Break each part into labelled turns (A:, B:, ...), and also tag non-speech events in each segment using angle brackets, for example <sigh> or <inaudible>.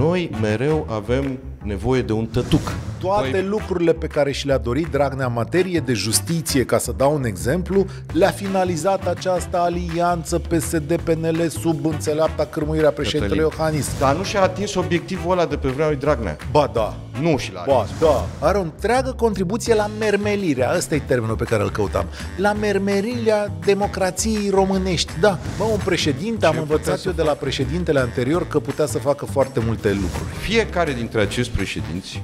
A: Noi mereu avem nevoie de un tătuc.
B: Toate
A: Păi-
B: lucrurile pe care și le-a dorit Dragnea în materie de justiție, ca să dau un exemplu, le-a finalizat această alianță PSD-PNL sub înțeleapta cârmuirea președintelui
A: Cătălin.
B: Iohannis.
A: Dar nu și-a atins obiectivul ăla de pe vremea lui Dragnea.
B: Ba da,
A: Nu și l-a
B: Ba,
A: atins.
B: da. Are o întreagă contribuție la mermelirea, ăsta e termenul pe care îl căutam, la mermerirea democrației românești. Da, bă, un președinte, am
A: Ce
B: învățat
A: putea să
B: eu de la președintele anterior că putea să facă foarte multe lucruri.
A: Fiecare dintre acești președinți,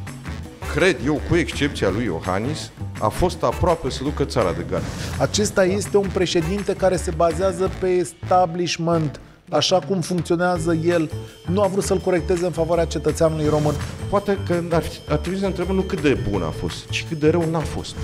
A: cred eu, cu excepția lui Iohannis, a fost aproape să ducă țara de gard.
B: Acesta este un președinte care se bazează pe establishment, așa cum funcționează el. Nu a vrut să-l corecteze în favoarea cetățeanului român.
A: Poate că ar, fi- ar trebui să ne întrebăm nu cât de bun a fost, ci cât de rău n-a fost.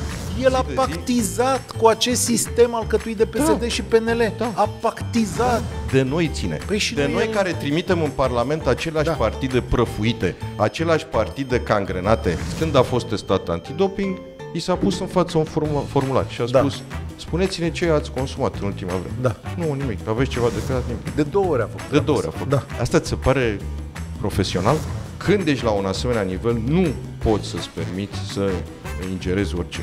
B: El a
A: Zi de zi.
B: pactizat cu acest sistem alcătuit de PSD
A: Da.
B: și PNL.
A: Da.
B: A pactizat.
A: De noi ține.
B: Păi și
A: de
B: noi
A: noi
B: el-
A: care trimitem în Parlament aceleași
B: Da.
A: partide prăfuite, aceleași partide cangrenate. Când a fost testat antidoping, i s-a pus în față un formula- formular și a
B: Da.
A: Spus spuneți-ne ce ați consumat în ultima vreme.
B: Da.
A: Nu, nimic. Aveți ceva de creat? Nimic.
B: De două ori a făcut.
A: De două ori a făcut.
B: Da.
A: Asta ți se pare profesional? Când ești la un asemenea nivel, nu poți să-ți permiți să ingerezi orice.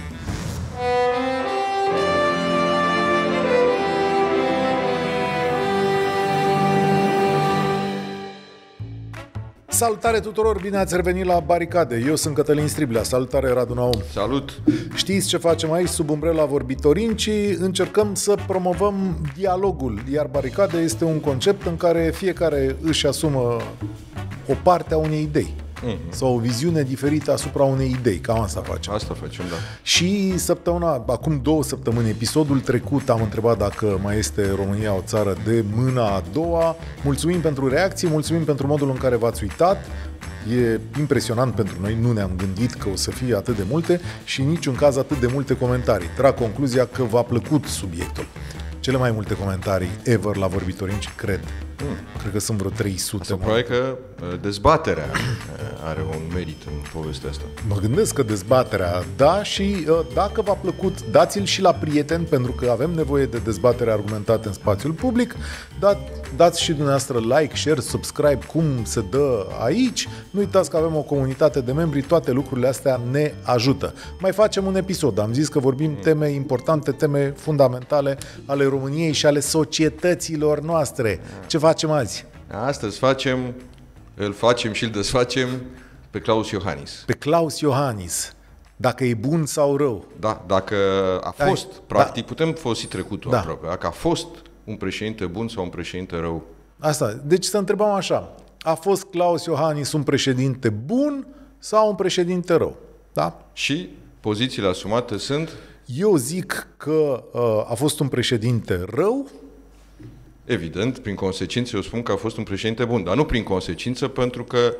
B: Salutare tuturor, bine ați revenit la Baricade. Eu sunt Cătălin Striblea. Salutare Radu Naum.
A: Salut!
B: Știți ce facem aici sub umbrela Vorbitorinci? Încercăm să promovăm dialogul, iar Baricade este un concept în care fiecare își asumă o parte a unei idei sau o viziune diferită asupra unei idei. Cam asta facem.
A: Asta facem, da.
B: Și săptămâna, acum două săptămâni, episodul trecut am întrebat dacă mai este România o țară de mâna a doua. Mulțumim pentru reacții, mulțumim pentru modul în care v-ați uitat. E impresionant pentru noi, nu ne-am gândit că o să fie atât de multe și în niciun caz atât de multe comentarii. Trag concluzia că v-a plăcut subiectul. Cele mai multe comentarii ever la Vorbitorinci, cred. Cred că sunt vreo 300.
A: Sau
B: mă.
A: probabil că uh, dezbaterea uh, are un merit în povestea asta.
B: Mă gândesc că dezbaterea, da, și uh, dacă v-a plăcut, dați-l și la prieteni, pentru că avem nevoie de dezbatere argumentată în spațiul public. Da, dați și dumneavoastră like, share, subscribe, cum se dă aici. Nu uitați că avem o comunitate de membri, toate lucrurile astea ne ajută. Mai facem un episod, am zis că vorbim teme importante, teme fundamentale ale României și ale societăților noastre. Ce facem azi?
A: Astăzi facem, îl facem și îl desfacem pe Claus Iohannis.
B: Pe Claus Iohannis. Dacă e bun sau rău.
A: Da, dacă a
B: Hai,
A: fost, practic, putem folosi trecutul
B: Da.
A: aproape, dacă a fost un președinte bun sau un președinte rău.
B: Asta. Deci să întrebăm așa. A fost Claus Iohannis un președinte bun sau un președinte rău? Da?
A: Și pozițiile asumate sunt,
B: Eu zic că uh, a fost un președinte rău.
A: evident, prin consecință, eu spun că a fost un președinte bun, dar nu prin consecință, pentru că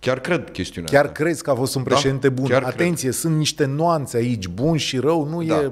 A: chiar cred chestiunea
B: Chiar
A: asta.
B: crezi că a fost un președinte bun?
A: Da, chiar cred.
B: Atenție, sunt niște nuanțe aici, bun și rău, nu
A: Da.
B: e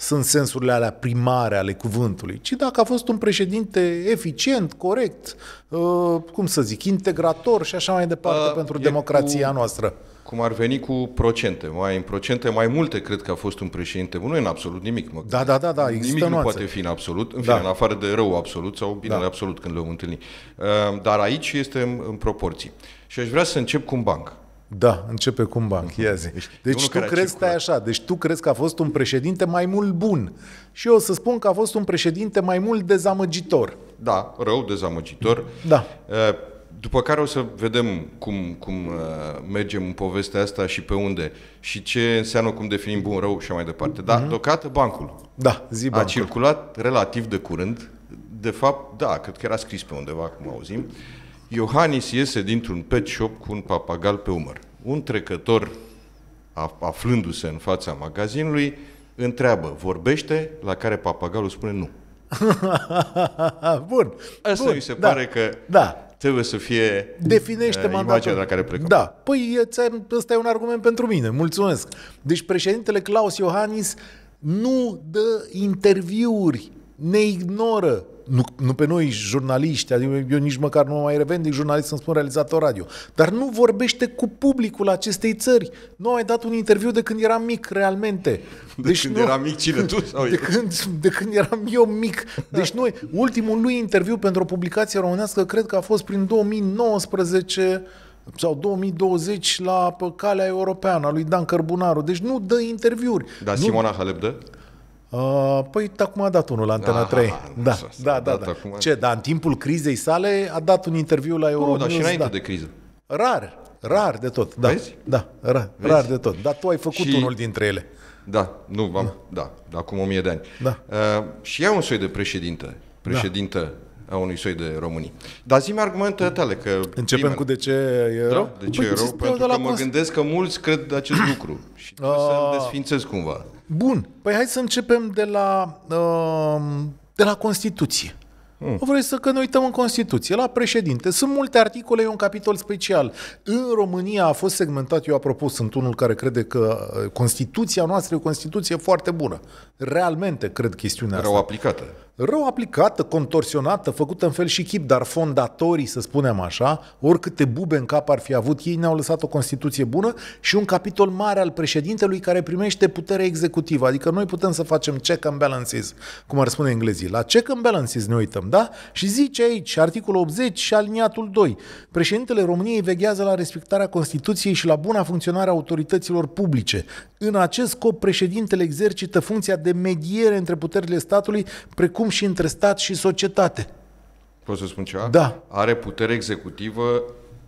B: sunt sensurile alea primare ale cuvântului, ci dacă a fost un președinte eficient, corect, uh, cum să zic, integrator și așa mai departe
A: Uh,
B: pentru
A: e
B: democrația
A: cu-
B: noastră.
A: Cum ar veni cu procente. Mai în procente mai multe cred că a fost un președinte bun. Nu e în absolut nimic. Mă.
B: Da, da, da, da, există
A: Nimic nu
B: nuanțe.
A: poate fi în absolut, în
B: Da.
A: fine, în afară de rău absolut sau binele
B: Da.
A: absolut când le vom întâlni. Uh, Dar aici este în, în proporții. Și aș vrea să încep cu un banc.
B: Da, începe cu un banc. Ia zi. Deci
A: unul
B: tu
A: care a
B: crezi,
A: circulat.
B: stai așa, deci tu crezi că a fost un președinte mai mult bun. Și eu o să spun că a fost un președinte mai mult dezamăgitor.
A: Da, rău, dezamăgitor.
B: Da.
A: Uh, După care o să vedem cum, cum uh, mergem în povestea asta și pe unde și ce înseamnă cum definim bun, rău și așa mai departe. Dar deocamdată bancul
B: Da, zi
A: a
B: bancul.
A: circulat relativ de curând. De fapt, da, cred că era scris pe undeva, cum auzim. Iohannis iese dintr-un pet shop cu un papagal pe umăr. Un trecător, af- aflându-se în fața magazinului, întreabă, vorbește, la care papagalul spune nu. <laughs>
B: Bun.
A: Asta
B: bun.
A: mi se
B: da.
A: pare că
B: Da.
A: trebuie să fie
B: Definește
A: eh,
B: mandatul.
A: imaginea de la care plecăm.
B: Da. Păi ți-am- ăsta e un argument pentru mine. Mulțumesc. Deci președintele Claus Iohannis nu dă interviuri, ne ignoră, nu, nu pe noi jurnaliști, adică eu nici măcar nu mă mai revendic jurnalist, să-mi spun realizator radio, dar nu vorbește cu publicul acestei țări. Nu ai dat un interviu de când eram mic, realmente.
A: De deci când nu, era mic cine tu? <laughs> Sau
B: de, când, de când eram eu mic. Deci noi, ultimul lui interviu pentru o publicație românească, cred că a fost prin 2019 sau 2020 la pe calea europeană a lui Dan Cărbunaru. Deci nu dă interviuri.
A: Dar
B: nu...
A: Simona Halep dă?
B: Uh, păi acum a dat unul la Antena Aha, 3. Da, da, da, da. Acum... Ce, dar în timpul crizei sale a dat un interviu la Euronews.
A: Nu, dar și înainte da. de criză.
B: Rar, rar de tot. Da, Vezi? da rar, Vezi? rar de tot. Dar tu ai făcut și... unul dintre ele.
A: Da, nu, am, da, da, acum o mie de ani.
B: Da.
A: Uh, și ea un soi de președinte, președintă da a unui soi de românii. Dar zi-mi argumentele tale. Că
B: Începem primele... cu de ce e da, rău?
A: de ce păi, e rău, pentru că mă gândesc că mulți cred acest lucru și trebuie uh... să-l desfințez cumva.
B: Bun, păi hai să începem de la, uh, de la Constituție. Hmm. Vreți să că ne uităm în Constituție, la președinte. Sunt multe articole, e un capitol special. În România a fost segmentat, eu apropo sunt unul care crede că uh, Constituția noastră e o Constituție foarte bună. Realmente cred chestiunea
A: Rău
B: asta.
A: Rău aplicată
B: rău aplicată, contorsionată, făcută în fel și chip, dar fondatorii, să spunem așa, oricâte bube în cap ar fi avut, ei ne-au lăsat o Constituție bună și un capitol mare al președintelui care primește putere executivă. Adică noi putem să facem check and balances, cum ar spune englezii. La check and balances ne uităm, da? Și zice aici, articolul 80 și aliniatul 2. Președintele României veghează la respectarea Constituției și la buna funcționare a autorităților publice. În acest scop, președintele exercită funcția de mediere între puterile statului, precum cum și între stat și societate.
A: Poți să spun ceva?
B: Da.
A: Are putere executivă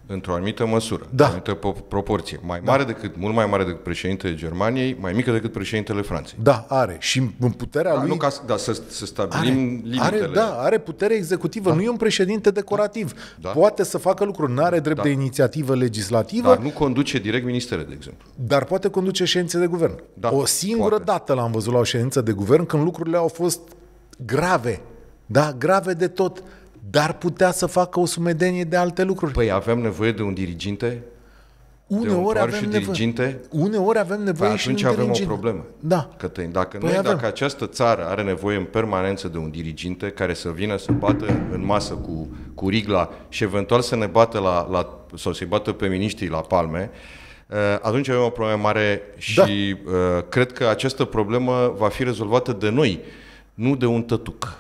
A: într-o anumită măsură,
B: da.
A: o anumită proporție. Mai da. mare decât, mult mai mare decât președintele Germaniei, mai mică decât președintele Franței.
B: Da, are. Și în puterea
A: da,
B: lui...
A: Nu ca, da, să, să stabilim are, limitele.
B: Are, da, are putere executivă. Da. Nu e un președinte decorativ. Da. Poate să facă lucruri. Nu are drept da. de inițiativă legislativă.
A: Dar nu conduce direct ministere, de exemplu.
B: Dar poate conduce ședințe de guvern. Da, o singură poate. dată l-am văzut la o ședință de guvern când lucrurile au fost grave, da, grave de tot, dar putea să facă o sumedenie de alte lucruri.
A: Păi avem nevoie de un diriginte?
B: Uneori
A: de
B: avem
A: diriginte?
B: Uneori avem nevoie
A: păi
B: și atunci
A: avem
B: diriginte.
A: o problemă.
B: Da.
A: Cătăin, dacă, păi noi, avem. dacă această țară are nevoie în permanență de un diriginte care să vină să bată în masă cu, cu rigla și eventual să ne bată la, la sau să-i bată pe miniștrii la palme, uh, atunci avem o problemă mare și da. uh, cred că această problemă va fi rezolvată de noi nu de un tătuc.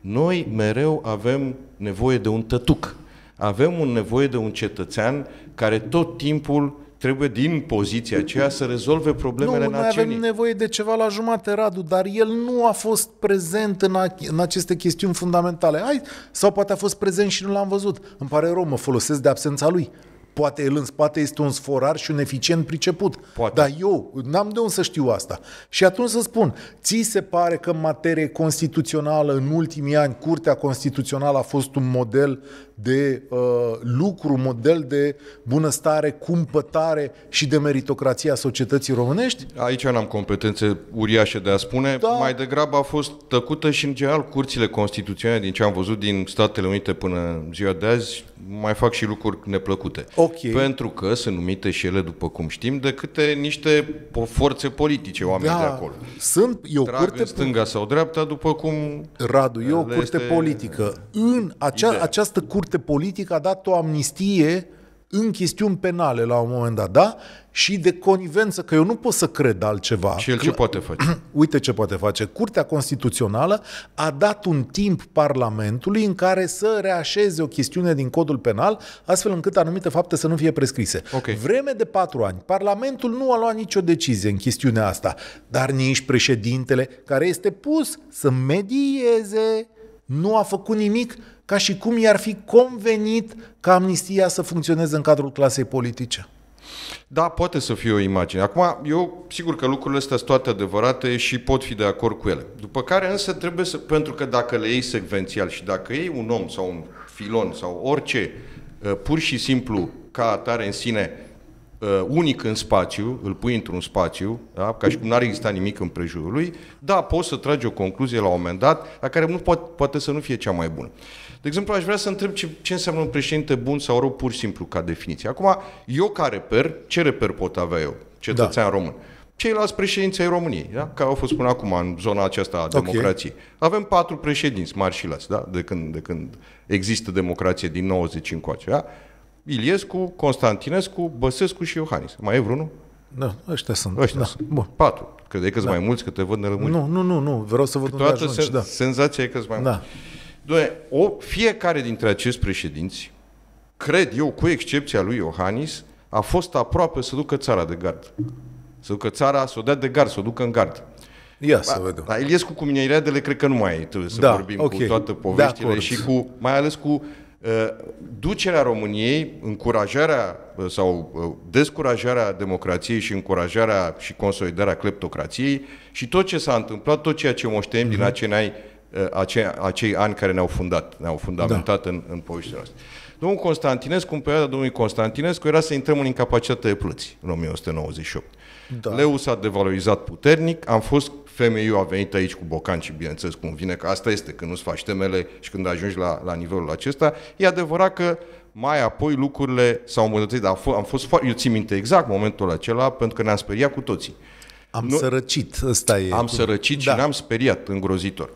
A: Noi mereu avem nevoie de un tătuc. Avem un nevoie de un cetățean care tot timpul trebuie din poziția aceea să rezolve problemele
B: nu,
A: națiunii.
B: Noi avem nevoie de ceva la jumate, Radu, dar el nu a fost prezent în, a, în aceste chestiuni fundamentale. Hai, sau poate a fost prezent și nu l-am văzut. Îmi pare rău, mă folosesc de absența lui. Poate el în spate este un sforar și un eficient priceput.
A: Poate.
B: Dar eu n-am de unde să știu asta. Și atunci să spun, ți se pare că în materie constituțională în ultimii ani Curtea Constituțională a fost un model de uh, lucru, model de bunăstare, cumpătare și de meritocrație a societății românești?
A: Aici n-am competențe uriașe de a spune. Da. Mai degrabă a fost tăcută și în general curțile constituționale din ce am văzut din Statele Unite până în ziua de azi mai fac și lucruri neplăcute.
B: Okay.
A: Pentru că sunt numite și ele, după cum știm, de câte niște forțe politice, oameni da, de acolo.
B: Sunt, e o
A: Trag
B: curte...
A: în stânga sau dreapta, după cum...
B: Radu, e o curte politică. În acea, această curte politică a dat o amnistie în chestiuni penale la un moment dat, da? Și de conivență, că eu nu pot să cred altceva.
A: Și el ce poate face? <clears throat>
B: Uite ce poate face. Curtea Constituțională a dat un timp Parlamentului în care să reașeze o chestiune din codul penal, astfel încât anumite fapte să nu fie prescrise.
A: Okay.
B: Vreme de patru ani, Parlamentul nu a luat nicio decizie în chestiunea asta, dar nici președintele, care este pus să medieze, nu a făcut nimic ca și cum i-ar fi convenit ca amnistia să funcționeze în cadrul clasei politice.
A: Da, poate să fie o imagine. Acum, eu sigur că lucrurile astea sunt toate adevărate și pot fi de acord cu ele. După care însă trebuie să, pentru că dacă le iei secvențial și dacă iei un om sau un filon sau orice, uh, pur și simplu ca atare în sine, uh, unic în spațiu, îl pui într-un spațiu, da? ca și cum n-ar exista nimic în prejurul lui, da, poți să tragi o concluzie la un moment dat, la care nu poate, poate să nu fie cea mai bună. De exemplu, aș vrea să întreb ce, ce înseamnă un președinte bun sau rău pur și simplu ca definiție. Acum, eu ca reper, ce reper pot avea eu, cetățean da. român? ceilalți președinți ai României, da? care au fost până acum în zona aceasta a democrației. Avem patru președinți mari și lați, da? de, când, de când există democrație din 90 încoace. Da? Iliescu, Constantinescu, Băsescu și Iohannis. Mai e vreunul?
B: Da, ăștia sunt.
A: Ăștia
B: da.
A: sunt.
B: Bun.
A: Patru. Credeai că da. mai mulți, că te văd nerămâni?
B: Nu, nu, nu, nu, vreau să văd unde
A: Toată
B: ajungi,
A: sen-
B: da.
A: senzația e că mai
B: Da.
A: mulți. Doamne, o, fiecare dintre acești președinți, cred eu, cu excepția lui Iohannis, a fost aproape să ducă țara de gard. Să ducă țara, să o dea de gard, să o ducă în gard.
B: Ia să vedem.
A: La Iliescu cu mineriadele cred că nu mai trebuie să
B: Da,
A: vorbim
B: ok.
A: cu toate
B: De
A: poveștile
B: acord.
A: și cu, mai ales cu uh, ducerea României, încurajarea uh, sau uh, descurajarea democrației și încurajarea și consolidarea cleptocrației și tot ce s-a întâmplat, tot ceea ce moștenim
B: Mhm.
A: din acei, ani, uh, acei, acei ani care ne-au fundat, ne-au fundamentat da. în, în povestea noastră. Domnul Constantinescu, în perioada domnului Constantinescu, era să intrăm în incapacitate de plăți în 1998.
B: Da.
A: Leu s-a devalorizat puternic, am fost femeiul a venit aici cu bocan și bineînțeles cum vine, că asta este când nu-ți faci temele și când ajungi la, la nivelul acesta. E adevărat că mai apoi lucrurile s-au îmbunătățit, dar a fost, am fost foarte, eu țin minte exact momentul acela pentru că ne-am speriat cu toții.
B: Am
A: nu-
B: sărăcit, ăsta e.
A: Am sărăcit și
B: Da.
A: ne-am speriat îngrozitor.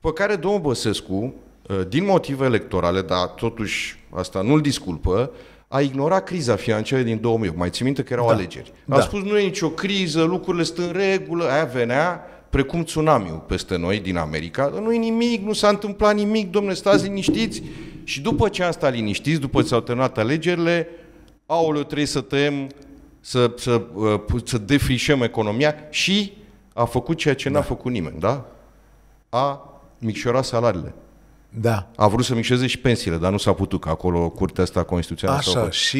A: Pe care domnul Băsescu, uh, din motive electorale, dar totuși asta nu-l disculpă, a ignorat criza financiară din 2008. Mai țin minte că erau
B: Da.
A: alegeri. A
B: Da.
A: spus nu e nicio criză, lucrurile sunt în regulă, aia venea precum tsunamiul peste noi din America, dar nu e nimic, nu s-a întâmplat nimic, domnule, stați liniștiți. Și după ce am stat liniștiți, după ce s-au terminat alegerile, aoleu, trebuie să tăiem, să, să, uh, să defrișăm economia și a făcut ceea ce n-a făcut nimeni, da? A micșorat salariile.
B: Da.
A: A vrut să micșeze și pensiile, dar nu s-a putut, că acolo curtea asta constituțională s-a
B: Așa,
A: oprit.
B: și...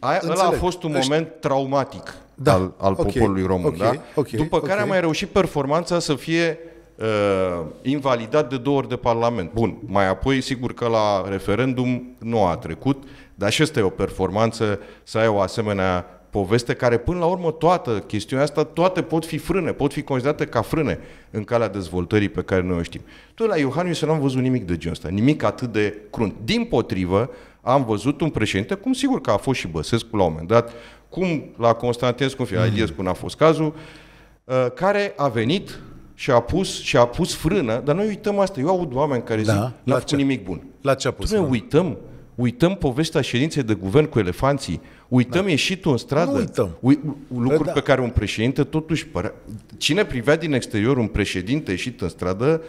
A: Aia, ăla a
B: înțeleg.
A: fost un
B: Ăștia-
A: moment traumatic
B: Da,
A: al, al
B: ok,
A: poporului român.
B: ok,
A: da?
B: ok,
A: După care
B: ok.
A: a mai reușit performanța să fie uh, invalidat de două ori de Parlament. Bun, mai apoi, sigur că la referendum nu a trecut, dar și asta e o performanță să ai o asemenea poveste care până la urmă toată chestiunea asta, toate pot fi frâne, pot fi considerate ca frâne în calea dezvoltării pe care noi o știm. Tu la Iohannis eu n-am văzut nimic de genul ăsta, nimic atât de crunt. Din potrivă, am văzut un președinte, cum sigur că a fost și Băsescu la un moment dat, cum la Constantinescu, în fine, la Iliescu n-a fost cazul, uh, care a venit și a pus și a pus frână, dar noi uităm asta. Eu aud oameni care
B: Da,
A: zic,
B: la
A: n-a
B: ce?
A: făcut nimic bun.
B: La ce a pus
A: Tu ne
B: frână?
A: uităm, uităm povestea ședinței de guvern cu elefanții, uităm da. ieșitul în stradă,
B: Nu uităm.
A: Ui, lucruri
B: Da.
A: pe care un președinte totuși părea... Cine privea din exterior un președinte ieșit în stradă,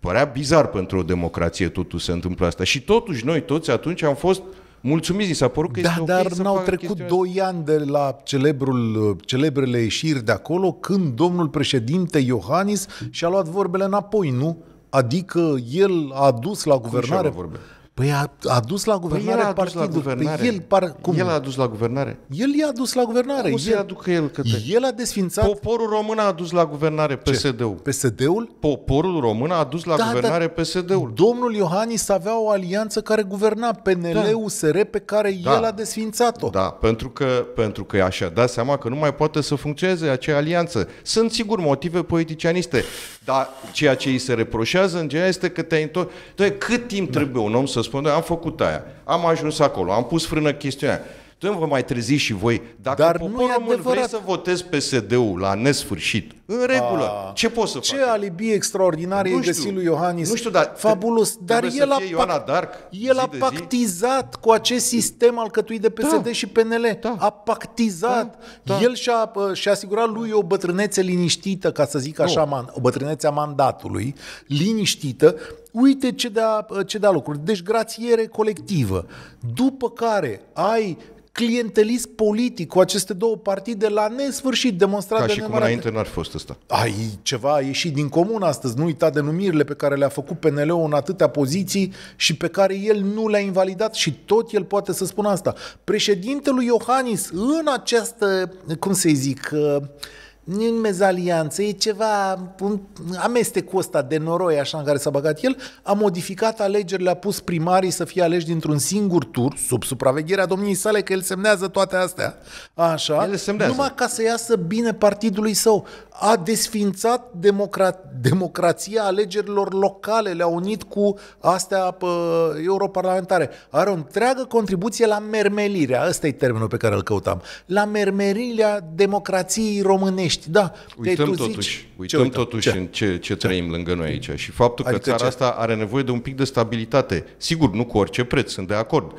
A: părea bizar pentru o democrație totuși se întâmplă asta. Și totuși noi toți atunci am fost mulțumiți, ni s-a părut că
B: Da,
A: este ok
B: dar
A: să
B: n-au
A: facă
B: trecut
A: chestiunea asta.
B: doi ani de la celebrul, celebrele ieșiri de acolo când domnul președinte Iohannis și-a luat vorbele înapoi, nu? Adică el a dus la
A: și-a
B: guvernare...
A: luat vorbele?
B: Păi a, a dus la
A: Păi
B: guvernare
A: el a dus la
B: partidul.
A: guvernare.
B: Păi el, par, cum?
A: El a dus la guvernare.
B: el i-a dus la guvernare.
A: Cum să-i
B: el,
A: aducă el către...
B: el a desfințat
A: Poporul român a adus la guvernare PSD-ul.
B: PSD-ul.
A: Poporul român a adus la
B: Da,
A: guvernare
B: da.
A: PSD-ul.
B: Domnul Iohannis avea o alianță care guverna PNL-USR pe care
A: Da.
B: el a desfințat-o.
A: Da, pentru că, pentru că așa dat seama că nu mai poate să funcționeze acea alianță. Sunt sigur motive politicianiste, dar ceea ce îi se reproșează în general este că te-ai întors. Doamne, cât timp trebuie un om să spună, "Doamne, am făcut aia, am ajuns acolo, am pus frână chestiunea. Tu vă mai treziți și voi. Dacă
B: Dar nu
A: poporul
B: e
A: român vrei
B: adevărat.
A: să votezi PSD-ul la nesfârșit, în regulă,
B: A,
A: ce poți să
B: Ce
A: faci?
B: alibi extraordinar
A: Nu
B: e
A: știu.
B: găsit lui Iohannis.
A: Nu știu, dar
B: Fabulos. Dar
A: trebuie
B: el
A: să
B: a,
A: fie Ioana Dark
B: el
A: zi
B: a
A: de zi?
B: pactizat cu acest sistem alcătuit de PSD
A: Da.
B: și PNL.
A: Da.
B: A pactizat.
A: Da, da.
B: El și-a, uh, și-a asigurat lui o bătrânețe liniștită, ca să zic așa, man, o bătrânețe a mandatului, liniștită. Uite ce de-a, ce de-a lucruri. Deci grațiere colectivă. După care ai clientelism politic cu aceste două partide la nesfârșit demonstrat
A: Ca
B: de
A: și cum
B: nenumărate-
A: înainte n-ar fi fost ăsta.
B: ai ceva a ieșit din comun astăzi, nu uita de numirile pe care le-a făcut PNL-ul în atâtea poziții și pe care el nu le-a invalidat și tot el poate să spună asta. Președintelui Iohannis în această, cum să-i zic, uh, nu în mezalianță, e ceva, un amestecul ăsta de noroi așa în care s-a băgat el, a modificat alegerile, a pus primarii să fie aleși dintr-un singur tur, sub supravegherea domniei sale, că el semnează toate astea. Așa.
A: El le semnează.
B: Numai ca să iasă bine partidului său. A desfințat democra- democrația alegerilor locale, le-a unit cu astea pă, europarlamentare. Are o întreagă contribuție la mermelirea, ăsta e termenul pe care îl căutam, la mermerirea democrației românești. Da,
A: Uităm
B: tu
A: totuși,
B: zici,
A: uităm
B: uităm?
A: totuși
B: Ce?
A: în ce, ce trăim lângă noi aici și faptul că
B: Adică
A: țara
B: ce?
A: asta are nevoie de un pic de stabilitate. Sigur, nu cu orice preț, sunt de acord.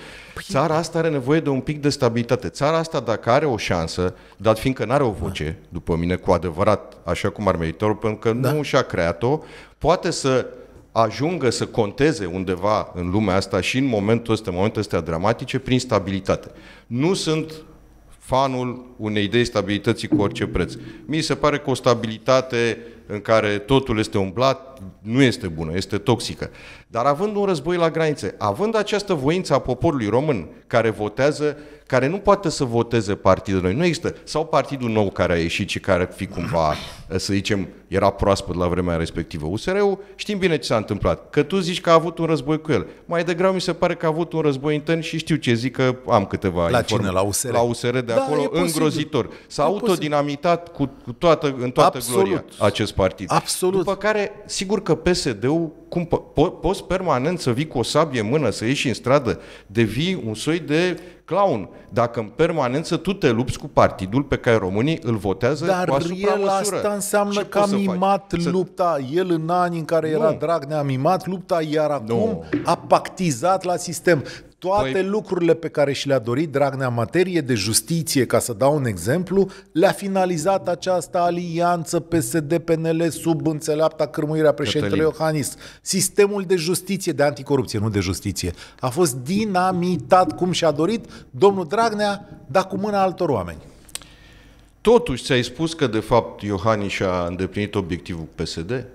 A: Țara asta are nevoie de un pic de stabilitate. Țara asta, dacă are o șansă, dat fiindcă nu are o voce, după mine, cu adevărat, așa cum ar merita, pentru că
B: Da.
A: nu și-a creat-o, poate să ajungă să conteze undeva în lumea asta și în momentul ăsta, în momentele astea dramatice, prin stabilitate. Nu sunt fanul unei idei stabilității cu orice preț. Mi se pare că o stabilitate în care totul este umblat nu este bună, este toxică. Dar având un război la granițe, având această voință a poporului român care votează, care nu poate să voteze partidul noi, nu există, sau partidul nou care a ieșit și care ar fi cumva, să zicem, era proaspăt la vremea respectivă. USR-ul, știm bine ce s-a întâmplat, că tu zici că a avut un război cu el. Mai degrabă mi se pare că a avut un război intern și știu ce zic că am câteva
B: La
A: inform-
B: cine? La USR?
A: La USR de
B: Da,
A: acolo,
B: e posibil.
A: îngrozitor. S-a
B: E
A: autodinamitat cu, cu toată, în toată
B: Absolut.
A: gloria acest partid.
B: Absolut.
A: După care, sigur că PSD-ul, cum po- po- poți permanent să vii cu o sabie în mână, să ieși în stradă, devii un soi de clown. Dacă în permanență tu te lupți cu partidul pe care românii îl votează
B: Dar
A: cu asupra
B: el
A: măsură.
B: asta înseamnă
A: Ce
B: că a
A: poți să faci?
B: mimat
A: Să-
B: lupta. El în anii în care era
A: Nu.
B: Dragnea a mimat lupta, iar acum
A: Nu.
B: a pactizat la sistem. Toate
A: Păi-
B: lucrurile pe care și le-a dorit Dragnea în materie de justiție, ca să dau un exemplu, le-a finalizat această alianță PSD-PNL sub înțeleapta cârmuirea președintelui
A: Cătălin.
B: Iohannis. Sistemul de justiție, de anticorupție, nu de justiție, a fost dinamitat cum și-a dorit domnul Dragnea, dar cu mâna altor oameni.
A: Totuși ți-ai spus că de fapt Iohannis și-a îndeplinit obiectivul PSD?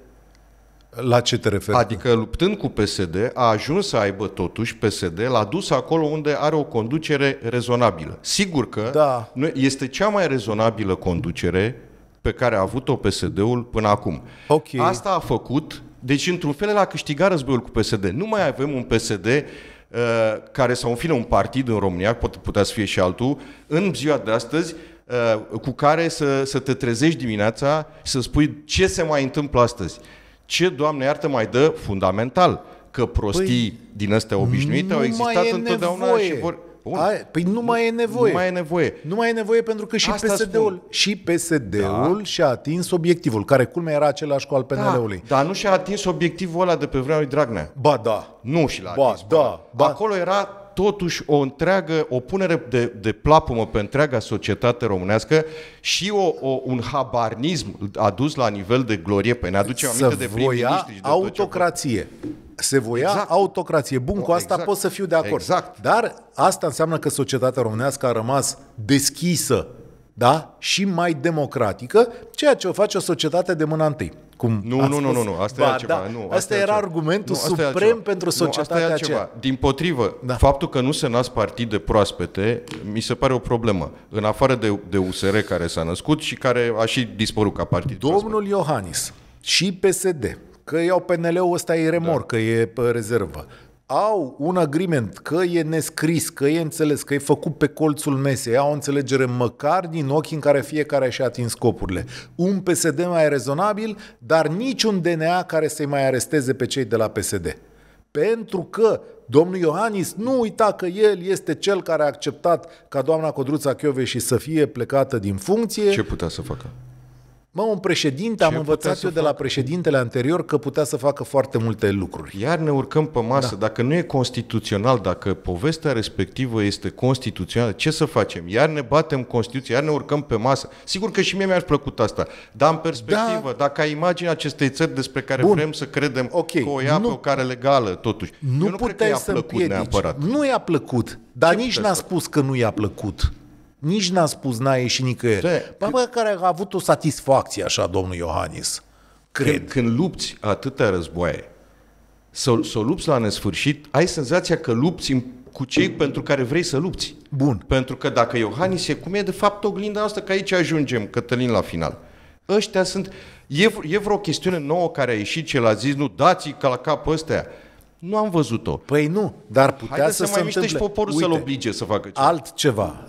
B: La ce te referi?
A: Adică luptând cu PSD, a ajuns să aibă totuși PSD, l-a dus acolo unde are o conducere rezonabilă. Sigur că
B: Da.
A: nu- este cea mai rezonabilă conducere pe care a avut-o PSD-ul până acum.
B: Ok.
A: Asta a făcut, deci într-un fel el a câștigat războiul cu PSD. Nu mai avem un PSD uh, care, sau în fine un partid în România, poate putea să fie și altul, în ziua de astăzi, uh, cu care să, să te trezești dimineața și să spui ce se mai întâmplă astăzi. Ce, Doamne iartă, mai dă fundamental că prostii păi, din astea obișnuite au
B: nu
A: existat
B: mai e
A: întotdeauna
B: nevoie.
A: și vor... Bun.
B: Ai, păi nu mai e nevoie.
A: Nu mai e nevoie.
B: Nu mai e nevoie pentru că și
A: Asta
B: PSD-ul,
A: spun.
B: și PSD-ul da. și-a atins obiectivul, care culmea era același cu al PNL-ului.
A: Da, dar nu și-a atins obiectivul ăla de pe vremea lui Dragnea.
B: Ba da.
A: Nu și l-a
B: Ba,
A: atins.
B: da, ba.
A: Acolo era totuși o întreagă, o punere de, de plapumă pe întreaga societate românească și o, o, un habarnism adus la nivel de glorie. Pe ne aducem
B: Să
A: aminte de
B: voia
A: prim-ministri și de tot ce a făcut.
B: autocrație. Se voia
A: Exact.
B: autocrație. Bun, cu asta
A: Exact.
B: pot să fiu de acord.
A: Exact.
B: Dar asta înseamnă că societatea românească a rămas deschisă da? și mai democratică, ceea ce o face o societate de mâna întâi. Cum
A: Nu,
B: ați
A: nu, nu,
B: spus.
A: nu, nu, asta
B: ba,
A: e altceva.
B: Da,
A: nu,
B: asta
A: e
B: era
A: altceva.
B: argumentul
A: Nu, asta e
B: suprem
A: altceva.
B: pentru
A: Nu,
B: societatea
A: asta e
B: aceea.
A: altceva. Din potrivă,
B: Da.
A: faptul că nu se nasc partide proaspete, mi se pare o problemă. În afară de, de USR care s-a născut și care a și dispărut ca partid. proaspăt.
B: Domnul Iohannis și PSD, că iau PNL-ul ăsta e remor, da. că e pe rezervă, au un agreement, că e nescris, că e înțeles, că e făcut pe colțul mesei, au o înțelegere măcar din ochii în care fiecare și-a atins scopurile. Un PSD mai rezonabil, dar niciun DNA care să-i mai aresteze pe cei de la PSD. Pentru că domnul Iohannis nu uita că el este cel care a acceptat ca doamna Codruța Chioveși să fie plecată din funcție.
A: Ce putea să facă?
B: Mă, un președinte, am
A: Ce
B: învățat
A: putea să
B: eu de la
A: facă?
B: președintele anterior că putea să facă foarte multe lucruri.
A: Iar ne urcăm pe masă. Da. Dacă nu e constituțional, dacă povestea respectivă este constituțională, ce să facem? Iar ne batem Constituția, iar ne urcăm pe masă. Sigur că și mie mi-ar plăcut asta. Dar în perspectivă, da. dacă ai imaginea acestei țări despre care
B: Bun.
A: vrem să credem
B: Ok,
A: că o ia
B: nu-
A: pe o care legală, totuși.
B: Nu
A: Eu nu cred că
B: puteai
A: i-a
B: să
A: plăcut
B: împiedici.
A: neapărat.
B: Nu i-a plăcut, dar
A: Ce
B: nici
A: puteți
B: n-a
A: să-
B: spus că nu i-a plăcut. Nici n-a spus n-a ieșit nicăieri.
A: Da,
B: Bă, bă, care a avut o satisfacție așa, domnul Iohannis. Cred.
A: Când, când lupți atâtea războaie, să, să o lupți la nesfârșit, ai senzația că lupți în- cu cei pentru care vrei să lupți.
B: Bun.
A: Pentru că dacă Iohannis e cum e, de fapt, oglinda asta, că aici ajungem, Cătălin, la final. Ăștia sunt... E, e vreo chestiune nouă care a ieșit ce l-a zis, nu, dați ca la cap ăstea. Nu am văzut-o.
B: Păi nu, dar putea
A: Haideți
B: să,
A: să,
B: se
A: mai miște și
B: întâmple.
A: poporul
B: Uite,
A: să-l oblige să facă ceva.
B: altceva.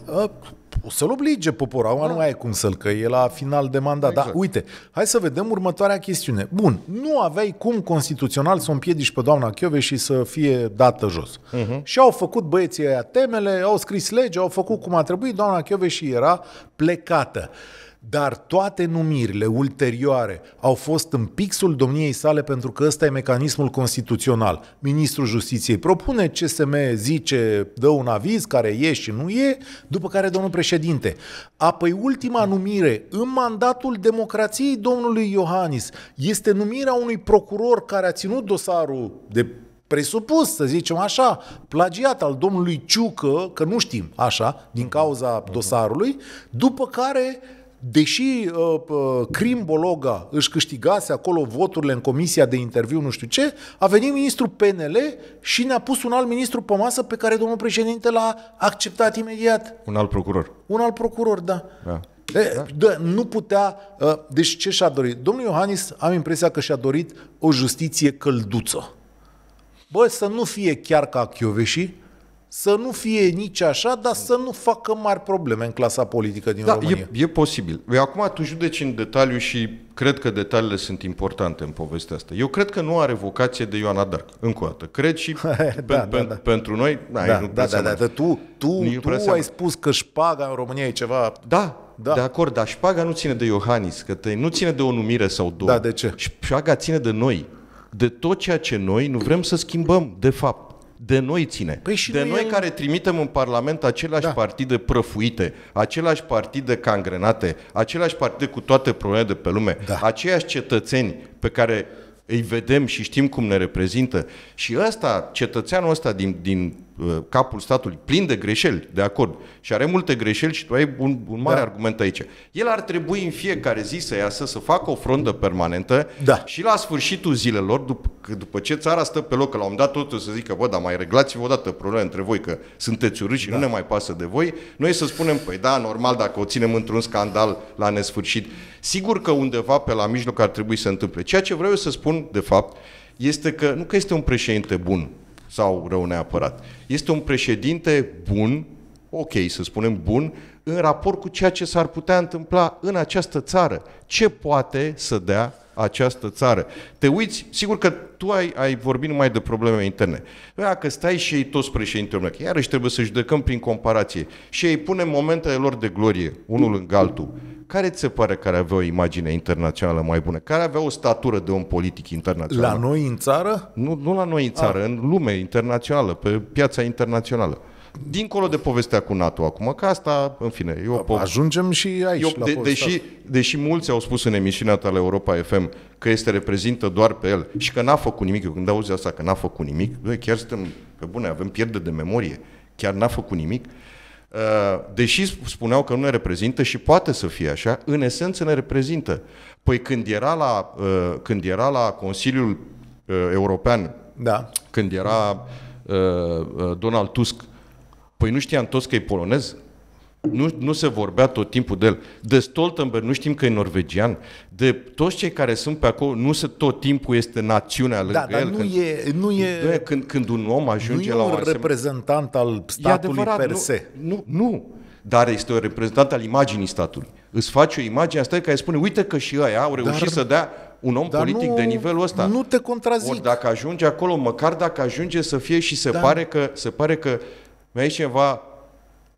B: Ă, să-l oblige poporul. Acum da. nu mai e cum să-l, că e la final de mandat. Exact. Dar uite, hai să vedem următoarea chestiune. Bun, nu aveai cum constituțional să o împiedici pe doamna Chiove și să fie dată jos. Uh-huh. Și au făcut băieții aia temele, au scris lege, au făcut cum a trebuit, doamna Chiove și era plecată. Dar toate numirile ulterioare au fost în pixul domniei sale pentru că ăsta e mecanismul constituțional. Ministrul Justiției propune, CSM zice, dă un aviz care e și nu e, după care domnul președinte. Apoi ultima numire în mandatul democrației domnului Iohannis este numirea unui procuror care a ținut dosarul de presupus, să zicem așa, plagiat al domnului Ciucă, că nu știm așa, din cauza dosarului, după care deși uh, uh, Crimbologa își câștigase acolo voturile în comisia de interviu, nu știu ce, a venit ministrul PNL și ne-a pus un alt ministru pe masă pe care domnul președinte l-a acceptat imediat.
A: Un alt procuror.
B: Un alt procuror, da. da. De, da. De, nu putea... Uh, deci ce și-a dorit? Domnul Iohannis, am impresia că și-a dorit o justiție călduță. Bă, să nu fie chiar ca Chioveși, să nu fie nici așa, dar să nu facă mari probleme în clasa politică din
A: da,
B: România.
A: E, e posibil. Eu acum tu judeci în detaliu și cred că detaliile sunt importante în povestea asta. Eu cred că nu are vocație de Ioana Dark, încă o dată. Cred și <laughs> da, pe, da, pe, da. pentru noi...
B: Da, da, nu da, da, da, da, tu, tu, tu ai spus că șpaga în România e ceva...
A: Da, da. De acord, dar șpaga nu ține de Iohannis, că te, nu ține de o numire sau două.
B: Da, de ce?
A: Șpaga ține de noi. De tot ceea ce noi nu vrem să schimbăm, de fapt de noi ține. Păi și de noi, noi el... care trimitem în Parlament aceleași da. partide prăfuite, aceleași partide cangrenate, aceleași partide cu toate problemele de pe lume, da. aceiași cetățeni pe care îi vedem și știm cum ne reprezintă. Și ăsta, cetățeanul ăsta din, din uh, capul statului, plin de greșeli, de acord, și are multe greșeli și tu ai un, un mare da. argument aici. El ar trebui în fiecare zi să iasă, să facă o frondă permanentă
B: da.
A: și la sfârșitul zilelor, după, după ce țara stă pe loc, că la un dat totul să zică, bă, dar mai reglați-vă odată probleme între voi, că sunteți urâți și da. nu ne mai pasă de voi, noi să spunem, păi da, normal, dacă o ținem într-un scandal la nesfârșit, Sigur că undeva pe la mijloc ar trebui să întâmple. Ceea ce vreau eu să spun, de fapt, este că nu că este un președinte bun sau rău neapărat. Este un președinte bun, ok, să spunem bun, în raport cu ceea ce s-ar putea întâmpla în această țară. Ce poate să dea această țară. Te uiți, sigur că tu ai, ai vorbit numai de probleme interne. Dacă stai și ei toți președintele meu, iarăși trebuie să judecăm prin comparație și ei punem momentele lor de glorie, unul în altul, care ți se pare care avea o imagine internațională mai bună? Care avea o statură de om politic internațional?
B: La noi în țară?
A: Nu, nu la noi în țară, A. Ah. în lume internațională, pe piața internațională. Dincolo de povestea cu NATO acum, că asta, în fine, eu
B: po- Ajungem și aici eu,
A: la de, deși, deși mulți au spus în emisiunea ta la Europa FM că este reprezintă doar pe el și că n-a făcut nimic, eu când auzi asta că n-a făcut nimic, noi chiar suntem, pe bune, avem pierde de memorie, chiar n-a făcut nimic, uh, deși spuneau că nu ne reprezintă și poate să fie așa, în esență ne reprezintă. Păi când era la, uh, când era la Consiliul uh, European,
B: da.
A: când era Donald Tusk, Păi nu știam toți că e polonez? Nu, nu se vorbea tot timpul de el. De Stoltenberg nu știm că e norvegian. De toți cei care sunt pe acolo, nu se tot timpul este națiunea lângă
B: da, dar
A: el.
B: Nu când, e, nu e,
A: când, când un om ajunge
B: nu
A: la
B: un un reprezentant al statului per se.
A: Nu, nu, nu, dar este un reprezentant al imaginii statului. Îți face o imagine asta care spune, uite că și ăia au reușit dar, să dea un om politic
B: nu,
A: de nivelul ăsta.
B: Nu te contrazic.
A: Ori dacă ajunge acolo, măcar dacă ajunge să fie și se, da. pare, că, se pare că mai e cineva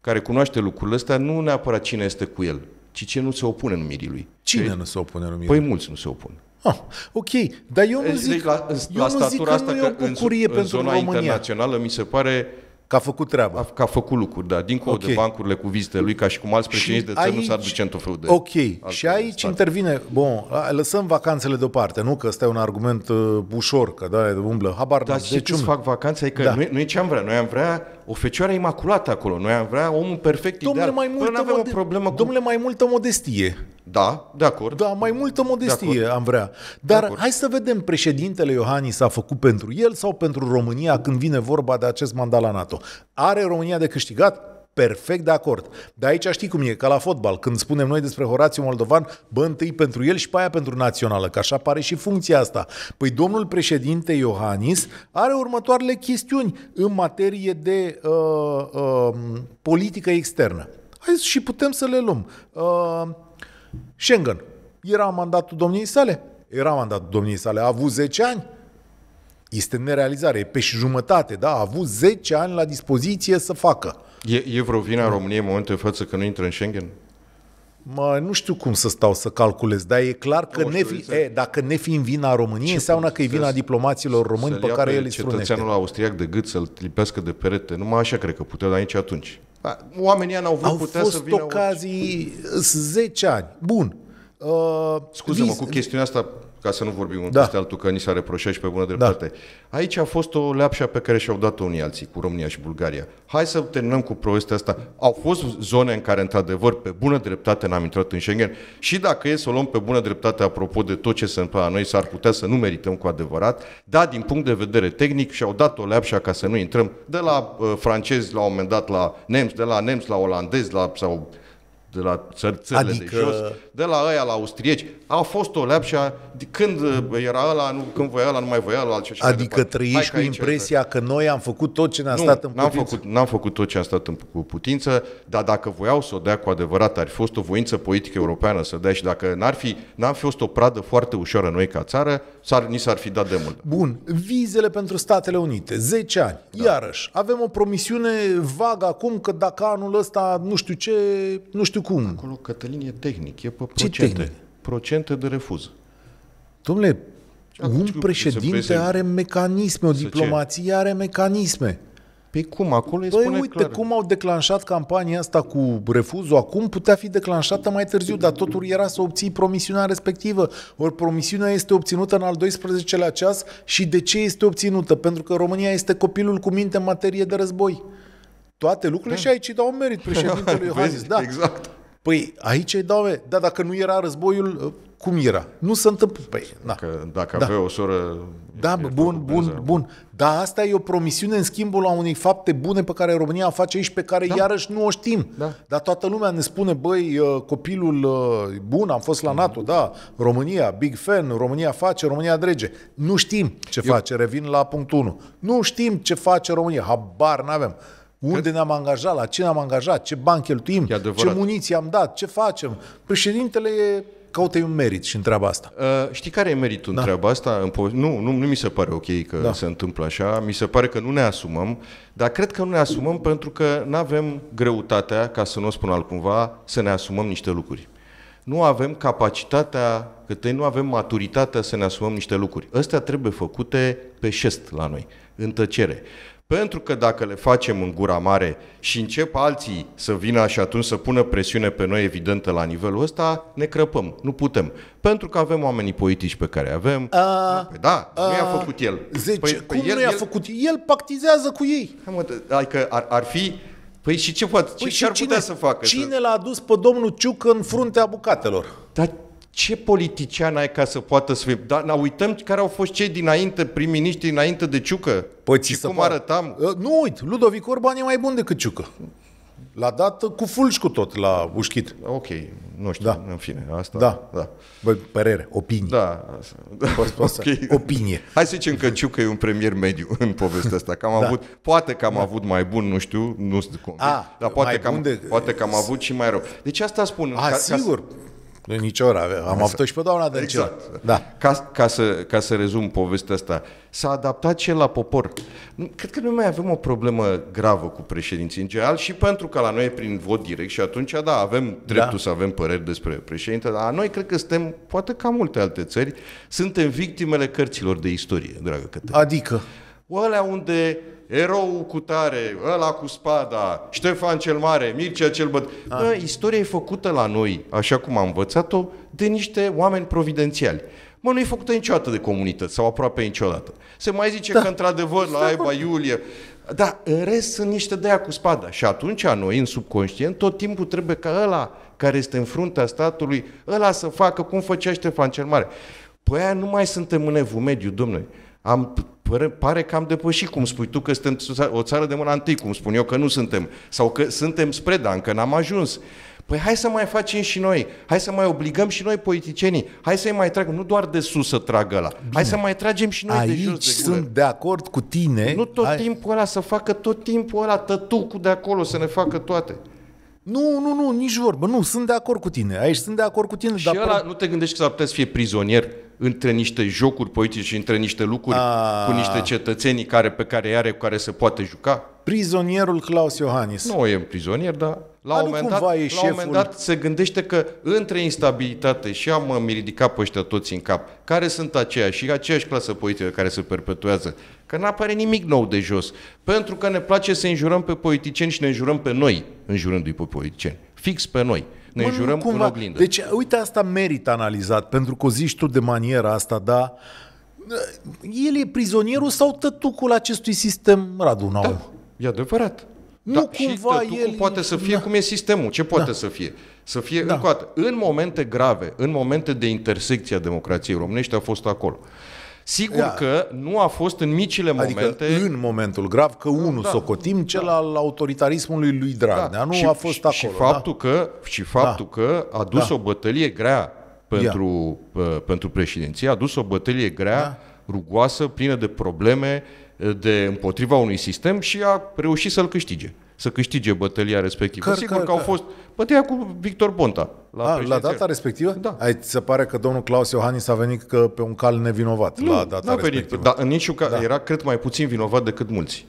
A: care cunoaște lucrurile astea, nu neapărat cine este cu el, ci ce nu se opune numirii lui.
B: Cine deci, nu se opune numirii?
A: Păi mulți nu se opun.
B: Ah, ok, dar eu nu deci, zic, deci
A: la,
B: eu
A: la nu zic că
B: asta nu e o bucurie
A: în,
B: pentru
A: în zona
B: România.
A: internațională mi se pare
B: Că a făcut treaba.
A: Că a făcut lucruri, da. Dincolo okay. de bancurile cu vizitele lui, ca și cum alți președinți de țări nu s-ar duce într fel de...
B: Ok. Și aici stat. intervine... Bun, lăsăm vacanțele deoparte, nu? Că ăsta e un argument uh, ușor, că da, umblă. Habar
A: Dar ce deci, fac vacanțe? Că da. nu, nu e ce am vrea. Noi am vrea o fecioară imaculată acolo. Noi am vrea omul perfect,
B: domnule,
A: ideal.
B: Mai multă avem mode- o problemă cu... Domnule, mai multă modestie.
A: Da, de acord.
B: Da, mai multă modestie am vrea. Dar hai să vedem, președintele Iohannis a făcut pentru el sau pentru România când vine vorba de acest mandat la NATO. Are România de câștigat? Perfect de acord. De aici știi cum e, ca la fotbal, când spunem noi despre Horațiu Moldovan, bă, întâi pentru el și pe aia pentru națională, că așa pare și funcția asta. Păi domnul președinte Iohannis are următoarele chestiuni în materie de uh, uh, politică externă. Hai și putem să le luăm. Uh, Schengen. Era mandatul domniei sale? Era mandatul domniei sale. A avut 10 ani? Este nerealizare, e pe și jumătate, da? A avut 10 ani la dispoziție să facă.
A: E, e vreo vină a României în momentul de față că nu intră în Schengen?
B: Mă, nu știu cum să stau să calculez, dar e clar că
A: Nu știu,
B: nefi,
A: exact.
B: e, dacă ne fi în vina României, înseamnă că e vina diplomaților români
A: Să-l
B: pe
A: ia
B: care
A: pe
B: el îi strunește.
A: cetățeanul austriac de gât să-l lipească de perete. Numai așa cred că puteau, dar nici atunci. Da, Oamenii ăia n-au vrut,
B: Au
A: putea să
B: fost
A: vină...
B: ocazii, s- 10 ani. Bun. Uh,
A: Scuză-mă,
B: vis-
A: cu chestiunea asta, ca să nu vorbim unul
B: Da.
A: peste altul, că ni s-a reproșat și pe bună dreptate. Aici a fost o leapșa pe care și-au dat-o unii alții, cu România și Bulgaria. Hai să terminăm cu povestea asta. Au fost zone în care, într-adevăr, pe bună dreptate n-am intrat în Schengen și dacă e să o luăm pe bună dreptate, apropo de tot ce se întâmplă la noi, s-ar putea să nu merităm cu adevărat, dar din punct de vedere tehnic și-au dat o leapșa ca să nu intrăm de la uh, francezi la un moment dat la nemți, de la nemți la olandezi la, sau de la țări, țările
B: Adică-
A: de jos, de la ăia la austrieci, a fost o leapșă, de când uh, era ăla, nu, când voia ăla, nu mai voia ăla, altceva și mai
B: Adică
A: departe. Hai
B: trăiești
A: că
B: cu
A: aici-
B: impresia că noi am făcut tot ce ne-a
A: nu,
B: stat în
A: n-am
B: putință.
A: făcut, n-am făcut tot ce am stat în cu putință, dar dacă voiau să o dea cu adevărat, ar fi fost o voință politică europeană să dea și dacă n-ar fi, n-am fi fost o pradă foarte ușoară noi ca țară, s-ar, ni s-ar fi dat de mult.
B: Bun, vizele pentru Statele Unite, 10 ani. Da. Iarăși, avem o promisiune vagă acum că dacă anul ăsta nu știu ce, nu știu cum.
A: Acolo, Cătălin, e tehnic, e pe
B: Ce
A: procente.
B: tehnic?
A: Procente de refuz.
B: Domnule,
A: Acum
B: un
A: știu,
B: președinte
A: să vezi-
B: are mecanisme, o
A: ce?
B: diplomație are mecanisme.
A: Păi cum? Acolo îi
B: Păi
A: spune
B: uite
A: clar.
B: cum au declanșat campania asta cu refuzul acum, putea fi declanșată mai târziu, dar totul era să obții promisiunea respectivă. Ori promisiunea este obținută în al 12-lea ceas și de ce este obținută? Pentru că România este copilul cu minte în materie de război. Toate lucrurile da. și aici îi dau merit <laughs> președintelui Iohannis.
A: Vezi?
B: Da.
A: Exact.
B: Păi aici îi dau merit. Da, dacă nu era războiul, cum era? Nu se întâmplă. Păi, na.
A: Că dacă
B: Da.
A: avea o soră...
B: Da,
A: e
B: bun,
A: făcut
B: bun,
A: brânză.
B: bun. Dar asta e o promisiune în schimbul la unei fapte bune pe care România o face aici, pe care da. iarăși nu o știm.
A: Da.
B: Dar toată lumea ne spune, băi, uh, copilul uh, bun, am fost la NATO, da, România, big fan, România face, România drege. Nu știm ce Eu... face, revin la punctul 1. Nu știm ce face România, habar n-avem. Unde ne-am angajat, la ce ne-am angajat, ce bani cheltuim,
A: E
B: ce
A: adevărat.
B: muniție am dat, ce facem. Președintele e caută un merit și întreaba asta.
A: Uh, știi care e meritul da. în treaba asta? În po- nu, nu, nu mi se pare ok că da.
B: Da.
A: se întâmplă așa, mi se pare că nu ne asumăm, dar cred că nu ne asumăm pentru că nu avem greutatea, ca să nu o spun altcumva, să ne asumăm niște lucruri. Nu avem capacitatea, că nu avem maturitatea să ne asumăm niște lucruri. Astea trebuie făcute pe șest la noi, în tăcere. Pentru că dacă le facem în gura mare și încep alții să vină și atunci să pună presiune pe noi evidentă la nivelul ăsta, ne crăpăm. Nu putem. Pentru că avem oamenii politici pe care avem.
B: A,
A: Păi da, nu i-a făcut el.
B: 10.
A: Păi,
B: Cum nu i-a făcut? El pactizează cu ei.
A: Hai mă, adică ar, ar fi... Păi și ce poate?
B: Păi
A: ce, ce ar putea să facă?
B: Cine l-a adus pe domnul Ciuc în fruntea bucatelor?
A: Dar ce politician ai ca să poată să fie... Dar ne uităm care au fost cei dinainte, prim-miniștri dinainte de Ciucă.
B: Păi, ți
A: și
B: se
A: cum
B: pare?
A: arătam.
B: Uh, Nu uit, Ludovic Orban e mai bun decât Ciucă. L-a dat uh, cu fulgi cu tot la ușchit.
A: Ok, nu știu,
B: Da.
A: în fine, asta...
B: Da.
A: da.
B: Bă, părere, opinii.
A: Da, asta.
B: Poți- poți să- <laughs> Opinie.
A: Hai să zicem că Ciucă e un premier mediu <laughs> în povestea asta. Că am
B: Da.
A: avut, poate că am avut mai bun, nu știu, nu sunt convins,
B: A,
A: dar poate
B: mai
A: că, am,
B: bun de-
A: poate că am avut și mai rău. Deci asta spun.
B: A, sigur. Nu nici ora. Am avut-o și pe doamna Dăncilă.
A: Exact.
B: Da.
A: Ca, ca, să, ca să rezum povestea asta, s-a adaptat și el la popor. Nu, cred că noi mai avem o problemă gravă cu președinții în general și pentru că la noi e prin vot direct și atunci, da, avem dreptul
B: Da.
A: să avem păreri despre președinte, dar noi cred că suntem, poate ca multe alte țări, suntem victimele cărților de istorie, dragă Cătălin.
B: Adică,
A: Alea unde eroul cu tare, ăla cu spada, Ștefan cel Mare, Mircea cel Băt... Bă, istoria e făcută la noi, așa cum am învățat-o, de niște oameni providențiali. Mă, nu e făcută niciodată de comunități, sau aproape niciodată. Se mai zice da. că, într-adevăr, la Aiba Iulie... Da, în rest sunt niște de aia cu spada. Și atunci noi, în subconștient, tot timpul trebuie ca ăla care este în fruntea statului, ăla să facă cum făcea Ștefan cel Mare. Păi aia nu mai suntem în evul mediu, domnule. Am, pare, pare că am depășit, cum spui tu, că suntem o țară de mâna întâi, cum spun eu că nu suntem. Sau că suntem spre, dar încă n-am ajuns. Păi hai să mai facem și noi, hai să mai obligăm și noi politicienii, hai să-i mai tragem, nu doar de sus să tragă la, hai să mai tragem și noi de jos
B: aici
A: de gură.
B: sunt de acord cu tine.
A: Nu tot
B: Ai-
A: timpul ăla să facă tot timpul ăla tătucul de acolo să ne facă toate.
B: Nu, nu, nu, nici vorbă. Nu, sunt de acord cu tine. Aici sunt de acord cu tine.
A: Și
B: dar
A: ăla, nu te gândești că s-ar putea să fie prizonier între niște jocuri politice și între niște lucruri
B: A.
A: cu niște cetățenii care, pe care are, cu care se poate juca?
B: prizonierul Claus Iohannis.
A: Nu e prizonier, dar la
B: Dar
A: un,
B: nu
A: moment dat,
B: cumva
A: la
B: e
A: un
B: șeful-
A: moment dat se gândește că între instabilitate și am mi ridicat pe ăștia toți în cap, care sunt aceia și aceeași clasă politică care se perpetuează, că nu apare nimic nou de jos, pentru că ne place să înjurăm pe politicieni și ne înjurăm pe noi, înjurându-i pe politicieni. Fix pe noi. Ne
B: Mă, nu
A: înjurăm
B: cumva.
A: în oglindă.
B: Deci, uite, asta merită analizat, pentru că o zici tu de maniera asta, da? El e prizonierul sau tătucul acestui sistem, Radu Naum?
A: Da, e adevărat.
B: Nu
A: da,
B: cumva
A: și tătucul
B: el-
A: poate să fie
B: da.
A: cum e sistemul. Ce poate să fie? Să fie,
B: Da.
A: încă o dată, în momente grave, în momente de intersecție a democrației românești, a fost acolo. Sigur
B: Ia.
A: că nu a fost în micile
B: Adică
A: momente...
B: în momentul grav, că unul
A: da.
B: socotim, cel al autoritarismului lui Dragnea, nu
A: și,
B: a fost
A: și,
B: acolo.
A: Și faptul, că, și faptul că a dus
B: Da.
A: o bătălie grea pentru, uh, pentru președinție, a dus o bătălie grea,
B: Da.
A: rugoasă, plină de probleme, uh, de împotriva unui sistem și a reușit să-l câștige. Să câștige bătălia respectivă.
B: Căr-
A: Sigur
B: căr-
A: că au
B: căr-
A: fost bătălia cu Victor Ponta. La,
B: Da? A, la
A: președinție.
B: data respectivă?
A: Da.
B: Ai, ți se pare că domnul Claus Iohannis a venit că pe un cal nevinovat la data
A: n-a venit,
B: respectivă.
A: dar în niciun caz era, cred, mai puțin vinovat decât mulți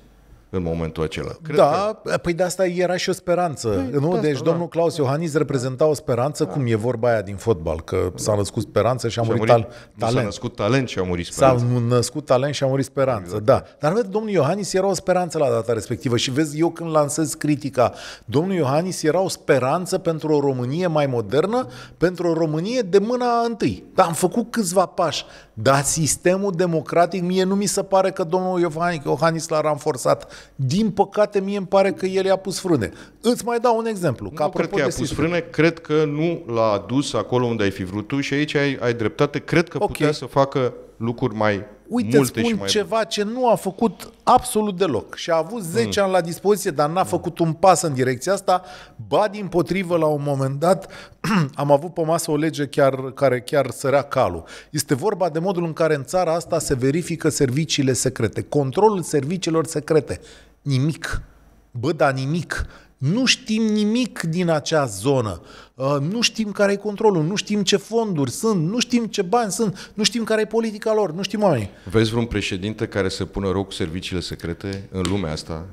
A: în momentul acela. Cred că-
B: da, păi de asta era și o speranță.
A: Păi,
B: nu?
A: de
B: Deci
A: asta,
B: domnul
A: da.
B: Claus Iohannis reprezenta o speranță, cum e vorba aia din fotbal, că s-a născut speranță și a
A: Și a
B: murit,
A: murit,
B: tal-
A: nu s-a
B: talent.
A: născut talent și a murit
B: S-a
A: speranță.
B: născut talent și a murit speranță, exact. da. Dar vezi, domnul Iohannis era o speranță la data respectivă și vezi, eu când lansez critica, domnul Iohannis era o speranță pentru o Românie mai modernă, pentru o Românie de mâna întâi. Da, am făcut câțiva pași, dar sistemul democratic, mie nu mi se pare că domnul Iohannis, Iohannis l-a ranforsat. Din păcate, mie îmi pare că el i-a pus frâne. Îți mai dau un exemplu. Că
A: Nu cred
B: apropo
A: că i-a
B: de
A: pus
B: sistem-
A: frâne, cred că nu l-a adus acolo unde ai fi vrut tu și aici ai, ai dreptate. Cred că
B: Ok.
A: putea să facă lucruri mai
B: Uite,
A: multe
B: spun
A: și mai
B: ceva ce nu a făcut absolut deloc și a avut 10 mm. ani la dispoziție, dar n-a făcut un pas în direcția asta. Ba din potrivă, la un moment dat, <clears throat> am avut pe masă o lege chiar, care chiar sărea calul. Este vorba de modul în care în țara asta se verifică serviciile secrete, controlul serviciilor secrete. Nimic. Bă, dar nimic. Nu știm nimic din acea zonă. Uh, Nu știm care e controlul, nu știm ce fonduri sunt, nu știm ce bani sunt, nu știm care e politica lor, nu știm oamenii.
A: Vezi vreun președinte care să pună rău cu serviciile secrete în lumea asta?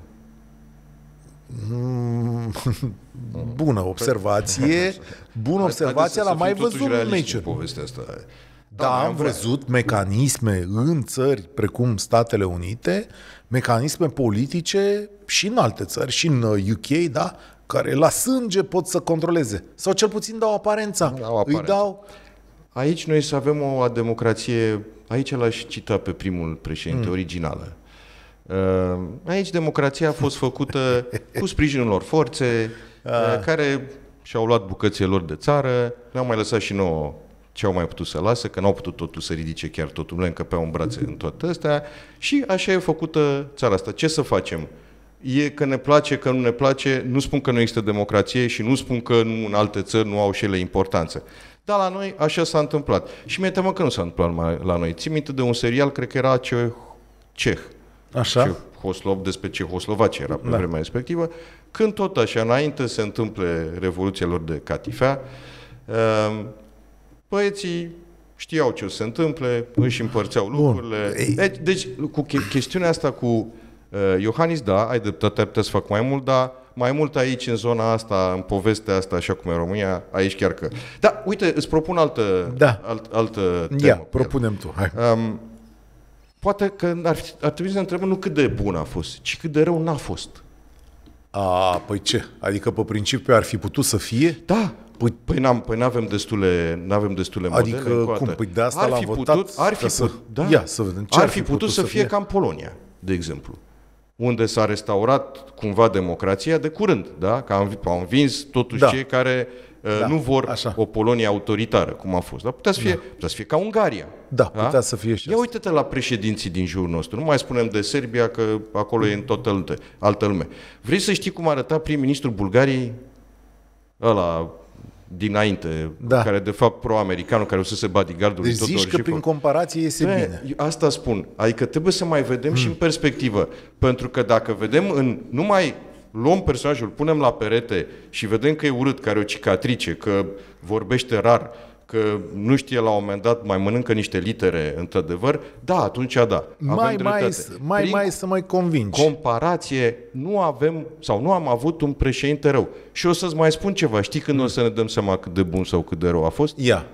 A: <laughs>
B: Bună observație, bună observație,
A: Haideți
B: l-am
A: să
B: mai
A: fim totuși
B: văzut în
A: realiști
B: Nature.
A: în povestea asta.
B: Da,
A: mai
B: am
A: vrea.
B: văzut mecanisme în țări precum Statele Unite, mecanisme politice și în alte țări, și în UK, da, care la sânge pot să controleze. Sau cel puțin dau aparența.
A: Dau aparența.
B: Îi dau...
A: Aici noi să avem o democrație, aici l-aș cita pe primul președinte, mm. originală. Uh, Aici democrația a fost făcută cu sprijinul lor forțe, <laughs> uh, care și-au luat bucățile lor de țară, ne-au mai lăsat și nouă ce au mai putut să lasă, că n-au putut totul să ridice chiar totul, le încăpeau în brațe în toate astea și așa e făcută țara asta. Ce să facem? E că ne place, că nu ne place, nu spun că nu există democrație și nu spun că nu, în alte țări nu au și ele importanță. Dar la noi așa s-a întâmplat. Și mi-e teamă că nu s-a întâmplat mai la noi. Țin minte de un serial, cred că era ce, ceh.
B: Așa?
A: Cehoslov, despre Cehoslovacia era pe
B: Da.
A: vremea respectivă, când tot așa, înainte se întâmple revoluția lor de catifea, uh, băieții știau ce o să se întâmple, își împărțeau lucrurile.
B: Ei.
A: Deci, deci, cu che- chestiunea asta cu uh, Iohannis, da, ai dreptate, ar putea să fac mai mult, dar mai mult aici, în zona asta, în povestea asta, așa cum e în România, aici chiar că... Da, uite, îți propun altă,
B: Da.
A: alt, altă temă.
B: Ia,
A: pe el.
B: propunem tu. Hai.
A: Um, poate că ar, fi, ar trebui să ne întrebăm nu cât de bun a fost, ci cât de rău n-a fost.
B: A, păi ce? Adică pe principiu ar fi putut să fie?
A: Da, păi, păi, n-am, păi n-avem destule, n-avem destule modele.
B: Adică
A: încă o
B: cum?
A: dată.
B: Păi de asta
A: ar
B: l-am
A: fi
B: votat
A: putut, ar fi
B: ca să-
A: putut, da,
B: Ia să vedem ce
A: ar fi putut, să fie
B: fie.
A: ca în Polonia, de exemplu, unde s-a restaurat cumva democrația de curând, da? Că au, au învins totuși
B: Da.
A: cei care uh,
B: Da,
A: nu vor
B: așa.
A: o Polonie autoritară, cum a fost. Dar putea să fie, putea să fie ca Ungaria.
B: Da, putea să fie și
A: Ia
B: asta.
A: uite-te la președinții din jurul nostru. Nu mai spunem de Serbia, că acolo e în toată altă, altă lume. Vrei să știi cum arăta prim-ministrul Bulgariei? Ăla dinainte,
B: Da.
A: care de fapt pro-americanul, care o să se bodyguardul
B: Deci
A: lui Todor
B: zici că
A: Zhivkov.
B: prin comparație iese
A: Bă,
B: bine.
A: eu Asta spun. Adică trebuie să mai vedem și în perspectivă. Pentru că dacă vedem în numai luăm personajul, punem la perete și vedem că e urât, că are o cicatrice, că vorbește rar, că nu știe la un moment dat, mai mănâncă niște litere, într-adevăr, da, atunci da. Avem
B: Mai, mai,
A: dreptate.
B: mai,
A: Prin
B: mai să mai convingi.
A: comparație, nu avem sau nu am avut un președinte rău. Și o să-ți mai spun ceva. Știi când o să ne dăm seama cât de bun sau cât de rău a fost?
B: Ia.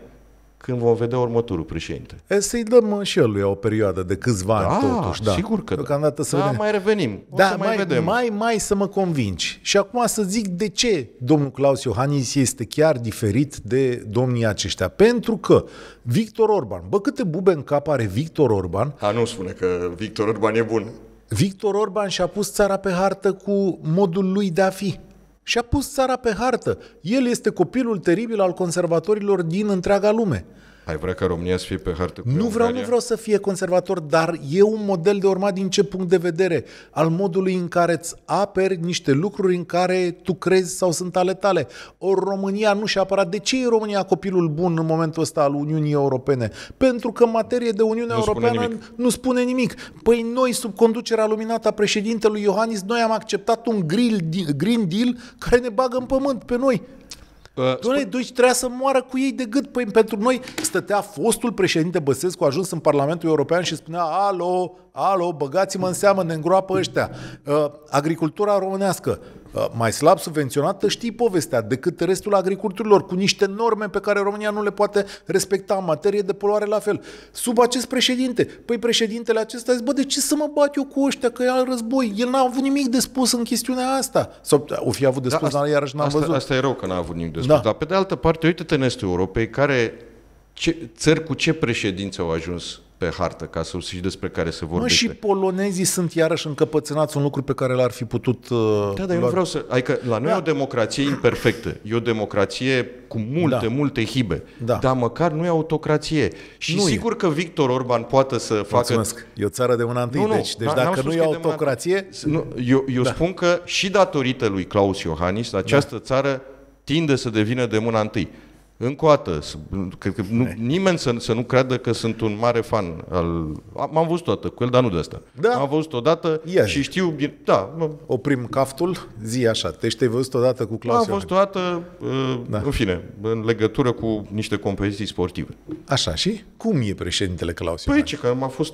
A: Când vom vedea următorul președinte.
B: E, Să-i dăm mă, și lui o perioadă de câțiva ani, totuși. Da.
A: sigur că da.
B: Deocamdată să
A: da,
B: vedem.
A: mai revenim. O
B: Da,
A: să mai,
B: mai,
A: vedem.
B: mai, mai să mă convingi. Și acum să zic de ce domnul Claus Iohannis este chiar diferit de domnii aceștia. Pentru că Victor Orban, bă, câte bube în cap are Victor Orban,
A: A, nu spune că Victor Orban e bun.
B: Victor Orban și-a pus țara pe hartă cu modul lui de a fi. Și-a pus țara pe hartă. El este copilul teribil al conservatorilor din întreaga lume.
A: Ai vrea ca România să fie pe hartă cu
B: Nu vreau,
A: Ungaria?
B: nu vreau să fie conservator, dar e un model de urmat din ce punct de vedere? Al modului în care îți aperi niște lucruri în care tu crezi sau sunt ale tale. Ori România nu și-a apărat. De ce e România copilul bun în momentul ăsta al Uniunii Europene? Pentru că în materie de Uniune
A: Nu spune
B: Europeană
A: nimic.
B: nu spune nimic. Păi noi, sub conducerea luminată a președintelui Iohannis, noi am acceptat un grill, Green Deal care ne bagă în pământ pe noi.
A: Uh,
B: Doamne, deci trebuia să moară cu ei de gât. Păi pentru noi stătea fostul președinte Băsescu, a ajuns în Parlamentul European și spunea Alo, alo, băgați-mă în seamă, ne îngroapă ăștia. Uh, agricultura românească, uh, mai slab subvenționată, știi povestea, decât restul agriculturilor, cu niște norme pe care România nu le poate respecta în materie de poluare la fel. Sub acest președinte, păi președintele acesta a zis, bă, de ce să mă bat eu cu ăștia, că e al război? El n-a avut nimic de spus în chestiunea asta. Sau o fi avut de spus, dar iarăși n-am
A: Da, asta,
B: văzut.
A: Asta e rău că n-a avut nimic de spus.
B: Da.
A: Da. Dar pe de altă parte, uite-te în Estul Europei, care ce, țări cu ce președinți au ajuns pe hartă, ca să și despre care se
B: Mă,
A: vorbește.
B: și polonezii sunt iarăși încăpățânați un lucru pe care l-ar fi putut... Uh,
A: Da, dar eu nu
B: lua-
A: vreau să... Adică la noi
B: Da.
A: e o democrație imperfectă. E o democrație cu multe,
B: Da.
A: multe hibe.
B: Da.
A: Dar măcar nu e autocrație. Și
B: Nu e.
A: sigur că Victor Orban poate să facă...
B: Mulțumesc. E o țară de mâna întâi,
A: Nu, nu,
B: deci, deci
A: n- n-am
B: dacă
A: spus
B: nu e
A: că e de mâna-
B: autocrație...
A: Nu, eu eu da. spun că și datorită lui Claus Iohannis, această da. țară tinde să devină de mâna întâi. Încă o dată, s- cred că nu, nimeni să, să nu creadă că sunt un mare fan al... am- M-am văzut toată cu el, dar nu de asta.
B: Da.
A: M-am văzut odată
B: Ia
A: și
B: zi.
A: știu... bine- Da, mă-
B: Oprim caftul, zi așa. Deci te-ai văzut odată cu Claus
A: am
B: Iohannis.
A: văzut odată, uh,
B: Da.
A: în fine, în legătură cu niște competiții sportive.
B: Așa, și? Cum e președintele Claus
A: Păi
B: Iohannis?
A: ce, că m-a fost...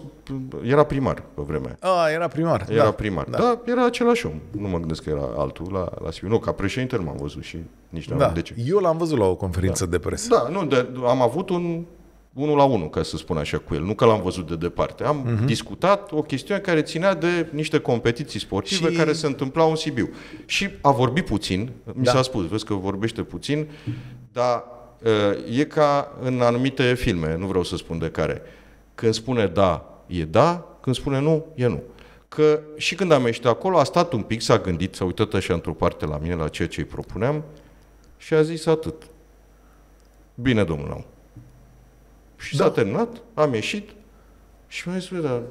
A: Era primar pe vremea.
B: A, era primar.
A: Era
B: da.
A: primar.
B: Da.
A: Da. Dar era același om. Nu mă gândesc că era altul la, la Sibiu. Nu, ca președinte nu m-am văzut și nici nu
B: da.
A: am de ce.
B: Eu l-am văzut la o conferință de presă.
A: Da, nu, de, am avut un unul la unul, ca să spun așa, cu el. Nu că l-am văzut de departe. Am
B: Mhm.
A: uh-huh. discutat o chestiune care ținea de niște competiții sportive
B: Și-
A: și... care se întâmplau în Sibiu. Și a vorbit puțin, mi
B: Da.
A: s-a spus, vezi că vorbește puțin, dar uh, e ca în anumite filme, nu vreau să spun de care. Când spune da, e da, când spune nu, e nu. Că și când am ieșit acolo, a stat un pic, s-a gândit, s-a uitat așa într-o parte la mine, la ceea ce îi propuneam și a zis atât. Bine, domnul Nau. Și
B: Da.
A: s-a terminat, am ieșit și mi-a zis, "Băi, dar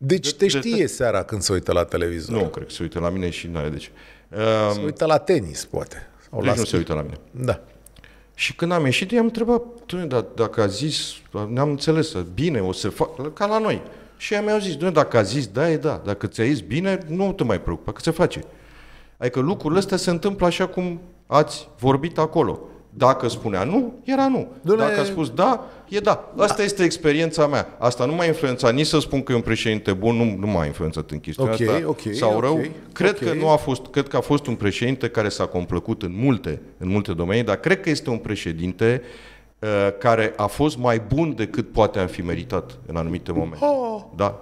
B: Deci
A: De-
B: te
A: de-
B: știe seara când se uită la televizor.
A: nu, cred că se uită la mine și nu are de ce.
B: Se
A: Um,
B: uită la tenis, poate. Sau
A: deci
B: la
A: nu
B: schi.
A: se uită la mine.
B: Da.
A: Și când am ieșit, i-am întrebat, "Doamne, dar dacă a zis, ne-am înțeles, bine, o să fac, ca la noi. Și ea mi-a zis, doamne, dacă a zis da, e da. Dacă ți-a zis bine, nu te mai preocupa, că se face. Adică lucrurile astea se întâmplă așa cum ați vorbit acolo. Dacă spunea nu, era nu.
B: Dom'le-
A: Dacă a spus da, e da. Asta este experiența mea. Asta nu m-a influențat nici să spun că e un președinte bun, nu, nu m-a influențat în chestiunea
B: Ok,
A: asta.
B: ok,
A: sau
B: ok,
A: rău. Cred
B: ok.
A: că nu a fost, cred că a fost un președinte care s-a complăcut în multe, în multe domenii, dar cred că este un președinte uh, care a fost mai bun decât poate am fi meritat în anumite momente.
B: Oh!
A: Da.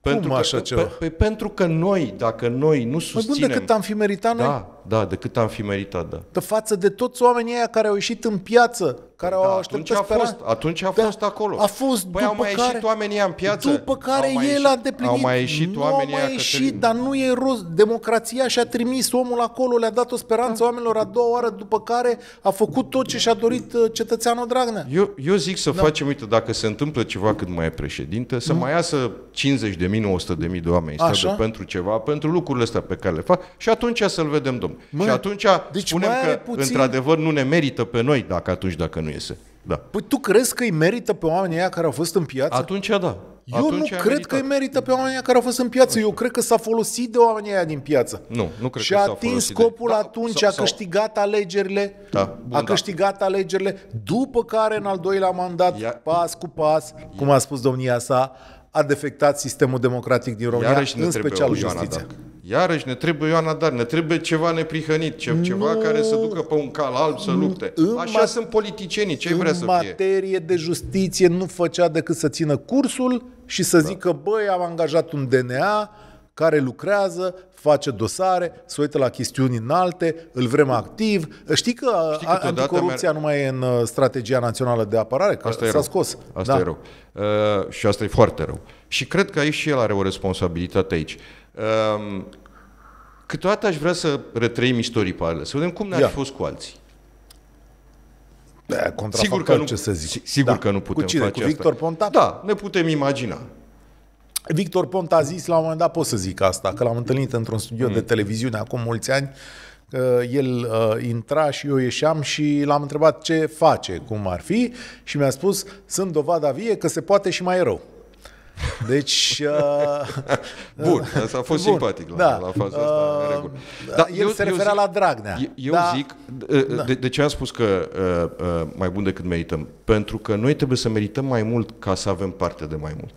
B: Cum așa
A: că,
B: ceva?
A: Pe, pe, pentru că noi, dacă noi nu
B: Mai
A: susținem...
B: bun decât am fi meritat noi?
A: Da, da, decât am fi meritat, da.
B: De față de toți oamenii aia care au ieșit în piață, care au
A: Da,
B: așteptat
A: atunci a
B: speran-
A: fost, atunci a
B: Da,
A: fost acolo.
B: A fost
A: Păi au
B: după
A: mai
B: care,
A: ieșit oamenii ăia în piață.
B: După care
A: Au mai
B: el
A: ieșit-
B: a îndeplinit.
A: Au mai ieșit
B: nu
A: oamenii
B: au
A: ăia,
B: mai ieșit,
A: Cătălin.
B: dar nu e rost. Democrația și-a trimis omul acolo, le-a dat o speranță oamenilor a doua oară, după care a făcut tot ce și-a dorit uh, cetățeanul Dragnea.
A: Eu, eu zic să da. facem, uite, dacă se întâmplă ceva cât mai e președinte, să mai iasă 50 de mii, 100 de mii de oameni în
B: Așa?
A: stradă pentru ceva, pentru lucrurile astea pe care le fac și atunci să-l vedem, domn.
B: Mă,
A: și atunci
B: deci
A: spunem
B: mai
A: că,
B: are puțin-
A: într-adevăr, nu ne merită pe noi dacă atunci, dacă nu iese. Da.
B: Păi tu crezi că îi merită pe oamenii aia care au fost în piață?
A: Atunci, da.
B: Eu nu
A: atunci a
B: cred
A: meritat.
B: că îi merită pe oamenii care au fost în piață. Eu cred că s-a folosit de oamenii aia din piață.
A: Nu, nu cred
B: și
A: că
B: a
A: s-a
B: atins
A: folosit de-
B: scopul
A: Da,
B: atunci,
A: sau-
B: a
A: sau-
B: câștigat alegerile,
A: Da, bun,
B: a
A: da.
B: câștigat alegerile, după care în al doilea mandat,
A: Ia-
B: pas cu pas, cum a spus domnia sa, a defectat sistemul democratic din România,
A: Iarăși ne
B: în
A: trebuie
B: special
A: o Ioana
B: justiția.
A: Dark. Iarăși ne trebuie Ioana Dar, ne trebuie ceva neprihănit, ce, ceva
B: Nu.
A: care să ducă pe un cal alb să lupte.
B: în
A: Așa
B: ma-
A: sunt politicienii, ce vrea
B: în
A: să fie?
B: materie de justiție nu făcea decât să țină cursul și să
A: Da.
B: zică, băi, am angajat un DNA care lucrează, face dosare, se uită la chestiuni înalte, îl vrem activ. Știi că,
A: Știi, câteodată
B: anticorupția nu mai e în uh, strategia națională de apărare? Că
A: Asta e
B: s-a
A: rău.
B: scos.
A: Asta
B: da.
A: e rău. Uh, și asta e foarte rău. Și cred că aici și el are o responsabilitate aici. Uh, câteodată aș vrea să retrăim istorii paralele, să vedem cum ne-ar
B: Ia.
A: fi fost cu alții.
B: Da,
A: Sigur că nu,
B: ce să zic.
A: si- sigur
B: da.
A: că nu putem
B: Cu cine?
A: face
B: Cu Victor
A: asta.
B: Ponta?
A: Da, ne putem imagina.
B: Victor Ponta a zis la un moment dat, pot să zic asta, că l-am întâlnit într-un studio mm. de televiziune acum mulți ani, că el uh, intra și eu ieșeam și l-am întrebat ce face, cum ar fi și mi-a spus, sunt dovada vie că se poate și mai rău. Deci... Uh, <laughs>
A: Bun, asta a fost
B: Bun,
A: simpatic la,
B: da.
A: la faza asta, în
B: Uh,
A: regulă.
B: da, el se referea la Dragnea.
A: Eu, eu
B: Da.
A: zic, de, de ce am spus că uh, uh, mai bun decât merităm? Pentru că noi trebuie să merităm mai mult ca să avem parte de mai mult.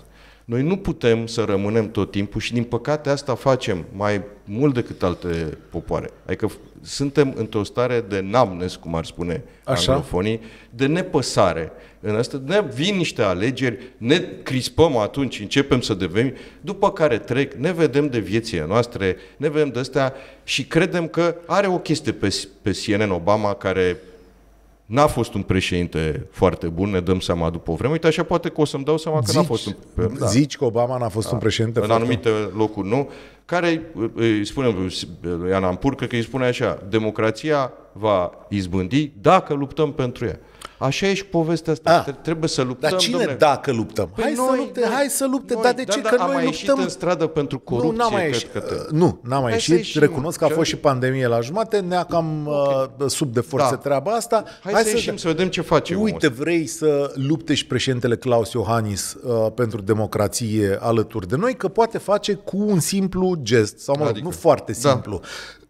A: Noi nu putem să rămânem tot timpul și din păcate asta facem mai mult decât alte popoare. Adică f- suntem într-o stare de numbness, cum ar spune
B: Așa.
A: anglofonii, de nepăsare. În asta ne vin niște alegeri, ne crispăm atunci, începem să devenim, după care trec, ne vedem de viețile noastre, ne vedem de astea și credem că are o chestie pe, pe CNN Obama care n-a fost un președinte foarte bun, ne dăm seama după o vreme. Uite, așa poate că o să-mi dau seama că n-a fost un...
B: da. zici că Obama n-a fost un președinte
A: în
B: foarte-
A: anumite locuri, nu? Care îi spune lui Iana Ampur, cred că îi spune așa, democrația va izbândi dacă luptăm pentru ea. Așa e și povestea asta.
B: Ah.
A: Tre- Trebuie să luptăm,
B: Dar cine
A: domne.
B: dacă luptăm?
A: Păi
B: hai, să lupte, hai să lupte, dar de ce?
A: Da,
B: că
A: am
B: noi
A: mai
B: luptăm...
A: ieșit în stradă pentru corupție,
B: nu, n-am mai
A: cred
B: ieșit.
A: că te...
B: Uh, Nu, n-am mai
A: Hai să
B: ieșit.
A: ieșim.
B: Recunosc că a
A: Ce-
B: fost și pandemie la jumate, ne-a cam okay. sub de forțe
A: Da.
B: treaba asta.
A: Hai, să ieșim să vedem ce face omul
B: Uite, vrei să lupte și președintele Claus Iohannis uh, pentru democrație alături de noi, că poate face cu un simplu gest, sau mă rog,
A: Adică?
B: nu foarte
A: Da.
B: simplu.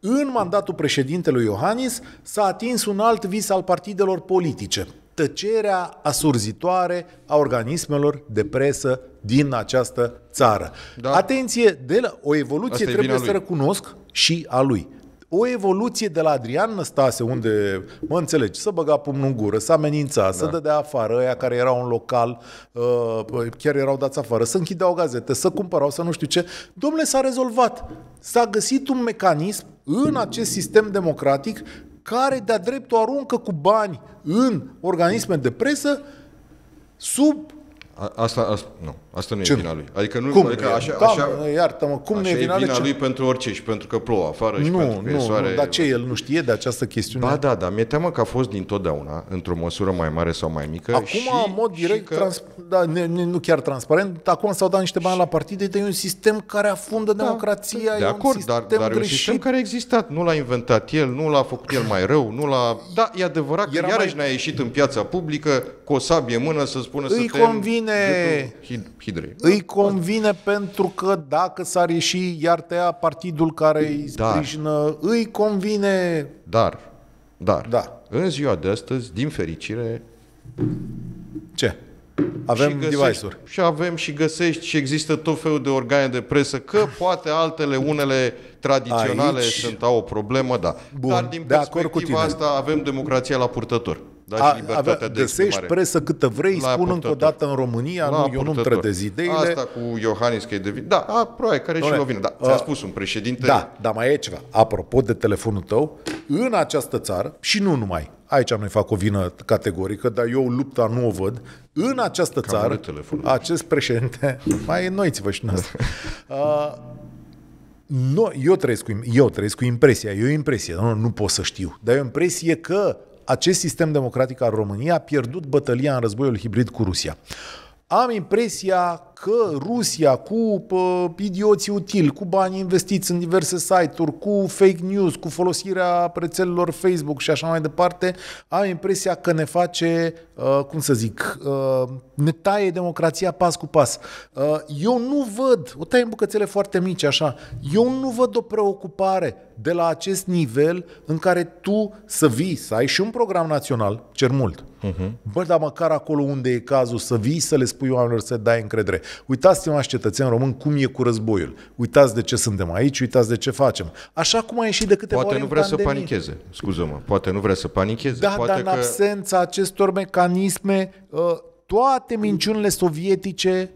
B: În mandatul președintelui Iohannis s-a atins un alt vis al partidelor politice. Tăcerea asurzitoare a organismelor de presă din această țară.
A: Da.
B: Atenție, de la, o evoluție
A: Asta e
B: trebuie
A: vina
B: să
A: lui.
B: recunosc și a lui. O evoluție de la Adrian Năstase, unde, mă înțelegi, să băga pumnul în gură, să amenința, da. să dădea afară ăia care erau în local, uh, chiar erau dați afară, să închideau gazete, să cumpărau, să nu știu ce. Domnule, s-a rezolvat. S-a găsit un mecanism în acest sistem democratic care de-a dreptul aruncă cu bani în organisme de presă sub
A: A- Asta, asta, nu, asta nu
B: Ce
A: e
B: nu?
A: vina lui. Adică nu
B: Cum?
A: adică așa,
B: Doamne,
A: așa,
B: iartă-mă, cum nu
A: așa
B: e vina lui?
A: vina
B: Ce-
A: lui pentru orice și pentru că plouă afară și
B: Nu,
A: pentru că e
B: nu,
A: soare.
B: nu, dar ce, el nu știe de această chestiune?
A: Ba da, dar mi-e teamă că a fost dintotdeauna, într-o măsură mai mare sau mai mică.
B: Acum,
A: și,
B: în mod
A: și
B: direct,
A: că,
B: trans, da, ne, ne, nu chiar transparent, acum s-au dat niște bani la partide, dar e un sistem care afundă democrația,
A: de
B: e
A: acord,
B: un
A: dar,
B: sistem
A: dar e un
B: greșit.
A: sistem care a existat. Nu l-a inventat el, nu l-a făcut el mai rău, nu l-a... Da, e adevărat că
B: Era
A: iarăși
B: mai-
A: ne-a ieșit în piața publică cu o sabie în mână să spună
B: Îi
A: să tăiem
B: convine.
A: Gâtul hid- hidrei.
B: Îi convine pentru că dacă s-ar ieși, iar tăia partidul care îi
A: Dar.
B: sprijină, îi convine...
A: Dar, dar,
B: Da.
A: în ziua de astăzi, din fericire,
B: Ce? Avem
A: și găsești,
B: device-uri.
A: Și avem și găsești și există tot felul de organe de presă, că <laughs> poate altele, unele tradiționale
B: Aici-
A: sunt au o problemă, da.
B: Bun,
A: Dar din
B: de acord cu
A: perspectiva
B: tine.
A: asta avem democrația la purtător. Da,
B: A,
A: și libertatea
B: avea,
A: de
B: găsești
A: exprimare.
B: presă câtă vrei,
A: La
B: spun încă o
A: purtător.
B: dată în România,
A: La
B: nu, eu nu-mi
A: purtător.
B: trădez ideile.
A: Asta cu Iohannis că e de vină. Da, a, probabil care și
B: Doamne,
A: o vină. Da,
B: a-
A: ți-a spus un președinte.
B: Da, dar mai e ceva. Apropo de telefonul tău, în această țară, și nu numai, aici nu-i fac o vină categorică, dar eu lupta nu o văd, în această țară,
A: urât telefonul.
B: acest președinte, mai înnoiți-vă și noastră, <laughs> uh, nu, eu, trăiesc cu, eu trăiesc cu impresia, eu impresie, nu, nu pot să știu, dar eu impresie că acest sistem democratic al României a pierdut bătălia în războiul hibrid cu Rusia. Am impresia că Rusia cu uh, idioții utili, cu bani investiți în diverse site-uri, cu fake news, cu folosirea rețelelor Facebook și așa mai departe, am impresia că ne face, uh, cum să zic, uh, ne taie democrația pas cu pas. Uh, eu nu văd, o taie în bucățele foarte mici așa, eu nu văd o preocupare de la acest nivel în care tu să vii, să ai și un program național, cer mult. Uh-huh. Bă, dar măcar acolo unde e cazul să vii să le spui oamenilor să dai încredere. Uitați, stimați cetățeni români, cum e cu războiul. Uitați de ce suntem aici, uitați de ce facem. Așa cum a ieșit de câteva
A: Poate
B: ori
A: nu vrea
B: în
A: să
B: pandemie.
A: panicheze, scuză-mă, poate nu vrea să panicheze.
B: Da,
A: poate
B: dar în
A: că...
B: absența acestor mecanisme, uh, toate minciunile sovietice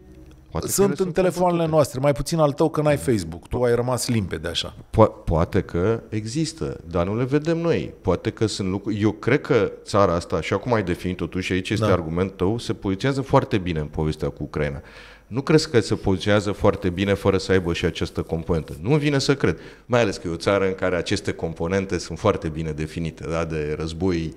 A: Poate că
B: sunt
A: ele
B: în
A: sunt
B: telefoanele
A: combătute.
B: noastre, mai puțin al tău că n-ai Facebook. Tu ai rămas limpede așa.
A: Po- poate că există, dar nu le vedem noi. Poate că sunt lucruri... Eu cred că țara asta, așa cum ai definit totuși, aici este
B: Da.
A: da. argumentul tău, se poziționează foarte bine în povestea cu Ucraina. Nu crezi că se poziționează foarte bine fără să aibă și această componentă. Nu vine să cred. Mai ales că e o țară în care aceste componente sunt foarte bine definite, da? de război,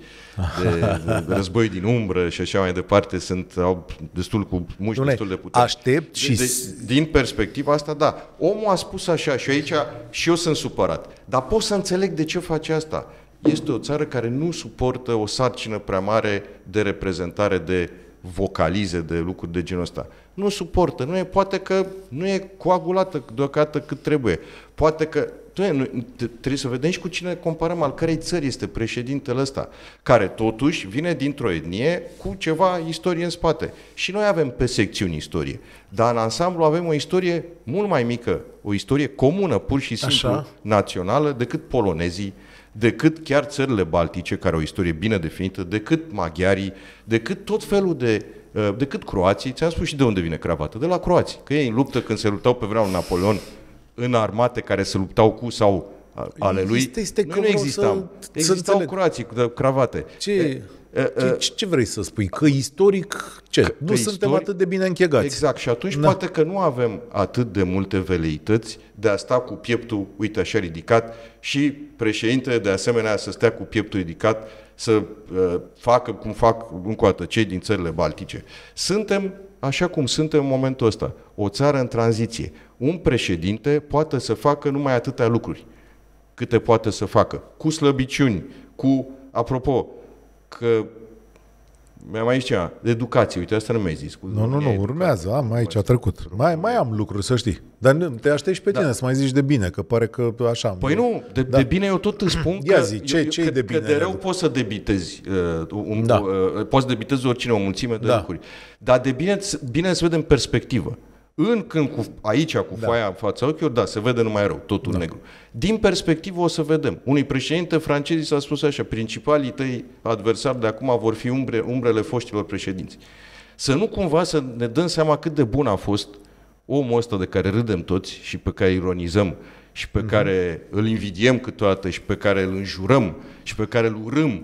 A: de <laughs> război din umbră și așa mai departe, sunt au destul cu muși
B: Dom'le,
A: destul de puternici.
B: aștept și
A: De, de, din perspectiva asta, da. Omul a spus așa și aici și eu sunt supărat. Dar pot să înțeleg de ce face asta. Este o țară care nu suportă o sarcină prea mare de reprezentare de vocalize, de lucruri de genul ăsta. Nu suportă. Nu e, poate că nu e coagulată deocamdată cât trebuie. Poate că Doamne, noi t- trebuie să vedem și cu cine comparăm, al cărei țări este președintele ăsta, care totuși vine dintr-o etnie cu ceva istorie în spate. Și noi avem pe secțiuni istorie, dar în ansamblu avem o istorie mult mai mică, o istorie comună, pur și simplu
B: Așa.
A: națională, decât polonezii, decât chiar țările baltice, care au o istorie bine definită, decât maghiarii, decât tot felul de uh, decât croații, ți-am spus și de unde vine cravată, de la croații, că ei în luptă când se luptau pe vreau Napoleon în armate care se luptau cu sau a- ale lui,
B: Este- este că
A: noi nu
B: vreau
A: existam.
B: să- să
A: Existau
B: înțeleg.
A: croații cu de cravate.
B: Ce,
A: E, e,
B: ce, ce, ce vrei să spui? Că istoric, ce?
A: Că-
B: nu
A: că
B: suntem
A: istoric-
B: atât de bine închegați.
A: Exact. Și atunci
B: Da.
A: poate că nu avem atât de multe veleități de a sta cu pieptul, uite așa ridicat, și președintele de asemenea să stea cu pieptul ridicat, să uh, facă cum fac încă o dată cei din țările baltice. Suntem așa cum suntem în momentul ăsta, o țară în tranziție. Un președinte poate să facă numai atâtea lucruri câte poate să facă, cu slăbiciuni, cu, apropo, că mi-am mai zis ceva, de educație, uite, asta nu mi-ai zis. Cu
B: Nu, nu, nu, urmează, am aici, a trecut. Mai, mai am lucruri, să știi. Dar nu, te aștepți pe tine da. să mai zici de bine, că pare că așa...
A: Păi nu, de,
B: Da.
A: de bine eu tot îți spun
B: Ia
A: că,
B: zi, ce-
A: eu, eu,
B: ce-i
A: că,
B: de bine,
A: că de rău
B: Radu?
A: poți să debitezi, uh, un,
B: Da.
A: uh, poți să debitezi oricine o mulțime de
B: Da.
A: lucruri. Dar de bine, bine să vedem perspectivă. În când cu, aici, cu
B: Da.
A: foaia în fața ochilor, da, se vede numai rău, totul da. negru. Din perspectivă o să vedem. Unui președinte francez s-a spus așa, principalii tăi adversari de acum vor fi umbre, umbrele foștilor președinți. Să nu cumva să ne dăm seama cât de bun a fost omul ăsta de care râdem toți și pe care ironizăm și pe care îl invidiem câteodată și pe care îl înjurăm și pe care îl urâm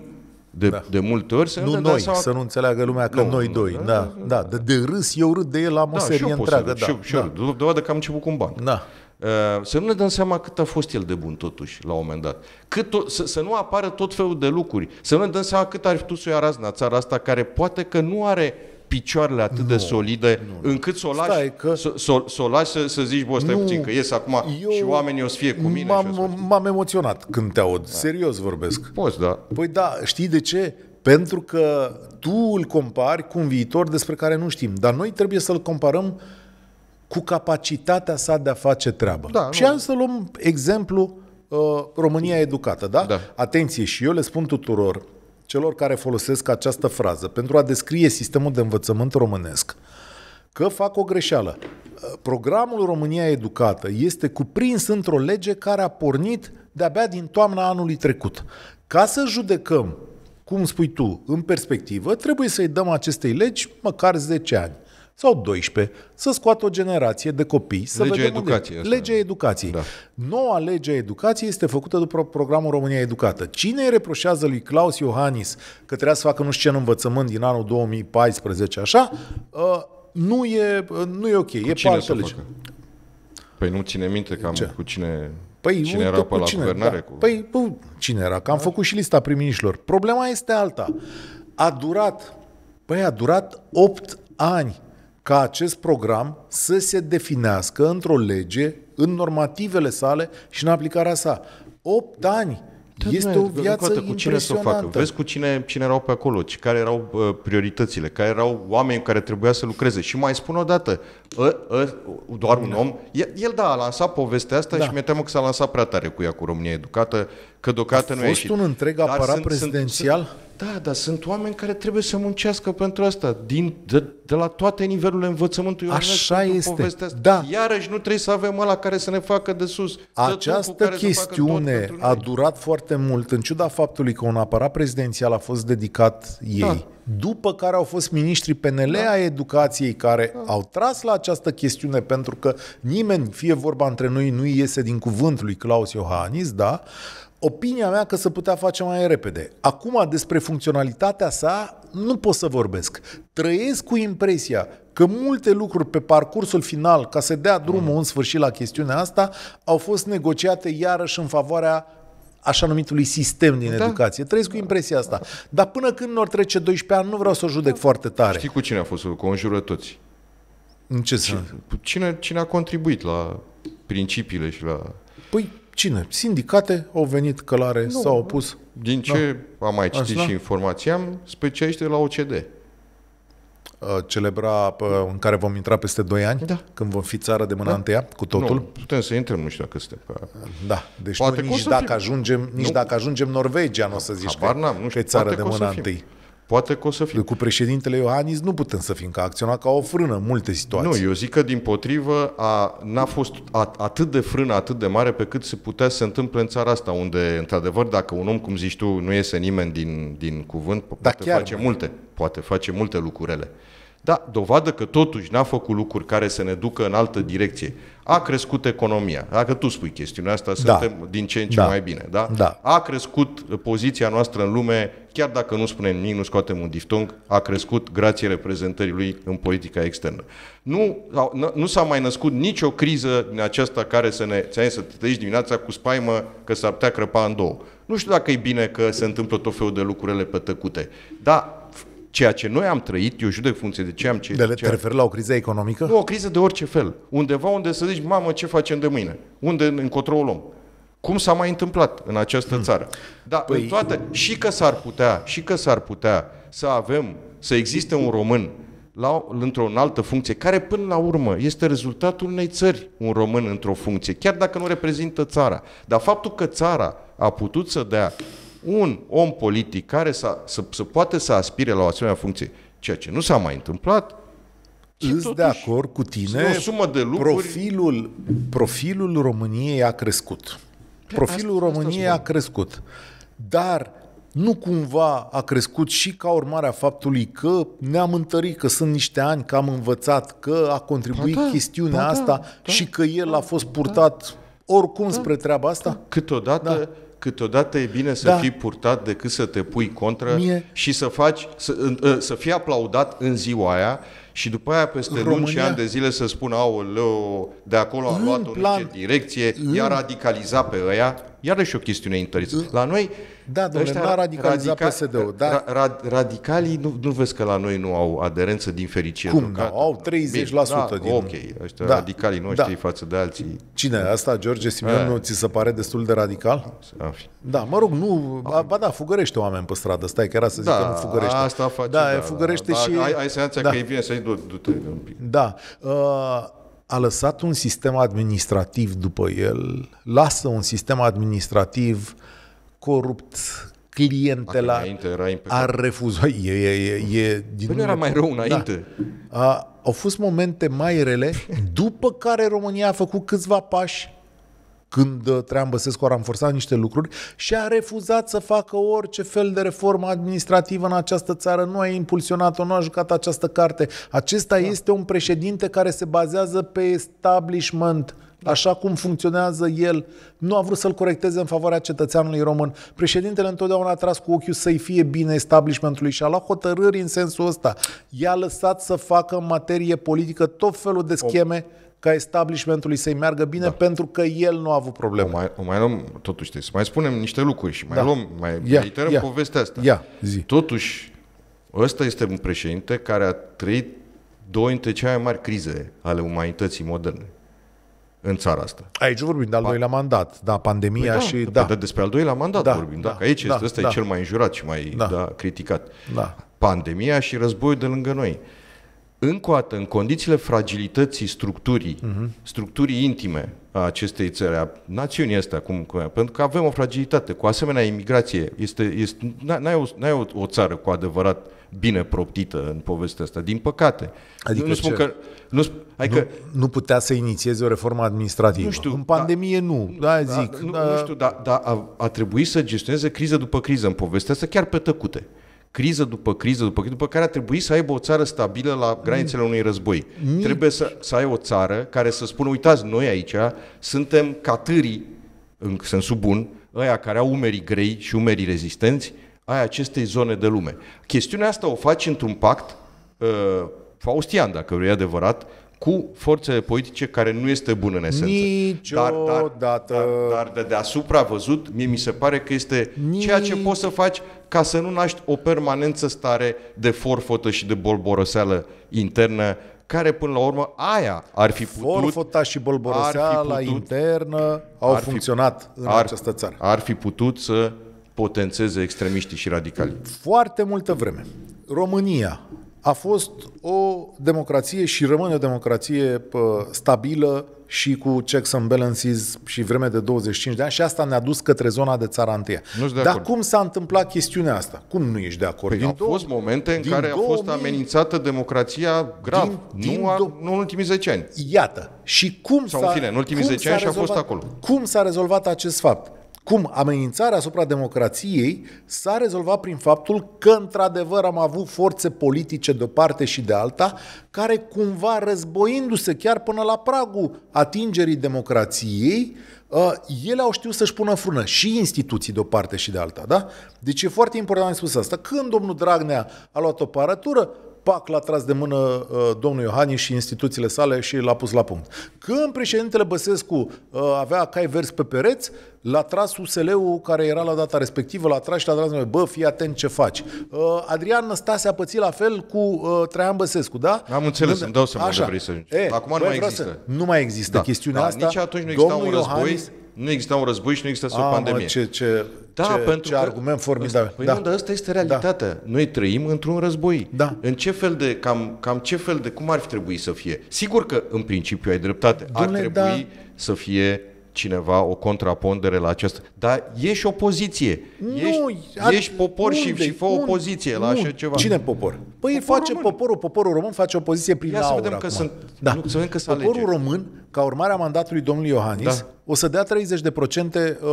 A: de,
B: Da.
A: de multe ori, să
B: Nu
A: ne dăm
B: noi,
A: seama
B: să nu înțeleagă lumea că
A: Nu,
B: noi
A: nu,
B: doi.
A: da,
B: Da, da, de, de râs, eu râd de el, am o
A: da, și
B: serie
A: eu pot să
B: întreagă.
A: râd,
B: Da,
A: și eu, și eu
B: da.
A: râd. Dovadă că am început cu un banc.
B: da.
A: Uh, să nu ne dăm seama cât a fost el de bun totuși la un moment dat. Cât tot, să, să nu apară tot felul de lucruri. Să nu ne dăm seama cât ar fi putut să o ia razna țara asta care poate că nu are picioarele atât nu, de solide nu, încât să o lași,
B: Stai că-
A: să, să, să o lași să, să zici, bă, stai
B: Nu.
A: puțin, că ies acum
B: Eu
A: și oamenii o să fie cu mine. și o să
B: M-am, m-am emoționat când te aud. Serios vorbesc.
A: Poți, da.
B: Păi da, știi de ce? Pentru că tu îl compari cu un viitor despre care nu știm, dar noi trebuie să-l comparăm cu capacitatea sa de a face treabă.
A: Da,
B: și
A: nu.
B: hai să luăm exemplu uh, România educată, da?
A: Da.
B: Atenție, și eu le spun tuturor celor care folosesc această frază pentru a descrie sistemul de învățământ românesc că fac o greșeală. Programul România Educată este cuprins într-o lege care a pornit de-abia din toamna anului trecut. Ca să judecăm, cum spui tu, în perspectivă, trebuie să-i dăm acestei legi măcar 10 ani sau 12, să scoată o generație de copii. Să
A: Legea
B: vedem unde-
A: educației asta.
B: Legea educației.
A: Da.
B: Noua lege a educației este făcută după programul România Educată. Cine îi reproșează lui Claus Iohannis că trebuia să facă nu știu ce în învățământ din anul 2014, așa, uh, nu e, uh, nu e ok, e pe
A: Cine
B: altă
A: să
B: lege.
A: facă? Păi nu ține minte cam
B: Ce?
A: cu cine,
B: Păi,
A: cine
B: uite
A: era pe
B: cu
A: la
B: cine,
A: guvernare.
B: Da.
A: Cu...
B: Păi, bă, cine era? Că am făcut și lista prim-ministrilor. Problema este alta. A durat, păi a durat 8 ani ca acest program să se definească într-o lege, în normativele sale și în aplicarea sa. 8 ani
A: Da,
B: este
A: dom'le,
B: o
A: încă
B: viață
A: dată, cu cine să o facă?
B: impresionantă.
A: Vezi cu cine, cine erau pe acolo, ci care erau uh, prioritățile, care erau oameni care trebuia să lucreze. Și mai spun o dată, ă, ă, doar un om, el, el da, a lansat povestea asta
B: Da.
A: și mi-e teamă că s-a lansat prea tare cu ea, cu România Educată, că deocamdată
B: A
A: nu a
B: fost
A: ieșit.
B: un întreg
A: Dar
B: aparat prezidențial?
A: Sunt, da, dar sunt oameni care trebuie să muncească pentru asta, din, de, de la toate nivelurile învățământului
B: Așa
A: românesc pentru
B: este,
A: povestea asta.
B: da.
A: Iarăși nu trebuie să avem ăla care să ne facă de sus. tătucul
B: Această
A: care să facă tot
B: chestiune
A: pentru
B: a
A: noi.
B: durat foarte mult, în ciuda faptului că un aparat prezidențial a fost dedicat ei.
A: Da.
B: După care au fost miniștrii PNL a educației care au tras la această chestiune pentru că nimeni, fie vorba între noi, nu iese din cuvântul lui Claus Iohannis, da? Opinia mea că se putea face mai repede. Acum, despre funcționalitatea sa, nu pot să vorbesc. Trăiesc cu impresia că multe lucruri pe parcursul final, ca să dea drumul în sfârșit la chestiunea asta, au fost negociate iarăși în favoarea așa numitului sistem din
A: Da.
B: educație. Trăiesc cu impresia asta. Dar până când nu trece 12 ani, nu vreau să o judec foarte tare.
A: Știi cu cine a fost? Cu înjură toți.
B: În ce sens?
A: Cine, cine a contribuit la principiile și la...
B: Păi cine? Sindicate au venit călare, s-au opus.
A: Din ce am mai citit
B: Asta?
A: și informații, am specialiști de la OCD.
B: Uh, celebra uh, în care vom intra peste 2 ani,
A: Da.
B: când vom fi țară de mâna da. întâia, cu totul.
A: Nu, putem să intrăm, nu știu dacă suntem pe...
B: Da, deci
A: Poate
B: nu,
A: că o
B: nici
A: să
B: dacă
A: fim.
B: ajungem, nici
A: Nu.
B: dacă ajungem Norvegia, nu o să zici
A: Habar
B: că,
A: n-am, nu
B: că
A: știu.
B: e țară
A: Poate
B: de
A: că o să
B: mâna
A: fim.
B: întâi.
A: Poate că o să fim.
B: Cu președintele Iohannis nu putem să fim, că a acționat ca o frână în multe situații.
A: Nu, eu zic că din potrivă a, n-a fost a, atât de frână, atât de mare pe cât se putea să se întâmple în țara asta, unde, într-adevăr, dacă un om, cum zici tu, nu iese nimeni din, din cuvânt, po-
B: Da,
A: poate
B: chiar,
A: face
B: mă.
A: multe, poate face multe lucrurele. Da, dovadă că totuși n-a făcut lucruri care să ne ducă în altă direcție. A crescut economia. Dacă tu spui chestiunea asta,
B: Da.
A: suntem din ce în ce
B: Da.
A: mai bine. Da?
B: Da.
A: A crescut poziția noastră în lume, chiar dacă nu spunem nimic, nu scoatem un diftong, a crescut grație reprezentării lui în politica externă. Nu, au- nu- nu s-a mai născut nicio criză din aceasta care să ne ți să te treci dimineața cu spaimă că s-ar putea crăpa în două. Nu știu dacă e bine că se întâmplă tot felul de lucrurile pe tăcute, dar ceea ce noi am trăit, eu judec funcție de ce am ce,
B: De le,
A: ce
B: te referi la o criză economică?
A: nu, o criză de orice fel. Undeva unde să zici, mamă, ce facem de mâine? Unde încotro o luăm? Cum s-a mai întâmplat în această țară? Da, păi... în toate, și că s-ar putea, și că s-ar putea să avem, să existe un român la, într-o altă funcție, care până la urmă este rezultatul unei țări, un român într-o funcție, chiar dacă nu reprezintă țara. Dar faptul că țara a putut să dea un om politic care să, să, să poate să aspire la o asemenea funcție, ceea ce nu s-a mai întâmplat, și
B: Îs de
A: totuși,
B: acord cu tine.
A: sunt o sumă de lucruri-
B: Profilul, profilul României a crescut. Profilul
A: asta- asta
B: României
A: spun.
B: a crescut. Dar nu cumva a crescut și ca urmare a faptului că ne-am întărit, că sunt niște ani, că am învățat, că a contribuit
A: Ba da,
B: chestiunea
A: ba da,
B: asta
A: da,
B: și că el a fost purtat oricum spre treaba asta?
A: Câteodată, da. Câteodată e bine să
B: Da.
A: da. fii purtat decât să te pui contră
B: Mie-
A: și să faci, să, în- să fii aplaudat în ziua aia și după aia peste România... luni și
B: România-
A: ani de zile să spună, aoleu, de acolo a
B: În
A: luat-o
B: plan-
A: în ce direcție,
B: în-
A: i-a radicalizat pe ăia, iarăși o chestiune interesantă. La noi...
B: Da, domnule,
A: ăștia
B: n-a radicalizat
A: radica-
B: PSD-ul, da.
A: Ra, ra, radicalii, nu, nu vezi că la noi nu au aderență din fericire.
B: Cum
A: deocamdată?
B: nu? Au 30%
A: Bine,
B: din-
A: da, Ok, ăștia
B: Da,
A: radicalii noștri
B: da.
A: față de alții.
B: Cine? Asta, George Simion,
A: Eh.
B: nu ți se pare destul de radical?
A: în fi.
B: Da, mă rog, nu, ba, ba da, fugărește oameni pe stradă, stai că era să zic că nu fugărește.
A: asta face.
B: Da, fugărește
A: da,
B: și...
A: Ai, ai senzația
B: da,
A: că e bine să-i du- du-te un pic.
B: Da, uh, a lăsat un sistem administrativ după el, lasă un sistem administrativ corupt, clientelar,
A: Dacă înainte era impecabil.
B: a refuzat, e, e, e, e din
A: Păi nu era mai rău înainte.
B: Da. A, au fost momente mai rele, <laughs> după care România a făcut câțiva pași când uh, Traian Băsescu a ranforsat niște lucruri și a refuzat să facă orice fel de reformă administrativă în această țară. Nu a impulsionat-o, nu a jucat această carte. Acesta da. este un președinte care se bazează pe establishment, da. așa cum funcționează el. Nu a vrut să-l corecteze în favoarea cetățeanului român. Președintele întotdeauna a tras cu ochiul să-i fie bine establishmentului și a luat hotărâri în sensul ăsta. I-a lăsat să facă în materie politică tot felul de scheme ca establishmentului să-i meargă bine da. pentru că el nu a avut
A: O
B: probleme.
A: mai, o mai luăm, totuși, trebuie să mai spunem niște lucruri și mai
B: Da.
A: luăm, mai
B: Ia,
A: reiterăm
B: ia.
A: povestea asta.
B: Ia, zi.
A: Totuși, ăsta este un președinte care a trăit două dintre cele mai mari crize ale umanității moderne în țara asta.
B: Aici vorbim de al doilea mandat, da, pandemia
A: Păi
B: și...
A: da,
B: Da,
A: păi despre al doilea mandat
B: Da,
A: vorbim.
B: da,
A: Dacă aici
B: da,
A: este, ăsta
B: da.
A: e cel mai înjurat și mai
B: Da.
A: da. criticat.
B: da.
A: Pandemia și războiul de lângă noi. Încă o dată, în condițiile fragilității structurii,
B: Mhm.
A: uh-huh. structurii intime a acestei țări, a națiunii astea, cum, cum, pentru că avem o fragilitate, cu asemenea imigrație, este, este, n-ai, o, n-ai o, o țară cu adevărat bine proptită în povestea asta, din păcate.
B: Adică
A: nu spun
B: ce?
A: că... Nu, sp- adică,
B: Nu, nu putea să inițieze o reformă administrativă.
A: Nu știu,
B: În pandemie nu, da,
A: da,
B: zic.
A: nu,
B: da,
A: nu știu, dar da, a, a trebuit să gestioneze criză după criză în povestea asta, chiar pe tăcute. Criză după criză după criză, după care a trebuit să aibă o țară stabilă la granițele unui război. Trebuie să, să ai o țară care să spună, uitați, noi aici suntem catârii, în sensul bun, ăia care au umerii grei și umerii rezistenți, ai acestei zone de lume. Chestiunea asta o faci într-un pact uh, faustian, dacă vrei adevărat, cu forțele politice care nu este bun în esență.
B: Niciodată.
A: Dar, dar, dar de deasupra văzut, mie mi se pare că este
B: Nici-
A: ceea ce poți să faci ca să nu naști o permanență stare de forfotă și de bolboroseală internă, care până la urmă aia ar fi putut...
B: Forfota și bolboroseala
A: ar fi putut-
B: internă au
A: ar fi-
B: funcționat în
A: ar,
B: această țară.
A: Ar fi putut să potențeze extremiștii și radicalii.
B: Foarte multă vreme. România a fost o democrație și rămâne o democrație pă, stabilă și cu checks and balances și vreme de 25 de ani și asta ne-a dus către zona de țara întâia.
A: Nu sunt de
B: Dar
A: acord.
B: cum s-a întâmplat chestiunea asta? Cum nu ești de acord?
A: Păi au
B: două-
A: fost momente în
B: din
A: care a fost
B: 2000
A: amenințată democrația grav,
B: Din- din
A: nu, a,
B: dou-
A: nu în ultimii 10 ani.
B: Iată. Și cum
A: Sau,
B: s-a,
A: în fine, în ultimii
B: cum
A: 10
B: s-a
A: ani și a fost
B: rezolvat-
A: acolo.
B: Cum s-a rezolvat acest fapt? Cum amenințarea asupra democrației s-a rezolvat prin faptul că, într-adevăr, am avut forțe politice de o parte și de alta, care cumva războindu-se chiar până la pragul atingerii democrației, uh, ele au știut să-și pună frână și instituții de o parte și de alta, da? Deci e foarte important de spus asta. Când domnul Dragnea a luat o parătură, pac, l-a tras de mână uh, domnul Iohannis și instituțiile sale și l-a pus la punct. Când președintele Băsescu uh, avea cai verzi pe pereți, l-a tras USL-ul care era la data respectivă, l-a tras și l-a tras, bă, fii atent ce faci. Uh, Adrian Năstase a pățit la fel cu uh, Traian Băsescu, da?
A: Am înțeles,
B: Nu-
A: îmi dau seama
B: Așa.
A: unde vrei să ajungi.
B: E,
A: Acum nu
B: băi,
A: mai
B: vreau
A: există.
B: Să, nu mai există chestiunea
A: da,
B: asta.
A: Nici atunci nu exista un
B: Domnul
A: război,
B: Iohannis-
A: nu exista un război și nu exista o
B: A,
A: pandemie.
B: Mă, ce, ce,
A: Da,
B: ce,
A: pentru
B: ce
A: că
B: argument formidabil.
A: Păi
B: da.
A: nu, dar asta este realitatea. Da. Noi trăim într-un război.
B: Da.
A: În ce fel de, cam, cam ce fel de, cum ar fi trebui să fie? Sigur că, în principiu, ai dreptate.
B: Dom'le,
A: ar trebui
B: da.
A: să fie cineva o contrapondere la această... Dar ești opoziție. ești,
B: ar-
A: ești popor și,
B: unde?
A: și fă
B: Unde?
A: opoziție la
B: Nu.
A: așa ceva.
B: Cine popor? Păi
A: Poporul
B: face
A: român.
B: poporul, poporul român face opoziție prin
A: Ia să
B: aur
A: vedem că
B: acum.
A: sunt-
B: da.
A: nu, să vedem că se
B: Poporul
A: alege.
B: român, ca urmare a mandatului domnului Iohannis,
A: Da.
B: o să dea 30% uh,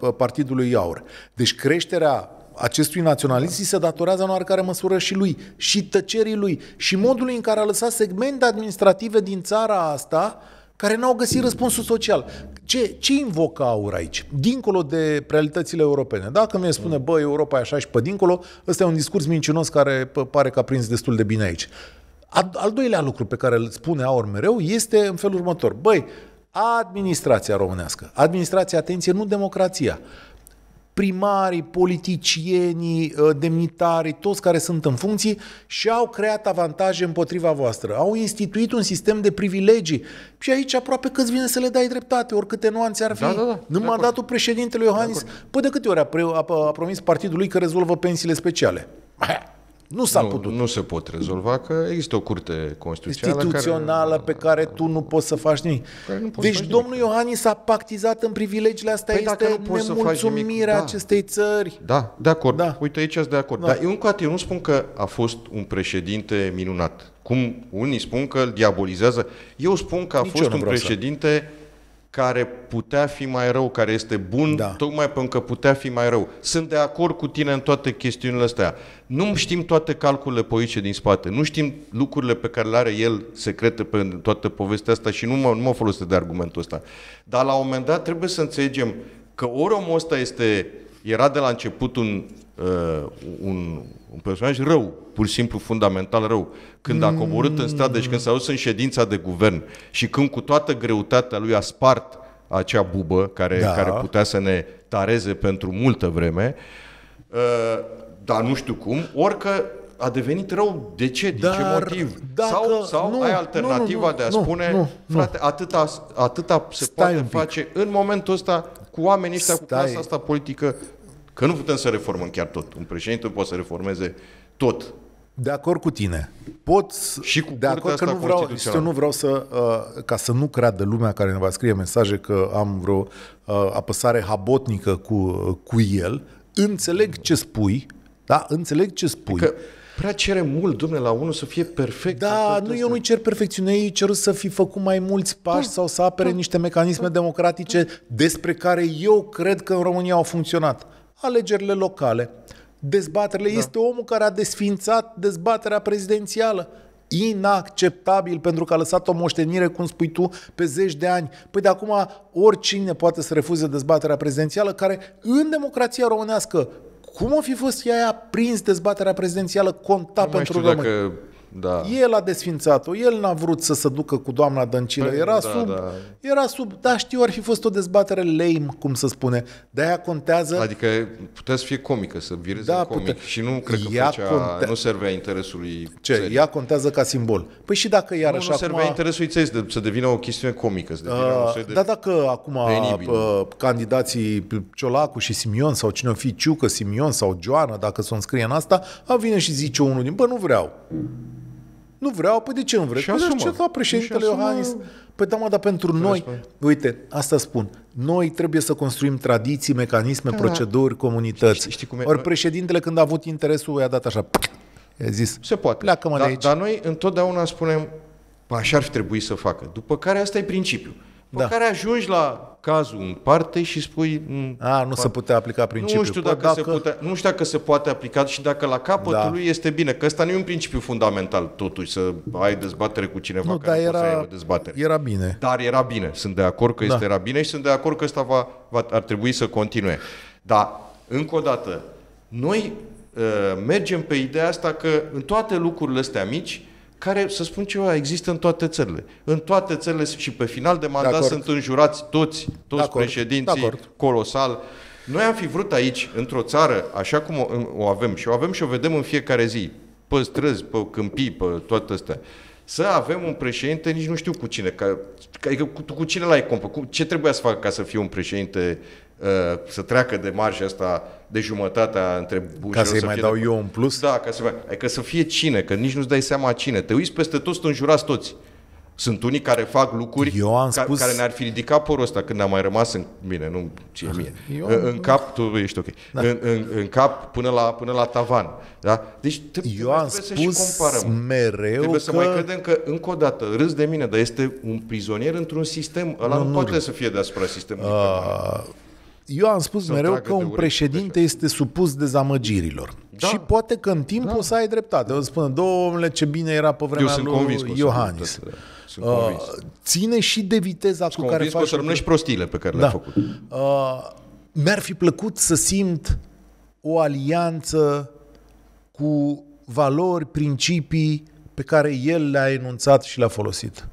B: uh, partidului Aur. Deci creșterea acestui naționalism îi se datorează în oarecare măsură și lui, și tăcerii lui, și modului în care a lăsat segmente administrative din țara asta care n-au găsit răspunsul social. Ce, ce invocă aur aici? Dincolo de realitățile europene. Dacă mi spune, bă, Europa e așa și pe dincolo, ăsta e un discurs mincinos care pă, pare că a prins destul de bine aici. Al, al doilea lucru pe care îl spune aur mereu este în felul următor. Băi, administrația românească, administrația, atenție, nu democrația, primarii, politicienii, uh, demnitarii, toți care sunt în funcții și au creat avantaje împotriva voastră. Au instituit un sistem de privilegii și aici aproape că îți vine să le dai dreptate, oricâte nuanțe ar fi.
A: Da, da, da,
B: În
A: de
B: mandatul
A: acord.
B: președintelui Iohannis, păi de câte ori a, pre, a, a promis partidul lui că rezolvă pensiile speciale? <laughs> Nu s-a
A: nu,
B: putut.
A: nu se pot rezolva, că există o curte constituțională
B: instituțională
A: care...
B: pe care tu nu poți să faci nimic.
A: Care nu poți să
B: Deci
A: faci
B: domnul Iohannis a pactizat în privilegiile astea.
A: Păi dacă
B: este
A: nu poți să faci nimic,
B: nemulțumirea
A: da.
B: acestei țări.
A: Da, de acord.
B: Da.
A: Da. Uite, aici sunt de acord.
B: Da.
A: Da. Dar eu încă o dată, eu nu spun că a fost un președinte minunat. Cum unii spun că îl diabolizează. Eu spun că a
B: Nici eu
A: fost
B: nu
A: un
B: vreau să-
A: președinte care putea fi mai rău, care este bun,
B: Da.
A: da. tocmai pentru că putea fi mai rău. Sunt de acord cu tine în toate chestiunile astea. Nu știm toate calculele politice din spate, nu știm lucrurile pe care le are el secrete pe toată povestea asta și nu mă, nu mă folosesc de argumentul ăsta. Dar la un moment dat trebuie să înțelegem că ori omul ăsta este, era de la început un, uh, un, un personaj rău, pur și simplu fundamental rău. Când a coborât în stradă și când s-a dus în ședința de guvern și când cu toată greutatea lui a spart acea bubă care,
B: Da.
A: da. care putea să ne tareze pentru multă vreme, uh, dar nu știu cum, ori că a devenit rău. De ce? Din
B: Dar
A: ce motiv?
B: dacă-
A: sau sau
B: nu,
A: ai
B: nu,
A: alternativa
B: nu, nu,
A: de a
B: nu,
A: spune,
B: nu, nu.
A: frate, atâta, atâta se
B: Stai
A: poate
B: un pic.
A: face în momentul ăsta cu oamenii ăștia, cu
B: Stai.
A: clasa asta politică, că nu putem să reformăm chiar tot. Un președinte nu poate să reformeze tot.
B: De acord cu tine. Pot
A: Și cu
B: de
A: curtea
B: acord că
A: asta
B: nu vreau, eu
A: constituțională.
B: nu vreau să uh, ca să nu creadă lumea care ne va scrie mesaje că am vreo uh, apăsare habotnică cu cu el. Înțeleg ce spui, da? Înțeleg ce spui.
A: Că prea cere mult, domnule, la unul să fie perfect.
B: Da,
A: tot
B: nu, eu
A: ăsta.
B: nu-i cer perfecțiune, ei cer să fi făcut mai mulți pași sau să apere niște mecanisme democratice despre care eu cred că în România au funcționat. Alegerile locale, dezbaterile, da. este omul care a desfințat dezbaterea prezidențială. Inacceptabil pentru că a lăsat o moștenire, cum spui tu, pe zeci de ani. Păi de acum oricine poate să refuze dezbaterea prezidențială care în democrația românească cum o fi fost ea a prins dezbaterea prezidențială conta
A: Nu mai
B: pentru
A: știu
B: români?
A: dacă... Da.
B: El a desfințat-o, el n-a vrut să se ducă cu doamna Dăncilă,
A: Păi,
B: era
A: da,
B: sub,
A: da.
B: era sub, da știu, ar fi fost o dezbatere lame, cum să spune, de-aia contează,
A: Adică putea să fie comică, să vireze
B: Da,
A: da, comic
B: pute-
A: și nu cred că
B: Ea
A: făcea,
B: conte-
A: nu servea interesului
B: ce,
A: țării.
B: ea contează ca simbol. Păi și dacă
A: nu,
B: iarăși
A: nu servea
B: acum...
A: interesului țării să, să devină o chestiune comică, să devină un
B: Uh,
A: soi de...
B: da, dacă acum
A: penibil.
B: uh, candidații Ciolacu și Simion sau cine o fi Ciucă, Simion sau Joana, dacă s-o înscrie în asta, a vine și zice unul din, bă, nu vreau. Nu vreau, păi de ce nu vreți?
A: Și
B: Păi
A: asumă.
B: ce la președintele
A: Și asumă.
B: Iohannis? Păi da, mă, dar pentru noi, uite, asta spun, noi trebuie să construim tradiții, mecanisme, proceduri, comunități.
A: Știi- știi cum e?
B: Ori președintele când a avut interesul, i-a dat așa, i-a zis,
A: Se poate.
B: pleacă-mă
A: dar,
B: de aici.
A: Dar noi întotdeauna spunem, "Bă, așa ar fi trebuit să facă. După care asta e principiul. După
B: Da.
A: care ajungi la cazul în parte și spui... "M,
B: A, nu se putea aplica principiul.
A: Nu știu,
B: Păi
A: dacă se putea, nu știu dacă se poate aplica și dacă la capătul
B: Da.
A: lui este bine, că ăsta nu e un principiu fundamental totuși, să ai dezbatere cu cineva
B: Nu,
A: care
B: dar
A: nu poți să ai
B: era,
A: o dezbatere.
B: era bine.
A: Dar era bine, sunt de acord că
B: Da.
A: este era bine și sunt de acord că ăsta va, va, ar trebui să continue. Dar, încă o dată, noi uh, mergem pe ideea asta că în toate lucrurile astea mici, care, să spun ceva, există în toate țările. În toate țările și pe final de mandat
B: acord.
A: sunt înjurați toți, toți
B: De acord,
A: președinții,
B: de acord.
A: colosal. Noi am fi vrut aici, într-o țară, așa cum o, o avem și o avem și o vedem în fiecare zi, pe străzi, pe câmpii, pe toate astea, să avem un președinte, nici nu știu cu cine, ca, ca, adică cu, cu cine l-ai compa, cu ce trebuia să facă ca să fie un președinte uh, să treacă de marja asta de jumătatea între bușilor.
B: Ca să-i
A: să
B: mai
A: fie
B: dau
A: de...
B: eu un plus?
A: Da, ca să mai... Adică să fie cine, că nici nu-ți dai seama cine. Te uiți peste tot, sunt înjurați toți. Sunt unii care fac lucruri
B: Eu am
A: ca,
B: spus-
A: care ne-ar fi ridicat porul ăsta când ne-a mai rămas în... Bine, nu ție mie.
B: Eu
A: în,
B: am-
A: în cap, tu ești ok. Da. În, în, în cap până la, până la tavan. Da? Deci trebuie,
B: Eu am
A: trebuie să și
B: spus
A: comparăm.
B: mereu
A: Trebuie
B: că...
A: să mai credem că, încă o dată, râs de mine, dar este un prizonier într-un sistem. Ăla nu, nu poate să fie deasupra sistemului. permanent.
B: Eu am spus
A: Să-l
B: mereu
A: tragă
B: că
A: de
B: un
A: urechi,
B: președinte este supus dezamăgirilor.
A: Da.
B: Și poate că în timp o să ai dreptate. O să spună, domnule, ce bine era pe
A: Eu
B: vremea
A: sunt
B: lui
A: convins că o să
B: Iohannis.
A: da. Sunt convins.
B: Uh, ține și de viteza cu care
A: convins că o
B: faci
A: să rămână și prostiile pe care
B: Da.
A: le-a făcut.
B: Uh, mi-ar fi plăcut să simt o alianță cu valori, principii pe care el le-a enunțat și le-a folosit.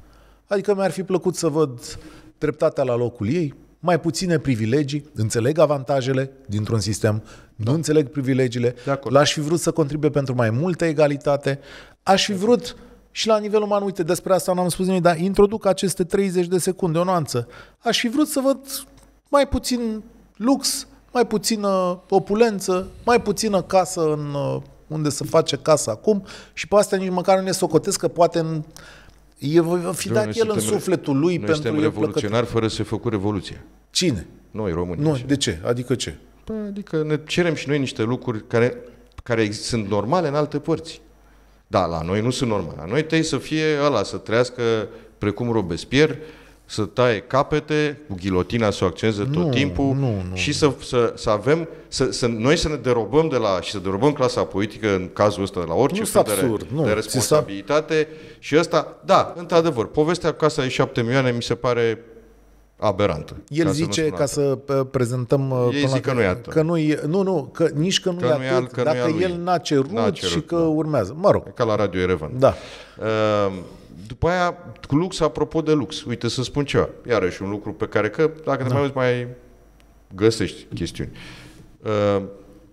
B: Adică mi-ar fi plăcut să văd dreptatea la locul ei, mai puține privilegii, înțeleg avantajele dintr-un sistem, nu înțeleg privilegiile,
A: De acord.
B: l-aș fi vrut să contribuie pentru mai multă egalitate, aș fi vrut și la nivel uman, uite, despre asta n-am spus nimic, dar introduc aceste 30 de secunde, o nuanță. Aș fi vrut să văd mai puțin lux, mai puțină opulență, mai puțină casă în uh, unde se face casa acum și pe astea nici măcar nu ne socotesc că poate în, e, va fi
A: Noi
B: dat el în
A: suntem-
B: sufletul lui
A: Noi
B: pentru
A: suntem
B: el plăcător.
A: revoluționari fără să fi făcut revoluție.
B: Cine?
A: Noi, românii.
B: Nu,
A: așa.
B: de ce? Adică ce?
A: Păi, adică ne cerem și noi niște lucruri care, care ex- sunt normale în alte părți. Da, la noi nu sunt normale. La noi trebuie să fie ăla, să trăiască precum Robespierre, să taie capete, cu ghilotina să o acționeze tot
B: Nu,
A: timpul
B: nu, nu.
A: și să, să, să avem, să, să, noi să ne derobăm de la, și să derobăm clasa politică în cazul ăsta de la orice
B: Nu
A: fel
B: sunt
A: de, re-
B: absurd, nu.
A: de
B: Ți s-a-
A: responsabilitate și ăsta, da, într-adevăr, povestea cu casa de șapte milioane mi se pare aberantă.
B: El
A: ca să nu
B: zice,
A: spun
B: ca
A: altfel.
B: să uh, prezentăm... uh,
A: Ei
B: până
A: zic
B: la-
A: că nu e atât.
B: Că nu e, nu, nu, că nici că nu
A: Că
B: e
A: nu e
B: atât,
A: al- că nu e
B: dacă
A: al lui.
B: el n-a cerut,
A: N-a cerut,
B: și că
A: da.
B: urmează. Mă rog,
A: Ca la Radio Erevan.
B: da.
A: Uh, După aia, cu lux, apropo de lux, uite să spun ceva, iarăși un lucru pe care, că dacă te mai uiți, mai găsești chestiuni. Uh,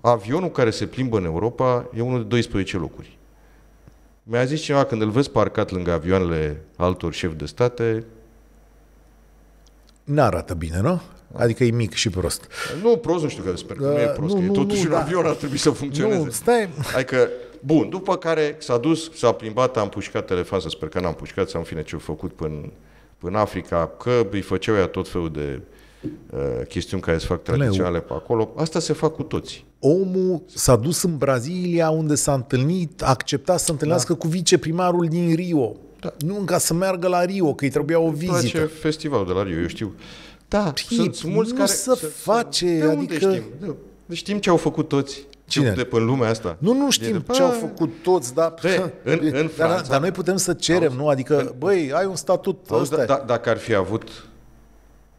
A: Avionul care se plimbă în Europa e unul de 12 locuri. Mi-a zis cineva, când îl vezi parcat lângă avioanele altor șefi de state,
B: N-arată bine, nu? Adică e mic și prost.
A: nu prost, nu știu că sper că nu
B: Uh,
A: e prost,
B: nu,
A: că e
B: nu,
A: totuși
B: nu,
A: un
B: da.
A: avion ar trebui să funcționeze.
B: Nu, stai.
A: Adică, bun, după care s-a dus, s-a plimbat, am pușcat telefon, să sper că n-am pușcat, sau în fine ce-au făcut până, până Africa, că îi făceau ea tot felul de uh, chestiuni care se fac tradiționale pe acolo. Asta se fac cu toți.
B: Omul s-a dus în Brazilia unde s-a întâlnit, a acceptat să întâlnească cu viceprimarul din Rio.
A: Da.
B: Nu ca să meargă la Rio, că îi trebuia o
A: Îmi place
B: vizită.
A: festivalul de la Rio, eu știu. Da,
B: Tip,
A: sunt, sunt mulți
B: nu
A: care...
B: se face,
A: de unde
B: adică-
A: știm? De, de știm ce au făcut toți.
B: Cine?
A: De pe lumea asta.
B: Nu, nu
A: De-
B: știm
A: de-
B: ce au
A: Bă,
B: făcut toți, dar...
A: Be, în- în
B: dar,
A: Franța-
B: dar noi putem să cerem, nu? Adică, băi, ai un statut
A: Auzi,
B: ăsta.
A: da, da, dacă ar fi avut...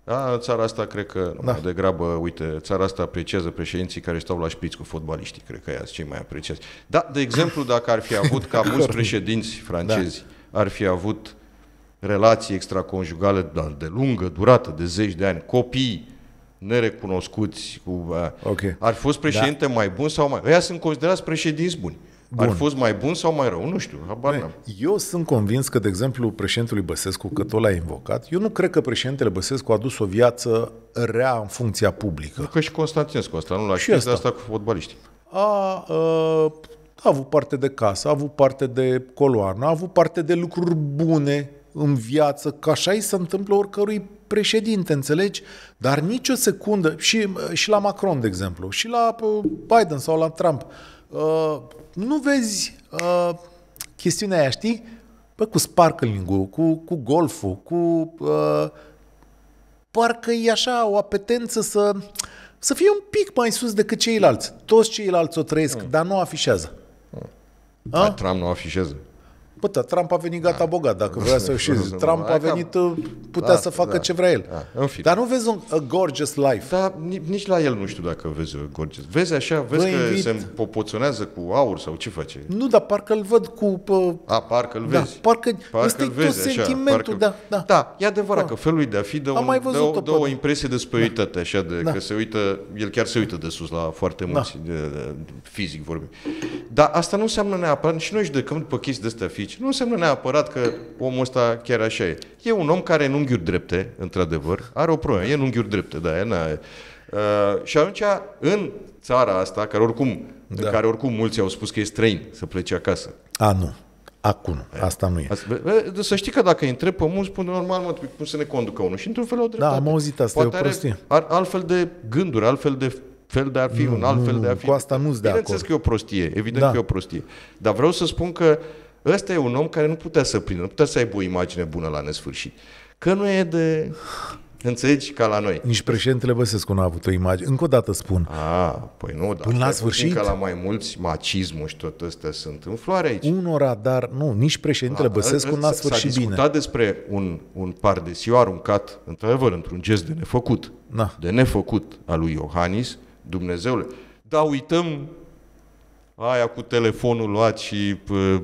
A: A, țara asta, cred că,
B: Da.
A: da. degrabă, uite, țara asta apreciază președinții care stau la șpiț cu fotbaliștii, cred că ea cei mai apreciați. Da, de exemplu, dacă ar fi avut, ca <laughs> mulți președinți francezi, ar fi avut relații extraconjugale da, de lungă durată, de zeci de ani, copii nerecunoscuți, cu, uh,
B: Ok.
A: ar fi fost președinte da. mai bun sau mai... Ăia sunt considerați președinți buni. Bun.
B: Bun.
A: Ar fi fost mai bun sau mai rău? Nu știu, habar n-am.
B: Eu sunt convins că, de exemplu, președintelui Băsescu, că tot l-a invocat, eu nu cred că președintele Băsescu a dus o viață rea în funcția publică.
A: Că și Constantinescu asta, nu l-a
B: Și
A: știut
B: asta.
A: de asta cu fotbaliștii.
B: A, a, a avut parte de casă, a avut parte de coloană, a avut parte de lucruri bune în viață, că așa îi se întâmplă oricărui președinte, înțelegi? Dar nici o secundă, și, și la Macron, de exemplu, și la uh, Biden sau la Trump, uh, nu vezi uh, chestiunea aia, știi? Bă, cu sparkling-ul, cu, cu golful, cu... Uh, parcă e așa o apetență să, să fie un pic mai sus decât ceilalți. Toți ceilalți o trăiesc, dar nu afișează.
A: A?
B: A?
A: Trump nu afișează.
B: Bă, da, Trump a venit gata bogat, dacă vrea să <laughs> și
A: Nu, nu,
B: Trump
A: hai
B: a
A: că-
B: venit, uh, putea
A: Da,
B: să facă
A: da,
B: ce vrea el.
A: da, în fine.
B: Dar nu vezi un a gorgeous life.
A: Dar ni- nici la el nu știu dacă vezi o gorgeous. Vezi așa, vezi
B: Vă
A: că
B: invit.
A: se popoțonează cu aur sau ce face?
B: Nu, dar parcă îl văd cu... Pă,
A: A, parcă îl
B: Da,
A: vezi.
B: parcă ăsta e
A: îl
B: tot
A: vezi așa,
B: sentimentul, da, da.
A: Da, e adevărat
B: Da.
A: că felul lui de a fi dă,
B: Am
A: un,
B: mai
A: dă,
B: văzut-o
A: o-
B: pe
A: dă o
B: tot.
A: impresie de superioritate, așa, de
B: Da.
A: că se uită, el chiar se uită de sus la foarte mulți, de, de, fizic vorbim. Dar asta nu înseamnă neapărat, și noi judecăm după chestii de astea fici, nu înseamnă neapărat că omul ăsta chiar așa e. E un om care în unghiuri drepte, într-adevăr, are o problemă, e în unghiuri drepte, da, e, na, uh, și atunci, în țara asta, care oricum, da. în care oricum mulți au spus că e străin să plece acasă,
B: A, nu. Acum nu. Asta nu e.
A: Asta- bă, bă, Să știi că dacă îi întreb pe mulți, spun normal, mă, cum să ne conducă unul. Și într-un fel au dreptate.
B: am auzit asta,
A: Poate
B: e o prostie.
A: Are, are altfel de gânduri, altfel de fel de a fi,
B: Nu,
A: un alt
B: nu,
A: fel de a
B: nu,
A: fi.
B: cu asta nu-s de
A: Bineînțeles
B: acord.
A: că e o prostie, evident
B: Da.
A: că e o prostie. Dar vreau să spun că ăsta e un om care nu putea să prindă, nu putea să aibă o imagine bună la nesfârșit. Că nu e de... Înțelegi? Ca la noi.
B: Nici președintele Băsescu nu a avut o imagine. Încă o dată spun.
A: A, păi nu, dar
B: Până la
A: stai puțin
B: sfârșit?
A: Că la mai mulți macismul și tot astea sunt în floare aici.
B: Unora, dar nu, nici președintele Băsescu n-a sfârșit
A: S-a
B: bine.
A: discutat despre un, un pardesiu aruncat, într-adevăr, într-un gest de nefăcut,
B: Da.
A: de nefăcut al lui Iohannis, Dumnezeule. Da, uităm aia cu telefonul luat și pă,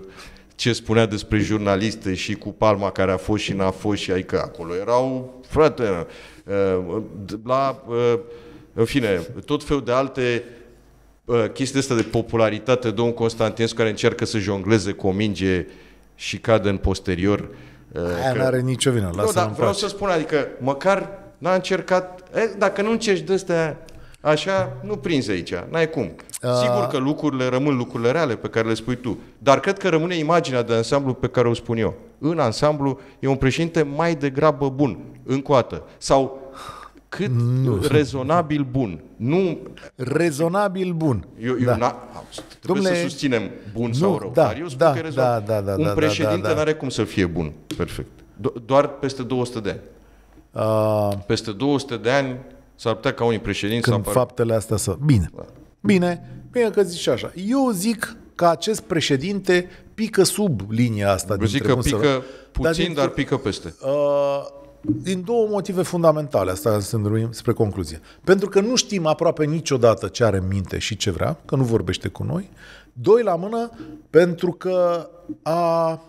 A: ce spunea despre jurnaliste și cu palma care a fost și n-a fost și adică acolo erau, frate, uh, la, uh, în fine, tot felul de alte uh, chestii astea de popularitate, domnul Constantinescu care încearcă să jongleze cu o minge și cade în posterior. uh,
B: Aia
A: că-
B: n-are nicio vină,
A: nu,
B: lasă
A: dar
B: în
A: vreau
B: pace.
A: să spun, adică măcar n-a încercat, e, dacă nu încerci de astea așa, nu prinzi aici, n-ai cum. Sigur că lucrurile rămân lucrurile reale pe care le spui tu, dar cred că rămâne imaginea de ansamblu pe care o spun eu. În ansamblu e un președinte mai degrabă bun, încă o dată, sau cât rezonabil bun. Nu,
B: Rezonabil bun.
A: eu, eu
B: Da.
A: n-a, trebuie
B: Dom'le,
A: să susținem bun
B: nu,
A: sau rău,
B: da,
A: dar eu spun
B: da,
A: că e rezonabil.
B: da, da, da,
A: un
B: da, da,
A: președinte
B: da, da.
A: n-are cum să fie bun, perfect. Do- doar peste 200 de ani.
B: Uh,
A: Peste 200 de ani s-ar putea ca unii președinți
B: când
A: să apară...
B: faptele astea să... Bine. Bine. Bine că zici așa. Eu zic că acest președinte pică sub linia asta.
A: Eu zic
B: dintre
A: că
B: cum să-
A: pică puțin,
B: din-
A: dar pică peste.
B: Uh, din două motive fundamentale, asta să ne spre concluzie. Pentru că nu știm aproape niciodată ce are în minte și ce vrea, că nu vorbește cu noi. Doi la mână, pentru că a,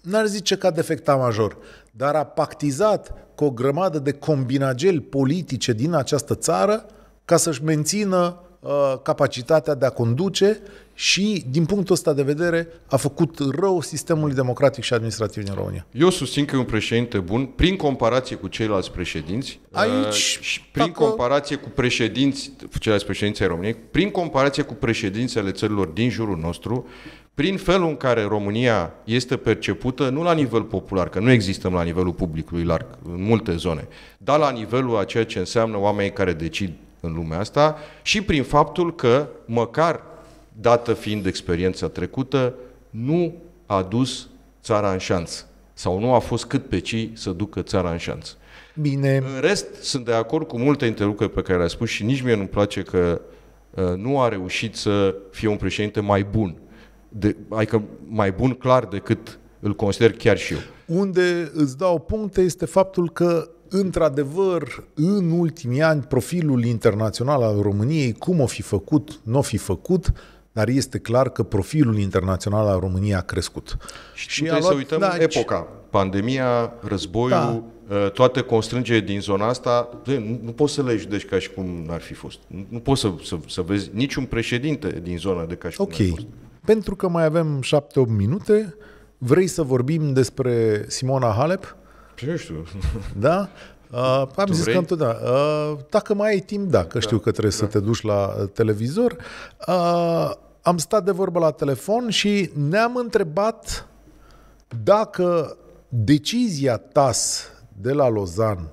B: n-ar zice că a defectat major, dar a pactizat cu o grămadă de combinageli politice din această țară ca să-și mențină uh, capacitatea de a conduce și, din punctul ăsta de vedere, a făcut rău sistemului democratic și administrativ din România.
A: Eu susțin că e un președinte bun, prin comparație cu ceilalți președinți.
B: Aici,
A: uh, și prin
B: dacă-
A: comparație cu președinți, ceilalți președinți ai României, prin comparație cu președințele țărilor din jurul nostru, prin felul în care România este percepută, nu la nivel popular, că nu existăm la nivelul publicului larg în multe zone, dar la nivelul a ceea ce înseamnă oamenii care decid în lumea asta și prin faptul că, măcar dată fiind experiența trecută, nu a dus țara în șanță sau nu a fost cât pe ci să ducă țara în șanță.
B: Bine,
A: În rest, sunt de acord cu multe interlocuri pe care le-a spus și nici mie nu-mi place că uh, nu a reușit să fie un președinte mai bun. De, adică mai bun clar decât îl consider chiar și eu.
B: unde îți dau puncte este faptul că, într-adevăr, în ultimii ani, profilul internațional al României, cum o fi făcut, nu o fi făcut, dar este clar că profilul internațional al României a crescut.
A: Și, trebuie să uităm da, epoca. Pandemia, războiul, da. toate constrângerile din zona asta, de, nu, nu poți să le judeci ca și cum n-ar fi fost. Nu, nu poți să, să, să vezi niciun președinte din zona de ca și cum
B: Ok.
A: n-ar fi fost.
B: Pentru că mai avem 7-8 minute, vrei să vorbim despre Simona Halep?
A: Și nu știu. <laughs>
B: Da? Uh, am
A: Tu
B: zis
A: vrei?
B: că întotdeauna. Uh, dacă mai ai timp, da, că știu că trebuie să te duci la uh, televizor. Uh, am stat de vorbă la telefon și ne-am întrebat dacă decizia TAS de la Lozan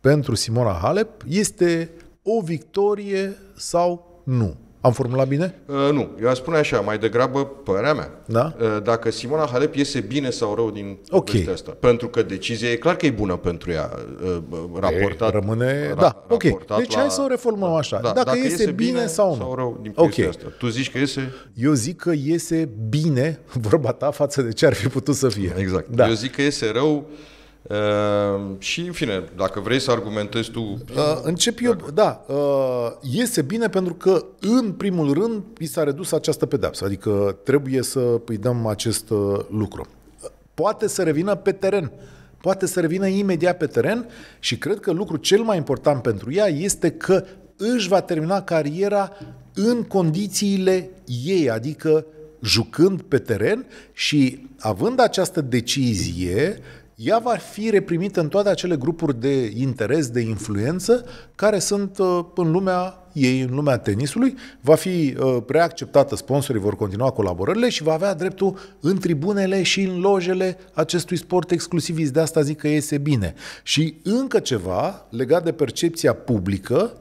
B: pentru Simona Halep este o victorie sau nu. Am formulat bine?
A: Uh, nu, eu aș spune așa, mai degrabă părerea mea.
B: Da?
A: Uh, dacă Simona Halep iese bine sau rău din
B: Ok.
A: povestea asta. Pentru că decizia e clar că e bună pentru ea, uh, uh, raportat.
B: rămâne-
A: ra-
B: da, ok.
A: raportat
B: Deci hai să o reformăm așa. Dacă iese bine sau nu.
A: Sau rău din
B: Ok.
A: povestea asta. Tu zici că iese...
B: Eu zic că iese bine, <laughs> vorba ta, față de ce ar fi putut să fie.
A: Exact.
B: Da.
A: Eu zic că iese rău uh, și, în fine, dacă vrei să argumentezi tu...
B: Uh, încep eu, da, uh, iese bine pentru că, în primul rând, i s-a redus această pedeapsă, adică trebuie să îi dăm acest uh, lucru. Poate să revină pe teren, poate să revină imediat pe teren și cred că lucrul cel mai important pentru ea este că își va termina cariera în condițiile ei, adică jucând pe teren și având această decizie, ea va fi reprimită în toate acele grupuri de interes, de influență, care sunt uh, în lumea ei, în lumea tenisului, va fi uh, preacceptată, sponsorii vor continua colaborările și va avea dreptul în tribunele și în lojele acestui sport exclusivist. De asta zic că iese bine. Și încă ceva legat de percepția publică,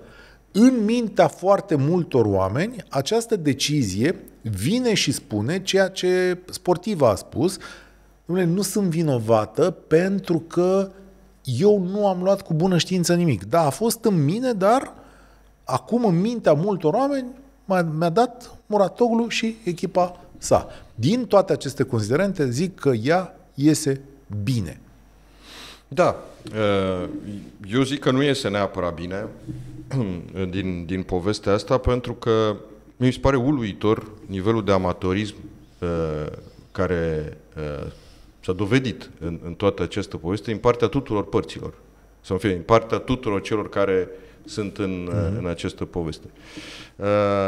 B: în mintea foarte multor oameni, această decizie vine și spune ceea ce sportiva a spus, Dom'le, nu sunt vinovată pentru că eu nu am luat cu bună știință nimic. Da, a fost în mine, dar acum în mintea multor oameni m-a, mi-a dat Muratoglu și echipa sa. Din toate aceste considerente zic că ea iese bine.
A: Da, uh, eu zic că nu iese neapărat bine <clears throat> din, din povestea asta, pentru că mi se pare uluitor nivelul de amatorism uh, care uh, s-a dovedit în, în toată această poveste din partea tuturor părților. Sau în fine, din partea tuturor celor care sunt în, mm-hmm. în această poveste. Uh,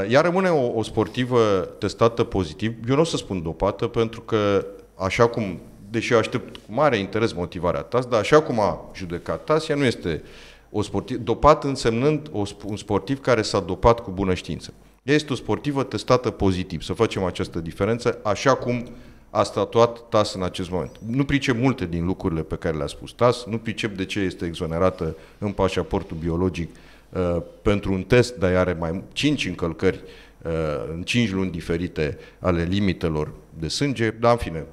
A: ea rămâne o, o sportivă testată pozitiv. Eu nu o să spun dopată, pentru că așa cum, deși eu aștept cu mare interes motivarea TAS, dar așa cum a judecat TAS, ea nu este o sportiv, dopat însemnând o, un sportiv care s-a dopat cu bună știință. Ea este o sportivă testată pozitiv, să facem această diferență, așa cum a statuat TAS în acest moment. Nu pricep multe din lucrurile pe care le-a spus TAS, nu pricep de ce este exonerată în pașaportul biologic uh, pentru un test, dar are mai cinci încălcări uh, în cinci luni diferite ale limitelor de sânge, dar în fine,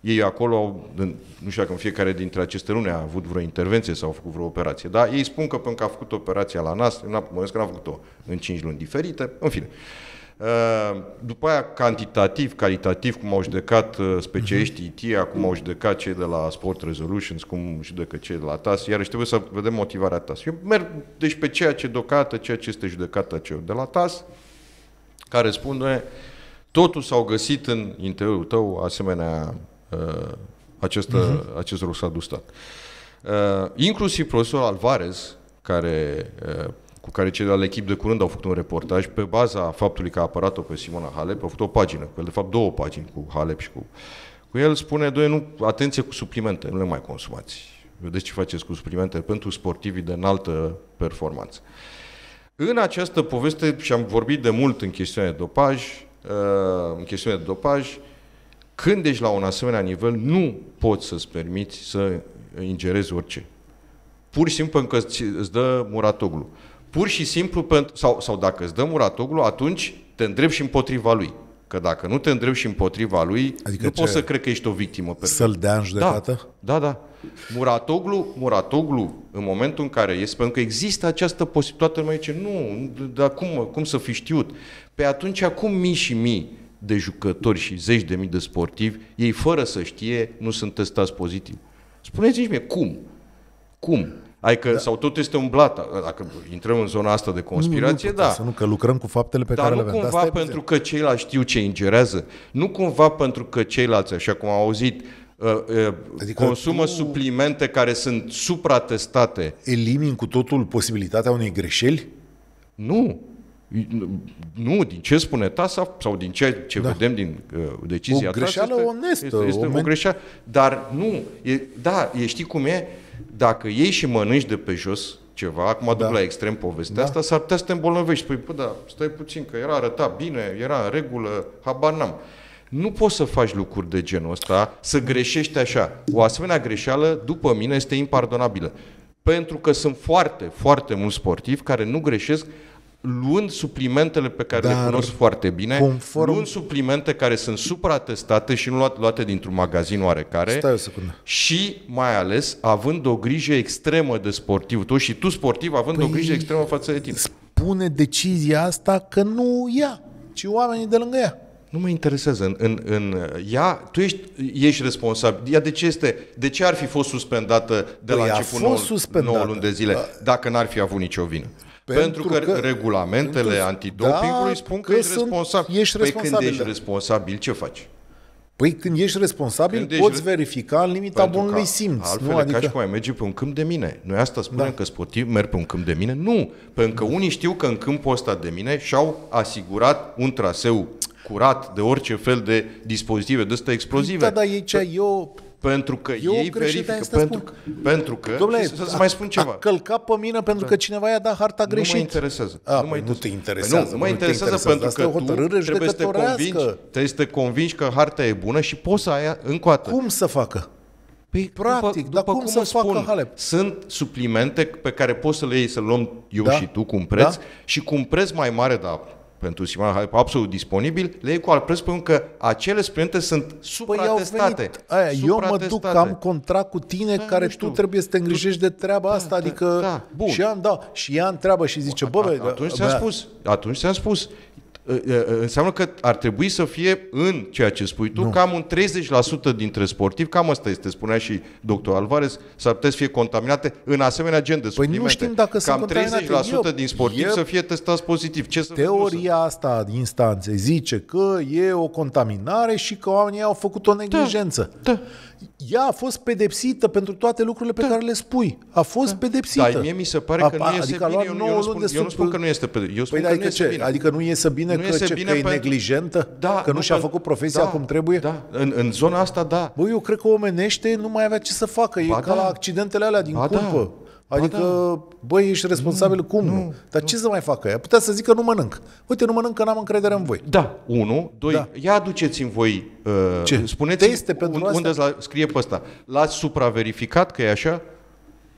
A: ei acolo, au, nu știu dacă în fiecare dintre aceste luni a avut vreo intervenție sau a făcut vreo operație, dar ei spun că pentru că a făcut operația la nas, mă că n-a făcut-o în cinci luni diferite, în fine. După aia, cantitativ, calitativ, cum au judecat specialiștii ITIA, cum au judecat cei de la Sport Resolutions, cum judecă cei de la TAS, iarăși trebuie să vedem motivarea TAS. Eu merg, deci, pe ceea ce deocamdată, ceea ce este judecată cei de la TAS, care spune, totul s-au găsit în interiorul tău asemenea uh, acest, uh-huh. acest rog s-a dus stat. Uh, inclusiv profesorul Alvarez, care uh, cu care cei de la echip de curând au făcut un reportaj pe baza faptului că a apărat-o pe Simona Halep, au făcut o pagină, cu el de fapt două pagini cu Halep și cu... Cu el spune, doi, nu, atenție cu suplimente, nu le mai consumați. Vedeți ce faceți cu suplimente pentru sportivii de înaltă performanță. În această poveste, și am vorbit de mult în chestiune de dopaj, uh, în chestiune de dopaj, când ești la un asemenea nivel, nu poți să-ți permiți să ingerezi orice. Pur și simplu pentru că îți dă Muratoglu. Pur și simplu, pentru, sau, sau dacă îți dă Muratoglu, atunci te îndrept și împotriva lui. Că dacă nu te îndrept și împotriva lui, adică nu ce? poți să cred că ești o victimă.
B: Să-l dea în judecată?
A: Da, da, da. Muratoglu, Muratoglu, în momentul în care este, pentru că există această posibilitate, mai zice, nu, dar cum, cum să fi știut? Pe atunci, acum mii și mii de jucători și zeci de mii de sportivi, ei fără să știe, nu sunt testați pozitiv. Spuneți-mi mie, cum? Cum? Adică, da. sau tot este umblat, dacă intrăm în zona asta de conspirație,
B: nu,
A: nu da.
B: Să nu, că lucrăm cu faptele pe
A: Dar
B: care
A: nu
B: le avem.
A: cumva pentru că ceilalți știu ce ingerează, nu cumva pentru că ceilalți, așa cum au auzit, uh, uh, adică consumă tu suplimente care sunt supratestate.
B: Elimini cu totul posibilitatea unei greșeli?
A: Nu. Nu, din ce spune TASA sau din ce, ce da. vedem din uh, decizia
B: O greșeală
A: este,
B: onestă.
A: Este, este o, o greșeală, dar nu. E, da, e, știi cum e? Dacă iei și mănânci de pe jos ceva, acum da. duc la extrem povestea da. asta, s-ar putea să te îmbolnăvești. Spui, păi da, stai puțin, că era arătat bine, era în regulă, habar n-am. Nu poți să faci lucruri de genul ăsta, să greșești așa. O asemenea greșeală, după mine, este impardonabilă. Pentru că sunt foarte, foarte mulți sportivi care nu greșesc luând suplimentele pe care Dar le cunosc foarte bine, conform... luând suplimente care sunt supratestate și nu luate, luate dintr-un magazin oarecare
B: Stai o secundă.
A: și mai ales având o grijă extremă de sportiv. Tu și tu sportiv având păi o grijă extremă față de tine.
B: Spune decizia asta că nu ea, ci oamenii de lângă ea.
A: Nu mă interesează. În, în, în ea, tu ești, ești responsabil. Ea de ce, este, de ce ar fi fost suspendată de păi la început 9, 9 luni de zile, da. dacă n-ar fi avut nicio vină? Pentru, pentru că, că regulamentele pentru, antidopingului da, spun că, că ești responsabil.
B: Ești
A: păi
B: responsabil.
A: când ești responsabil, ce faci?
B: Păi când ești responsabil, când ești poți re... verifica în limita pentru bunului simț.
A: Altfel
B: nu?
A: Adică... ca și cum ai merge pe un câmp de mine. Noi asta spunem da. că sportivi merg pe un câmp de mine? Nu. Pentru că unii știu că în câmpul ăsta de mine și-au asigurat un traseu curat de orice fel de dispozitive de ăsta explozive.
B: Da, da, e ce eu
A: pentru că Eu ei verifică, pentru, pentru că, Dom'le, să, să mai spun ceva. A
B: călcat pe mine pentru da. că cineva i-a dat harta greșit.
A: Nu mă interesează.
B: A,
A: nu, mă
B: nu te interesează.
A: Păi nu, mă interesează, interesează pentru că tu trebuie să, te convingi, trebuie să te convingi că harta e bună și poți să ai încă o dată.
B: Cum să facă? Păi, Practic, după, dar cum, cum să spun, facă Halep?
A: Sunt suplimente pe care poți să le iei, să luăm eu da? și tu cu un preț da? și cu un preț mai mare, dar pentru Simona Halep absolut disponibil, le iei cu alt preț pentru că acele suplimente sunt supratestate.
B: Păi aia, eu mă duc, am contract cu tine da, care tu trebuie să te îngrijești de treaba da, asta, da, adică da, bun. și ea, da, și ea întreabă și zice, bă,
A: atunci ți-am spus, atunci ți-am spus, înseamnă că ar trebui să fie în ceea ce spui tu, nu. cam un 30% dintre sportivi, cam asta este, spunea și doctor Alvarez, s-ar putea să fie contaminate în asemenea gen de păi suplimente.
B: nu știm dacă
A: cam
B: sunt 30%
A: eu, din sportivi eu, să fie testați pozitiv. Ce să
B: teoria să... asta din instanței zice că e o contaminare și că oamenii au făcut o neglijență.
A: Da, da
B: ea a fost pedepsită pentru toate lucrurile pe da. care le spui. A fost da. pedepsită.
A: Dar mie mi se pare că a, nu iese adică bine. Eu, eu, nu spun, eu nu spun că nu este pedepsită. Eu spun păi, că adică nu ce? Bine.
B: Adică nu iese bine nu că, iese ce, bine că e neglijentă? Da, că nu, nu și-a făcut profesia
A: da,
B: cum trebuie?
A: Da, în, în zona asta da.
B: Băi, eu cred că omenește nu mai avea ce să facă. E ba ca da. la accidentele alea din ba cumpă. Da. Adică, da. băi, ești responsabil nu, cum? Nu, Dar nu. ce să mai facă ea? Putea să zică nu mănânc. Uite, nu mănânc că n-am încredere în voi.
A: Da, unu. Doi, da. ia aduceți-mi voi, uh, ce? spuneți Teste pentru unde asta? scrie pe ăsta. L-ați supraverificat că e așa?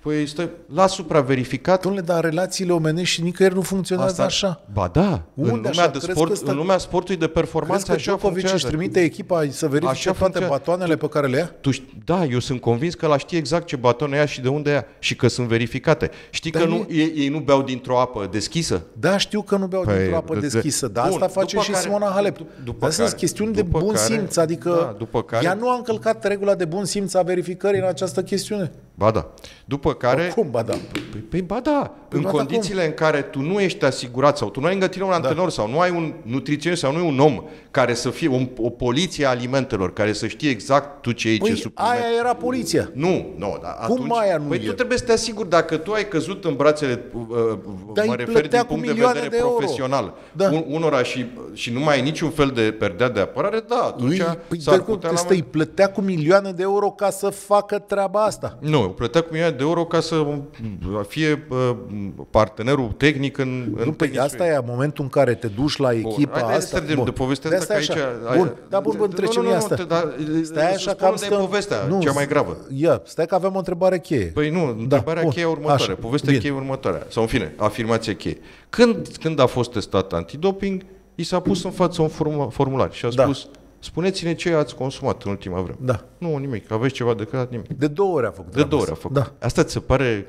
A: Păi stai, la supraverificat.
B: Dom'le, dar relațiile omenești și nicăieri nu funcționează Asta, așa.
A: Ba da, Unde în lumea, așa? de sport, ăsta... în lumea sportului de performanță
B: Crezi
A: așa funcționează.
B: își trimite echipa să verifice așa toate batoanele tu, pe care le ia?
A: Tu, da, eu sunt convins că la știe exact ce batoane ia și de unde ia și că sunt verificate. Știi dar că nu, ei, ei nu beau dintr-o apă deschisă?
B: Da, știu că nu beau păi, dintr-o apă de, deschisă, dar asta face și care, Simona Halep. După sunt chestiuni de bun simț, adică ea nu a încălcat regula de bun simț a verificării în această chestiune.
A: Ba da. După după care...
B: Cum, ba da.
A: Păi, păi ba da, în
B: ba da,
A: condițiile în care tu nu ești asigurat sau tu nu ai lângă tine un antrenor sau nu ai un nutriționist sau nu ai un om care să fie un, o poliție a alimentelor, care să știe exact tu ce iei, ce
B: Păi
A: supliment.
B: aia era poliția.
A: Nu, nu, dar
B: Cum
A: atunci...
B: aia nu
A: păi
B: e?
A: tu trebuie să te asiguri dacă tu ai căzut în brațele, uh,
B: Dar
A: mă
B: îi
A: refer
B: plătea
A: din
B: cu
A: punct de
B: milioane
A: vedere
B: de euro.
A: profesional,
B: Da.
A: un, unora și, și nu mai ai niciun fel de perdea de apărare, da, atunci
B: Îi, păi,
A: s-ar
B: dar cum
A: putea
B: că
A: la
B: stă, îi plătea cu milioane de euro ca să facă treaba asta.
A: Nu, plătea cu milioane de euro ca să fie uh, partenerul tehnic în, în
B: Nu, păi
A: tehnicul
B: asta
A: ei.
B: e momentul în care te duci la echipa
A: Hai, hai
B: asta.
A: să terminăm de povestea
B: De
A: asta, că
B: asta e
A: aici...
B: așa. Bun, da, bun, bun,
A: Nu,
B: trecem
A: nu,
B: la
A: nu,
B: asta.
A: te- da,
B: Stai
A: să
B: așa
A: spun
B: că am
A: unde e
B: stăm...
A: povestea, cea mai gravă.
B: Ia, stai că avem o întrebare cheie.
A: Păi nu, întrebarea
B: bun,
A: cheie e următoare,
B: așa,
A: povestea
B: bine.
A: cheie e următoarea, sau în fine, afirmația cheie. Când, când a fost testat antidoping, i s-a pus în față un formu- formular și a
B: Da.
A: Spus, spuneți-ne ce ați consumat în ultima vreme.
B: Da.
A: Nu, nimic, aveți ceva de creat, nimic.
B: De două ori a făcut
A: De
B: treaba
A: două ori a
B: asta.
A: făcut.
B: Da.
A: Asta ți se pare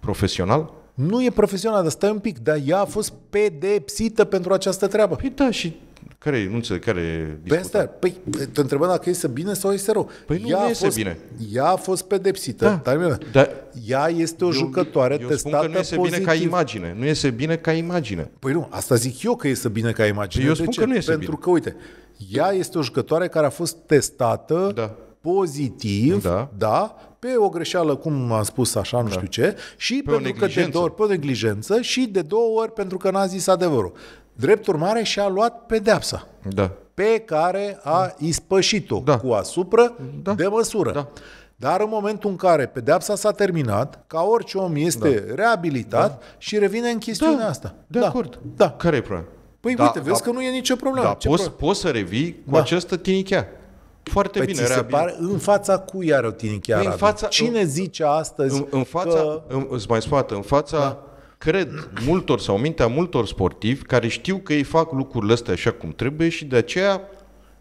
A: profesional?
B: Nu e profesional, dar stai un pic, dar ea a fost pedepsită pentru această treabă.
A: Păi da, și care e, nu înțeleg, care e
B: Pe
A: discuția?
B: asta, păi, te întrebăm dacă este bine sau este rău.
A: Păi nu,
B: ea
A: nu
B: a
A: este
B: fost,
A: bine.
B: Ea a fost pedepsită.
A: Da.
B: Dar, bine,
A: Dar
B: ea este o jucătoare
A: eu
B: testată
A: spun că nu iese
B: pozitiv.
A: bine ca imagine. Nu iese bine ca imagine.
B: Păi nu, asta zic eu că este bine ca imagine.
A: Eu
B: De
A: spun
B: ce?
A: că nu iese
B: Pentru
A: bine.
B: că, uite, ea este o jucătoare care a fost testată
A: Da.
B: pozitiv,
A: Da.
B: da, pe o greșeală, cum am spus așa, nu știu ce, și
A: Pe o
B: pentru că de
A: neglijență.
B: două ori, pe o neglijență și de două ori pentru că n-a zis adevărul. Drept urmare și-a luat pedeapsa
A: Da.
B: pe care a ispășit-o
A: Da.
B: cu asupra
A: Da.
B: de măsură.
A: Da.
B: Dar în momentul în care pedeapsa s-a terminat, ca orice om este reabilitat și revine în chestiunea
A: Da.
B: asta.
A: De
B: da.
A: acord.
B: Da.
A: Care e problema?
B: Păi
A: Da,
B: uite, vezi
A: da,
B: că nu e nicio problemă.
A: Da,
B: Ce
A: poți,
B: problemă?
A: poți să revii cu
B: Da.
A: această tinichea. Foarte
B: Păi
A: bine,
B: ți se
A: reabil.
B: pare, în fața cui are o tinichea
A: Păi în
B: Radu?
A: fața-
B: Cine
A: în-
B: zice astăzi
A: în, în fața,
B: că...
A: în, îți mai spun o dată, în fața, da. cred, multor sau mintea multor sportivi care știu că ei fac lucrurile astea așa cum trebuie și de aceea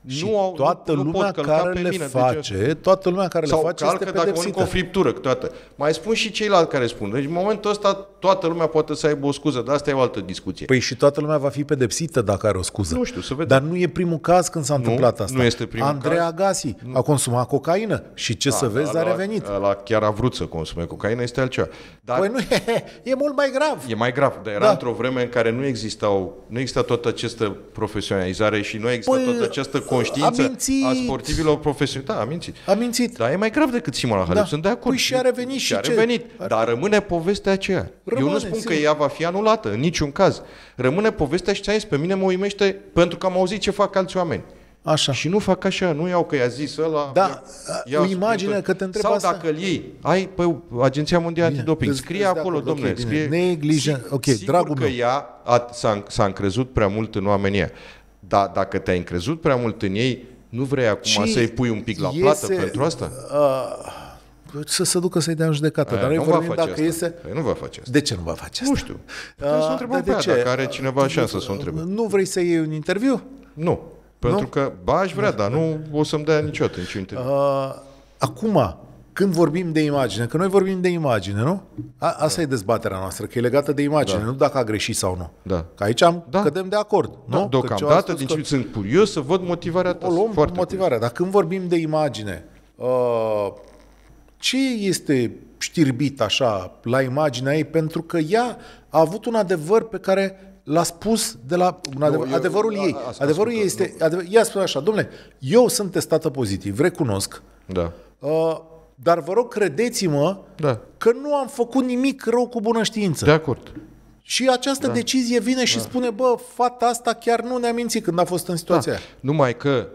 B: Și
A: nu au,
B: toată
A: nu, nu
B: lumea
A: pot călca
B: care
A: pe
B: le
A: mine.
B: face, toată lumea care
A: sau
B: le face
A: calcă
B: este
A: dacă mănâncă o
B: pedepsită.
A: friptură câteodată. Mai spun și ceilalți care spun. Deci în momentul ăsta toată lumea poate să aibă o scuză, dar asta e o altă discuție.
B: Păi și toată lumea va fi pedepsită dacă are o scuză.
A: Nu știu, să vedem.
B: Dar nu e primul caz când s-a întâmplat asta.
A: nu este primul
B: Andrei
A: caz.
B: Agassi a consumat cocaină și ce să vezi, a
A: Ăla-
B: revenit.
A: Ăla chiar a vrut să consume cocaină, este altceva. Dar
B: Păi nu e, <laughs> e mult mai grav.
A: E mai grav, dar era
B: Da.
A: într-o vreme în care nu existau, nu exista toată această profesionalizare și nu exista
B: Păi,
A: toată această
B: a
A: conștiință
B: mințit.
A: a sportivilor profesioniști. Da, a mințit.
B: A mințit.
A: Dar e mai grav decât Simona Halep,
B: Da.
A: sunt de acord.
B: Păi și a revenit și
A: a
B: ce?
A: revenit,
B: Ar-
A: dar rămâne povestea aceea.
B: Rămâne,
A: Eu nu spun
B: sigur.
A: că ea va fi anulată, în niciun caz. Rămâne povestea și ți-am zis, pe mine mă uimește pentru că am auzit ce fac alți oameni.
B: Așa.
A: Și nu fac așa, nu iau că i-a zis ăla...
B: Da,
A: ia-
B: o
A: ia
B: imagine
A: spune-
B: că te întreb
A: Sau
B: asta.
A: dacă îl iei, ai pe Agenția Mondială Antidoping,
B: îți-
A: scrie
B: îți de
A: acolo,
B: acord, ok,
A: domnule,
B: bine.
A: scrie...
B: Negligent- ok,
A: sigur
B: dragul
A: că
B: meu.
A: ea a, s-a, s-a încrezut prea mult în oamenii ăia. Dar dacă te-ai încrezut prea mult în ei, nu vrei acum
B: Și
A: să-i pui un pic la
B: iese-
A: plată pentru asta?
B: Uh, să se ducă să-i dea în judecată.
A: Aia
B: Dar noi
A: nu va
B: vorbim
A: face
B: dacă
A: asta.
B: este...
A: Păi nu va face asta.
B: De ce nu va face asta?
A: Nu știu. Trebuie să o întrebăm
B: dar
A: pe ea, dacă are cineva șansă să o întrebe.
B: Nu vrei să iei un interviu?
A: Nu. Pentru că, ba, aș vrea, dar nu o să-mi dea niciodată niciun interviu.
B: Uh, acum, când vorbim de imagine, că noi vorbim de imagine, nu? A, asta e dezbaterea noastră, că e legată de imagine,
A: Da.
B: nu dacă a greșit sau nu.
A: Da.
B: Că aici am,
A: Da.
B: cădem de acord, nu?
A: Da,
B: Că
A: deocamdată,
B: ce am
A: din
B: spus
A: ce sunt curios să văd motivarea ta.
B: o luăm
A: Foarte
B: motivarea. Dar când vorbim de imagine, uh, ce este știrbit așa la imaginea ei? Pentru că ea a avut un adevăr pe care l-a spus de la un adevăr,
A: eu-
B: adevărul
A: a-
B: ei.
A: a- asta
B: adevărul
A: ascultă,
B: ei este, adevăr, ea spune așa, domnule, eu sunt testată pozitiv, recunosc,
A: Da.
B: uh, dar vă rog, credeți-mă
A: Da.
B: că nu am făcut nimic rău cu bună știință.
A: De acord.
B: Și această da. decizie vine și spune, bă, fata asta chiar nu ne-a mințit când a fost în situația
A: Da.
B: aia.
A: Numai că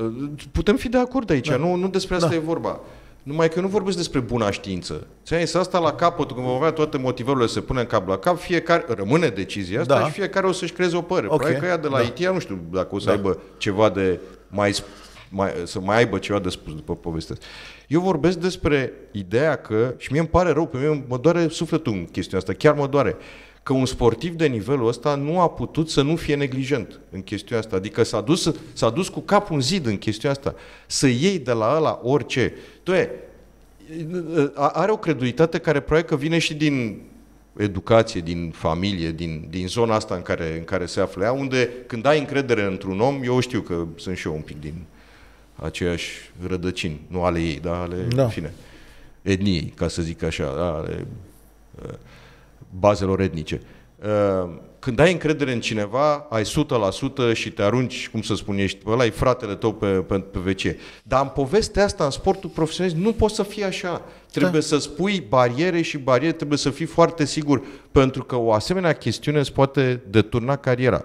A: uh, putem fi de acord aici,
B: Da.
A: nu, nu despre asta e vorba. Numai că nu vorbesc despre buna știință. Ți-am zis asta la capăt, când vom avea toate motivările să se pune în cap la cap, fiecare, rămâne decizia asta
B: Da.
A: și fiecare o să-și creeze o părere.
B: Ok.
A: Probabil că ea de la
B: Da.
A: ITIA, nu știu dacă o să
B: Da.
A: aibă ceva de mai, sp- mai, să mai aibă ceva de spus după povestea asta. Eu vorbesc despre ideea că, și mie îmi pare rău, pe mine mă doare sufletul în chestiunea asta, chiar mă doare, că un sportiv de nivelul ăsta nu a putut să nu fie neglijent în chestiunea asta. Adică s-a dus, s-a dus cu capul în zid în chestiunea asta. Să iei de la ăla orice. Doe, are o credulitate care probabil că vine și din educație, din familie, din, din zona asta în care, în care se află ea, unde când ai încredere într-un om, eu știu că sunt și eu un pic din aceeași rădăcini, nu ale ei, dar ale,
B: Da.
A: în fine. etniei, ca să zic așa, da, ale uh, bazelor etnice. Uh, când ai încredere în cineva, ai 100% și te arunci, cum să spun, ești, ăla e fratele tău pe, pe, pe WC. Dar în povestea asta, în sportul profesionist, nu poți să fie așa. Trebuie da. să spui bariere și bariere, trebuie să fii foarte sigur, pentru că o asemenea chestiune îți poate deturna cariera.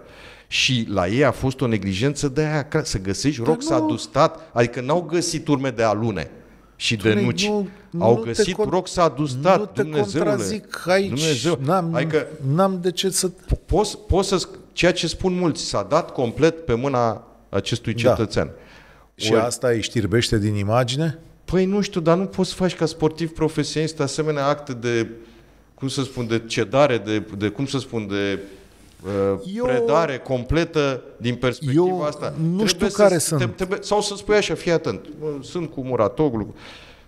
A: Și la ei a fost o neglijență de aia, să găsești rox nu... adustat, adică n-au găsit urme de alune și de nuci. Nu, Au nu găsit con- roc s-a adustat, nu te Dumnezeule. contrazic
B: aici, Dumnezeu. N-am, adică, n-am de ce să...
A: Poți, poți să... Ceea ce spun mulți, s-a dat complet pe mâna acestui da. cetățean. Da.
B: Și Ori, asta îi știrbește din imagine?
A: Păi nu știu, dar nu poți să faci ca sportiv profesionist asemenea acte de, cum să spun, de cedare, de, de cum să spun, de Uh, eu, predare completă din perspectiva eu asta.
B: Nu trebuie știu să, care să, sunt.
A: Trebuie, sau să spui așa, fii atent, sunt cu Muratoglu.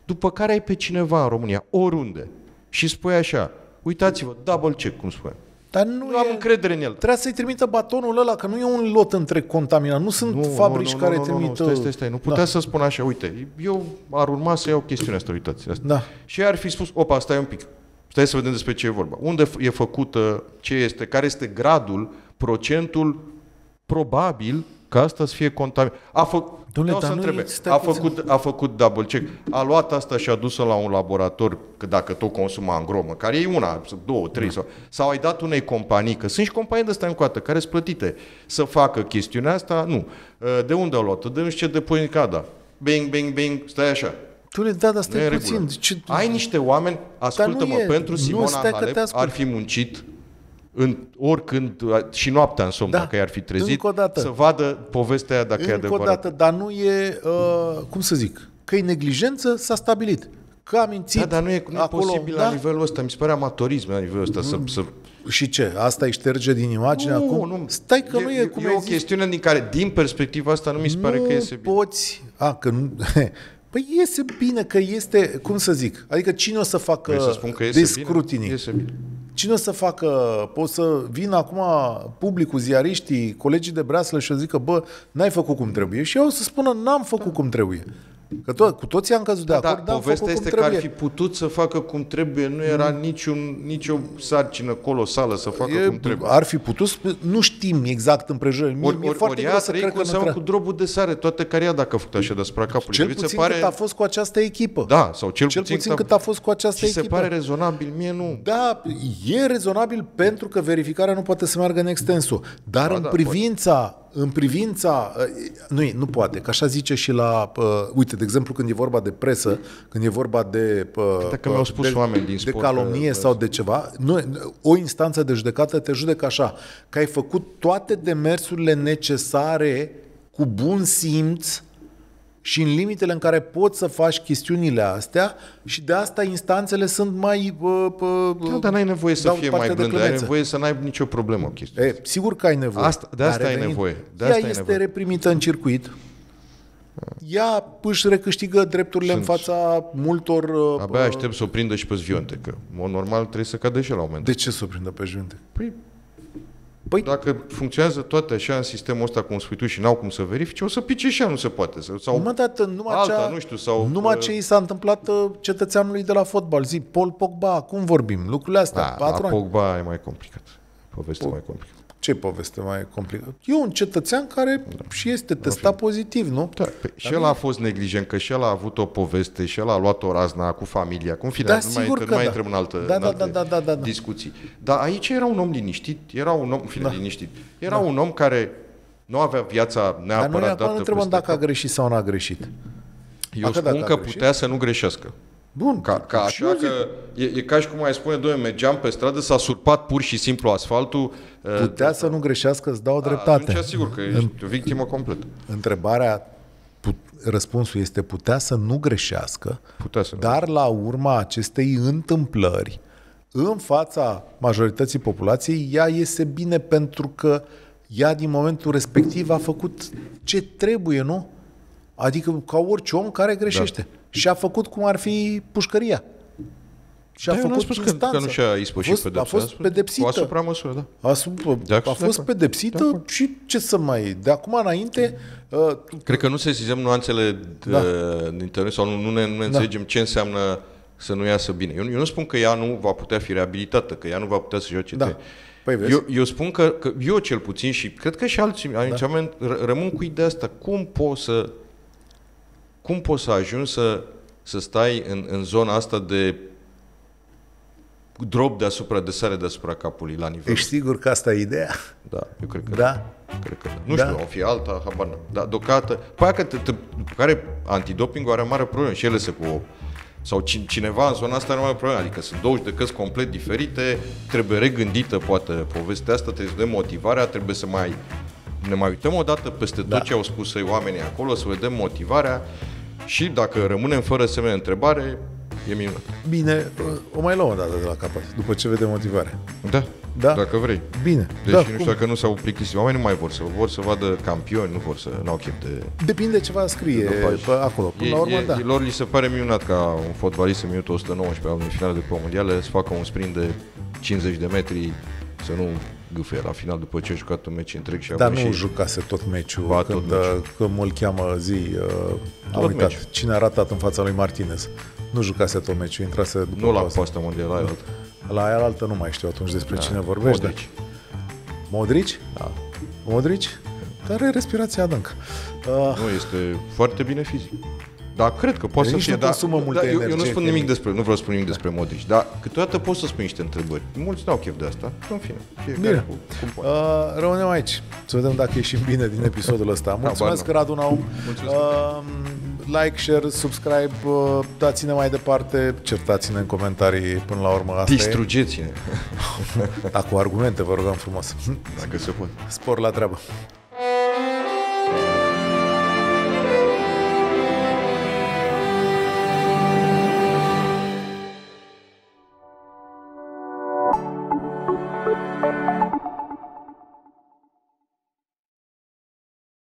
A: După care ai pe cineva în România, oriunde, și spui așa, uitați-vă, double check, cum spune. Dar nu, nu e, am încredere în el.
B: Trebuie să-i trimită batonul ăla, că nu e un lot între contaminat. Nu sunt nu, fabrici nu, nu, care nu, trimit... Nu,
A: stai, stai, stai. Nu putea da. să spun așa, uite, eu ar urma să iau chestiunea asta, uitați. Asta.
B: Da.
A: Și ar fi spus, opa, stai un pic, Stai să vedem despre ce e vorba. Unde e făcută, ce este, care este gradul, procentul probabil ca asta să fie contaminat. A, fă... Dumne, să întrebe. A, făcut, a făcut double check. A luat asta și a dus-o la un laborator, că dacă tot consuma în gromă, care e una, două, trei, da. sau, sau ai dat unei companii, că sunt și companii de astea încoată, care sunt plătite să facă chestiunea asta, nu. De unde au luat De nu știu ce de da. Bing, bing, bing, stai așa.
B: Tu le da, dar stai puțin.
A: Ce... Ai niște oameni, ascultă-mă, e, pentru Simona Halep ar fi muncit în, oricând și noaptea în somn, da, dacă i-ar fi trezit, să vadă povestea aia dacă
B: încă
A: e adevărat.
B: o dată, dar nu e, uh, cum să zic, că e neglijență, s-a stabilit. Că a mințit
A: Da, dar nu e, nu acolo, e posibil da? la nivelul ăsta. Mi se pare amatorism la nivelul ăsta. Să, să...
B: Și ce? Asta îi șterge din imagine nu, acum? Nu,
A: Stai că e, nu e, cum E o zis. chestiune din care, din perspectiva asta, nu mi se pare
B: nu
A: că iese
B: bine. poți... A, că nu... <laughs> Păi iese bine că este, cum să zic, adică cine o să facă
A: păi să spun că iese
B: de scrutiny?
A: Bine, iese bine.
B: Cine o să facă, pot să vină acum publicul, ziariștii, colegii de breaslă și să zică, bă, n-ai făcut cum trebuie. Și eu o să spună, n-am făcut da. cum trebuie. Că to- cu toții am căzut de da, acord,
A: da, povestea este că ar fi putut să facă cum trebuie, nu era mm. niciun, nicio sarcină colosală să facă e, cum trebuie.
B: Ar fi putut, nu știm exact împrejurări.
A: Ori, ori, foarte ori greu să cred că cu, cu drobul de sare, toate cariera dacă a făcut așa deasupra capului.
B: Cel puțin pare... cât a fost cu această echipă.
A: Da, sau cel,
B: cel puțin, puțin cât a fost cu această echipă.
A: se pare rezonabil, mie nu.
B: Da, e rezonabil pentru că verificarea nu poate să meargă în extensul. Dar ba, în da, privința poate în privința, uh, nu, nu poate, că așa zice și la, uh, uite, de exemplu, când e vorba de presă, când e vorba de, uh,
A: Dacă mi-au spus
B: de,
A: oameni din
B: de sport, calomnie că, sau de ceva, nu, o instanță de judecată te judecă așa, că ai făcut toate demersurile necesare cu bun simț și în limitele în care poți să faci chestiunile astea și de asta instanțele sunt mai... Uh,
A: uh, da, dar n-ai nevoie să fie mai blândă, ai nevoie să n-ai nicio problemă cu chestia
B: e, Sigur că ai nevoie.
A: Asta, de asta ai nevoie. De
B: ea
A: asta
B: este
A: nevoie.
B: reprimită în circuit, ea își recâștigă drepturile Sunt. în fața multor... Uh,
A: Abia aștept să o prindă și pe zvionte, că, în normal, trebuie să cadă și la un moment
B: De ce să o prindă pe zvionte?
A: Păi, Păi, Dacă funcționează toate așa în sistemul ăsta, cum spui tu, și n-au cum să verifice, o să pice și ea, nu se poate. Sau
B: numai, dată, numai alta, cea,
A: nu știu, sau...
B: Numai ce i s-a întâmplat uh, cetățeanului de la fotbal. Zi, Paul Pogba, cum vorbim? Lucrurile astea,
A: da, la Pogba e mai complicat. Povestea po- mai complicată.
B: Ce poveste mai complicată? E un cetățean care da. și este testat pozitiv, nu?
A: Da, pe, și el a fost neglijent, că și el a avut o poveste, și el a luat o razna cu familia, cu
B: fine, da,
A: nu mai,
B: intră,
A: nu mai
B: da.
A: intrăm în altă,
B: da,
A: în
B: da,
A: alte
B: da, da, da, da, da.
A: discuții. Dar aici era un om liniștit, era un om, fine, da. liniștit, era da. un om care nu avea viața neapărat Dar noi dată
B: întrebăm dacă a greșit sau nu a greșit.
A: Eu Acă spun că putea să nu greșească.
B: Bun.
A: Ca, ca așa că e, e ca și cum ai spune, doamne, mergeam pe stradă, s-a surpat pur și simplu asfaltul.
B: Putea uh, să nu greșească, îți dau da, dreptate.
A: Atunci sigur că ești În, o victimă completă.
B: Întrebarea, put, răspunsul este putea să nu greșească,
A: putea să nu.
B: dar la urma acestei întâmplări, în fața majorității populației, ea iese bine pentru că ea din momentul respectiv a făcut ce trebuie, nu? Adică ca orice om care greșește. Da și a făcut cum ar fi pușcăria.
A: Și a da, făcut spus că, că nu și-a ispășit
B: pedepsa. A fost pedepsită.
A: Cu asupra măsură, da.
B: Asupra, de a fost de pedepsită de și ce să mai... De acum înainte... Uh,
A: Cred că nu sesizăm nuanțele da. din teren sau nu, nu ne, nu ne da. înțelegem ce înseamnă să nu iasă bine. Eu, eu nu spun că ea nu va putea fi reabilitată, că ea nu va putea să joace.
B: Da.
A: de-
B: Păi vezi?
A: Eu, eu spun că, că eu cel puțin și cred că și alții da. r- rămân cu ideea asta. Cum poți să cum poți să ajungi să, să stai în, în zona asta de drop deasupra, de sare deasupra capului la nivel.
B: Ești sigur că asta e ideea?
A: Da, eu cred că
B: Da?
A: Cred că da. Nu
B: Da.
A: știu, o fi alta, habar n-am. Dar deocamdată, pe aia că te, te, după care antidoping are mare problemă și ele se cu sau ci- cineva în zona asta are mare problemă, adică sunt două judecăți complet diferite, trebuie regândită poate povestea asta, trebuie să dăm motivarea, trebuie să mai ne mai uităm o dată peste
B: Da.
A: tot ce au spus ei oamenii acolo, să vedem motivarea și dacă rămânem fără semne de întrebare, e minunat.
B: Bine, o mai luăm o dată de la capăt, după ce vedem motivarea.
A: Da,
B: Da.
A: dacă vrei.
B: Bine,
A: Deci
B: da,
A: nu știu dacă nu s-au plictisit. Oamenii nu mai vor să vor să vadă campioni, nu vor să n-au chef de
B: Depinde ce va scrie
A: Dopaj.
B: pe acolo. Până la urmă,
A: e,
B: da.
A: e, lor li se pare minunat ca un fotbalist în minutul 119 al unei finale de Cupa Mondială să facă un sprint de 50 de metri, să nu gâfie la final după ce a jucat un meci întreg și a
B: Dar
A: avut
B: nu
A: și...
B: jucase tot meciul
A: Ba,
B: când,
A: tot meciul.
B: când mă cheamă zi. Uh, am
A: Tot
B: uitat.
A: meciul.
B: Cine a ratat în fața lui Martinez. Nu jucase tot meciul, intrase după
A: Nu la
B: pauză.
A: coasta mondială, aia altă.
B: La aia altă nu mai știu atunci despre
A: Da,
B: cine vorbești. dar-
A: Modric.
B: Modrici?
A: Da.
B: Modrici? Dar are respirație adâncă. Uh,
A: Nu, este foarte bine fizic. Dar cred că poate să
B: Nici
A: fie.
B: nu
A: Da,
B: consumă multă
A: da, eu, eu nu
B: energie
A: spun nimic
B: chimică.
A: despre, nu vreau să spun nimic despre Modric, dar câteodată poți să spui niște întrebări. Mulți n-au chef de asta. În fine, fiecare
B: Bine.
A: cu, cum poate.
B: Uh, rămânem aici. Să vedem dacă ieșim bine din episodul ăsta. <laughs> Mulțumesc,
A: nu.
B: Radu Naum.
A: Mulțumesc.
B: Uh, like, share, subscribe, uh, dați-ne mai departe, certați-ne în comentarii până la urmă. Asta
A: Distrugeți-ne,
B: e. <laughs> Da, cu argumente, vă rugăm frumos.
A: dacă se poate.
B: Spor la treabă.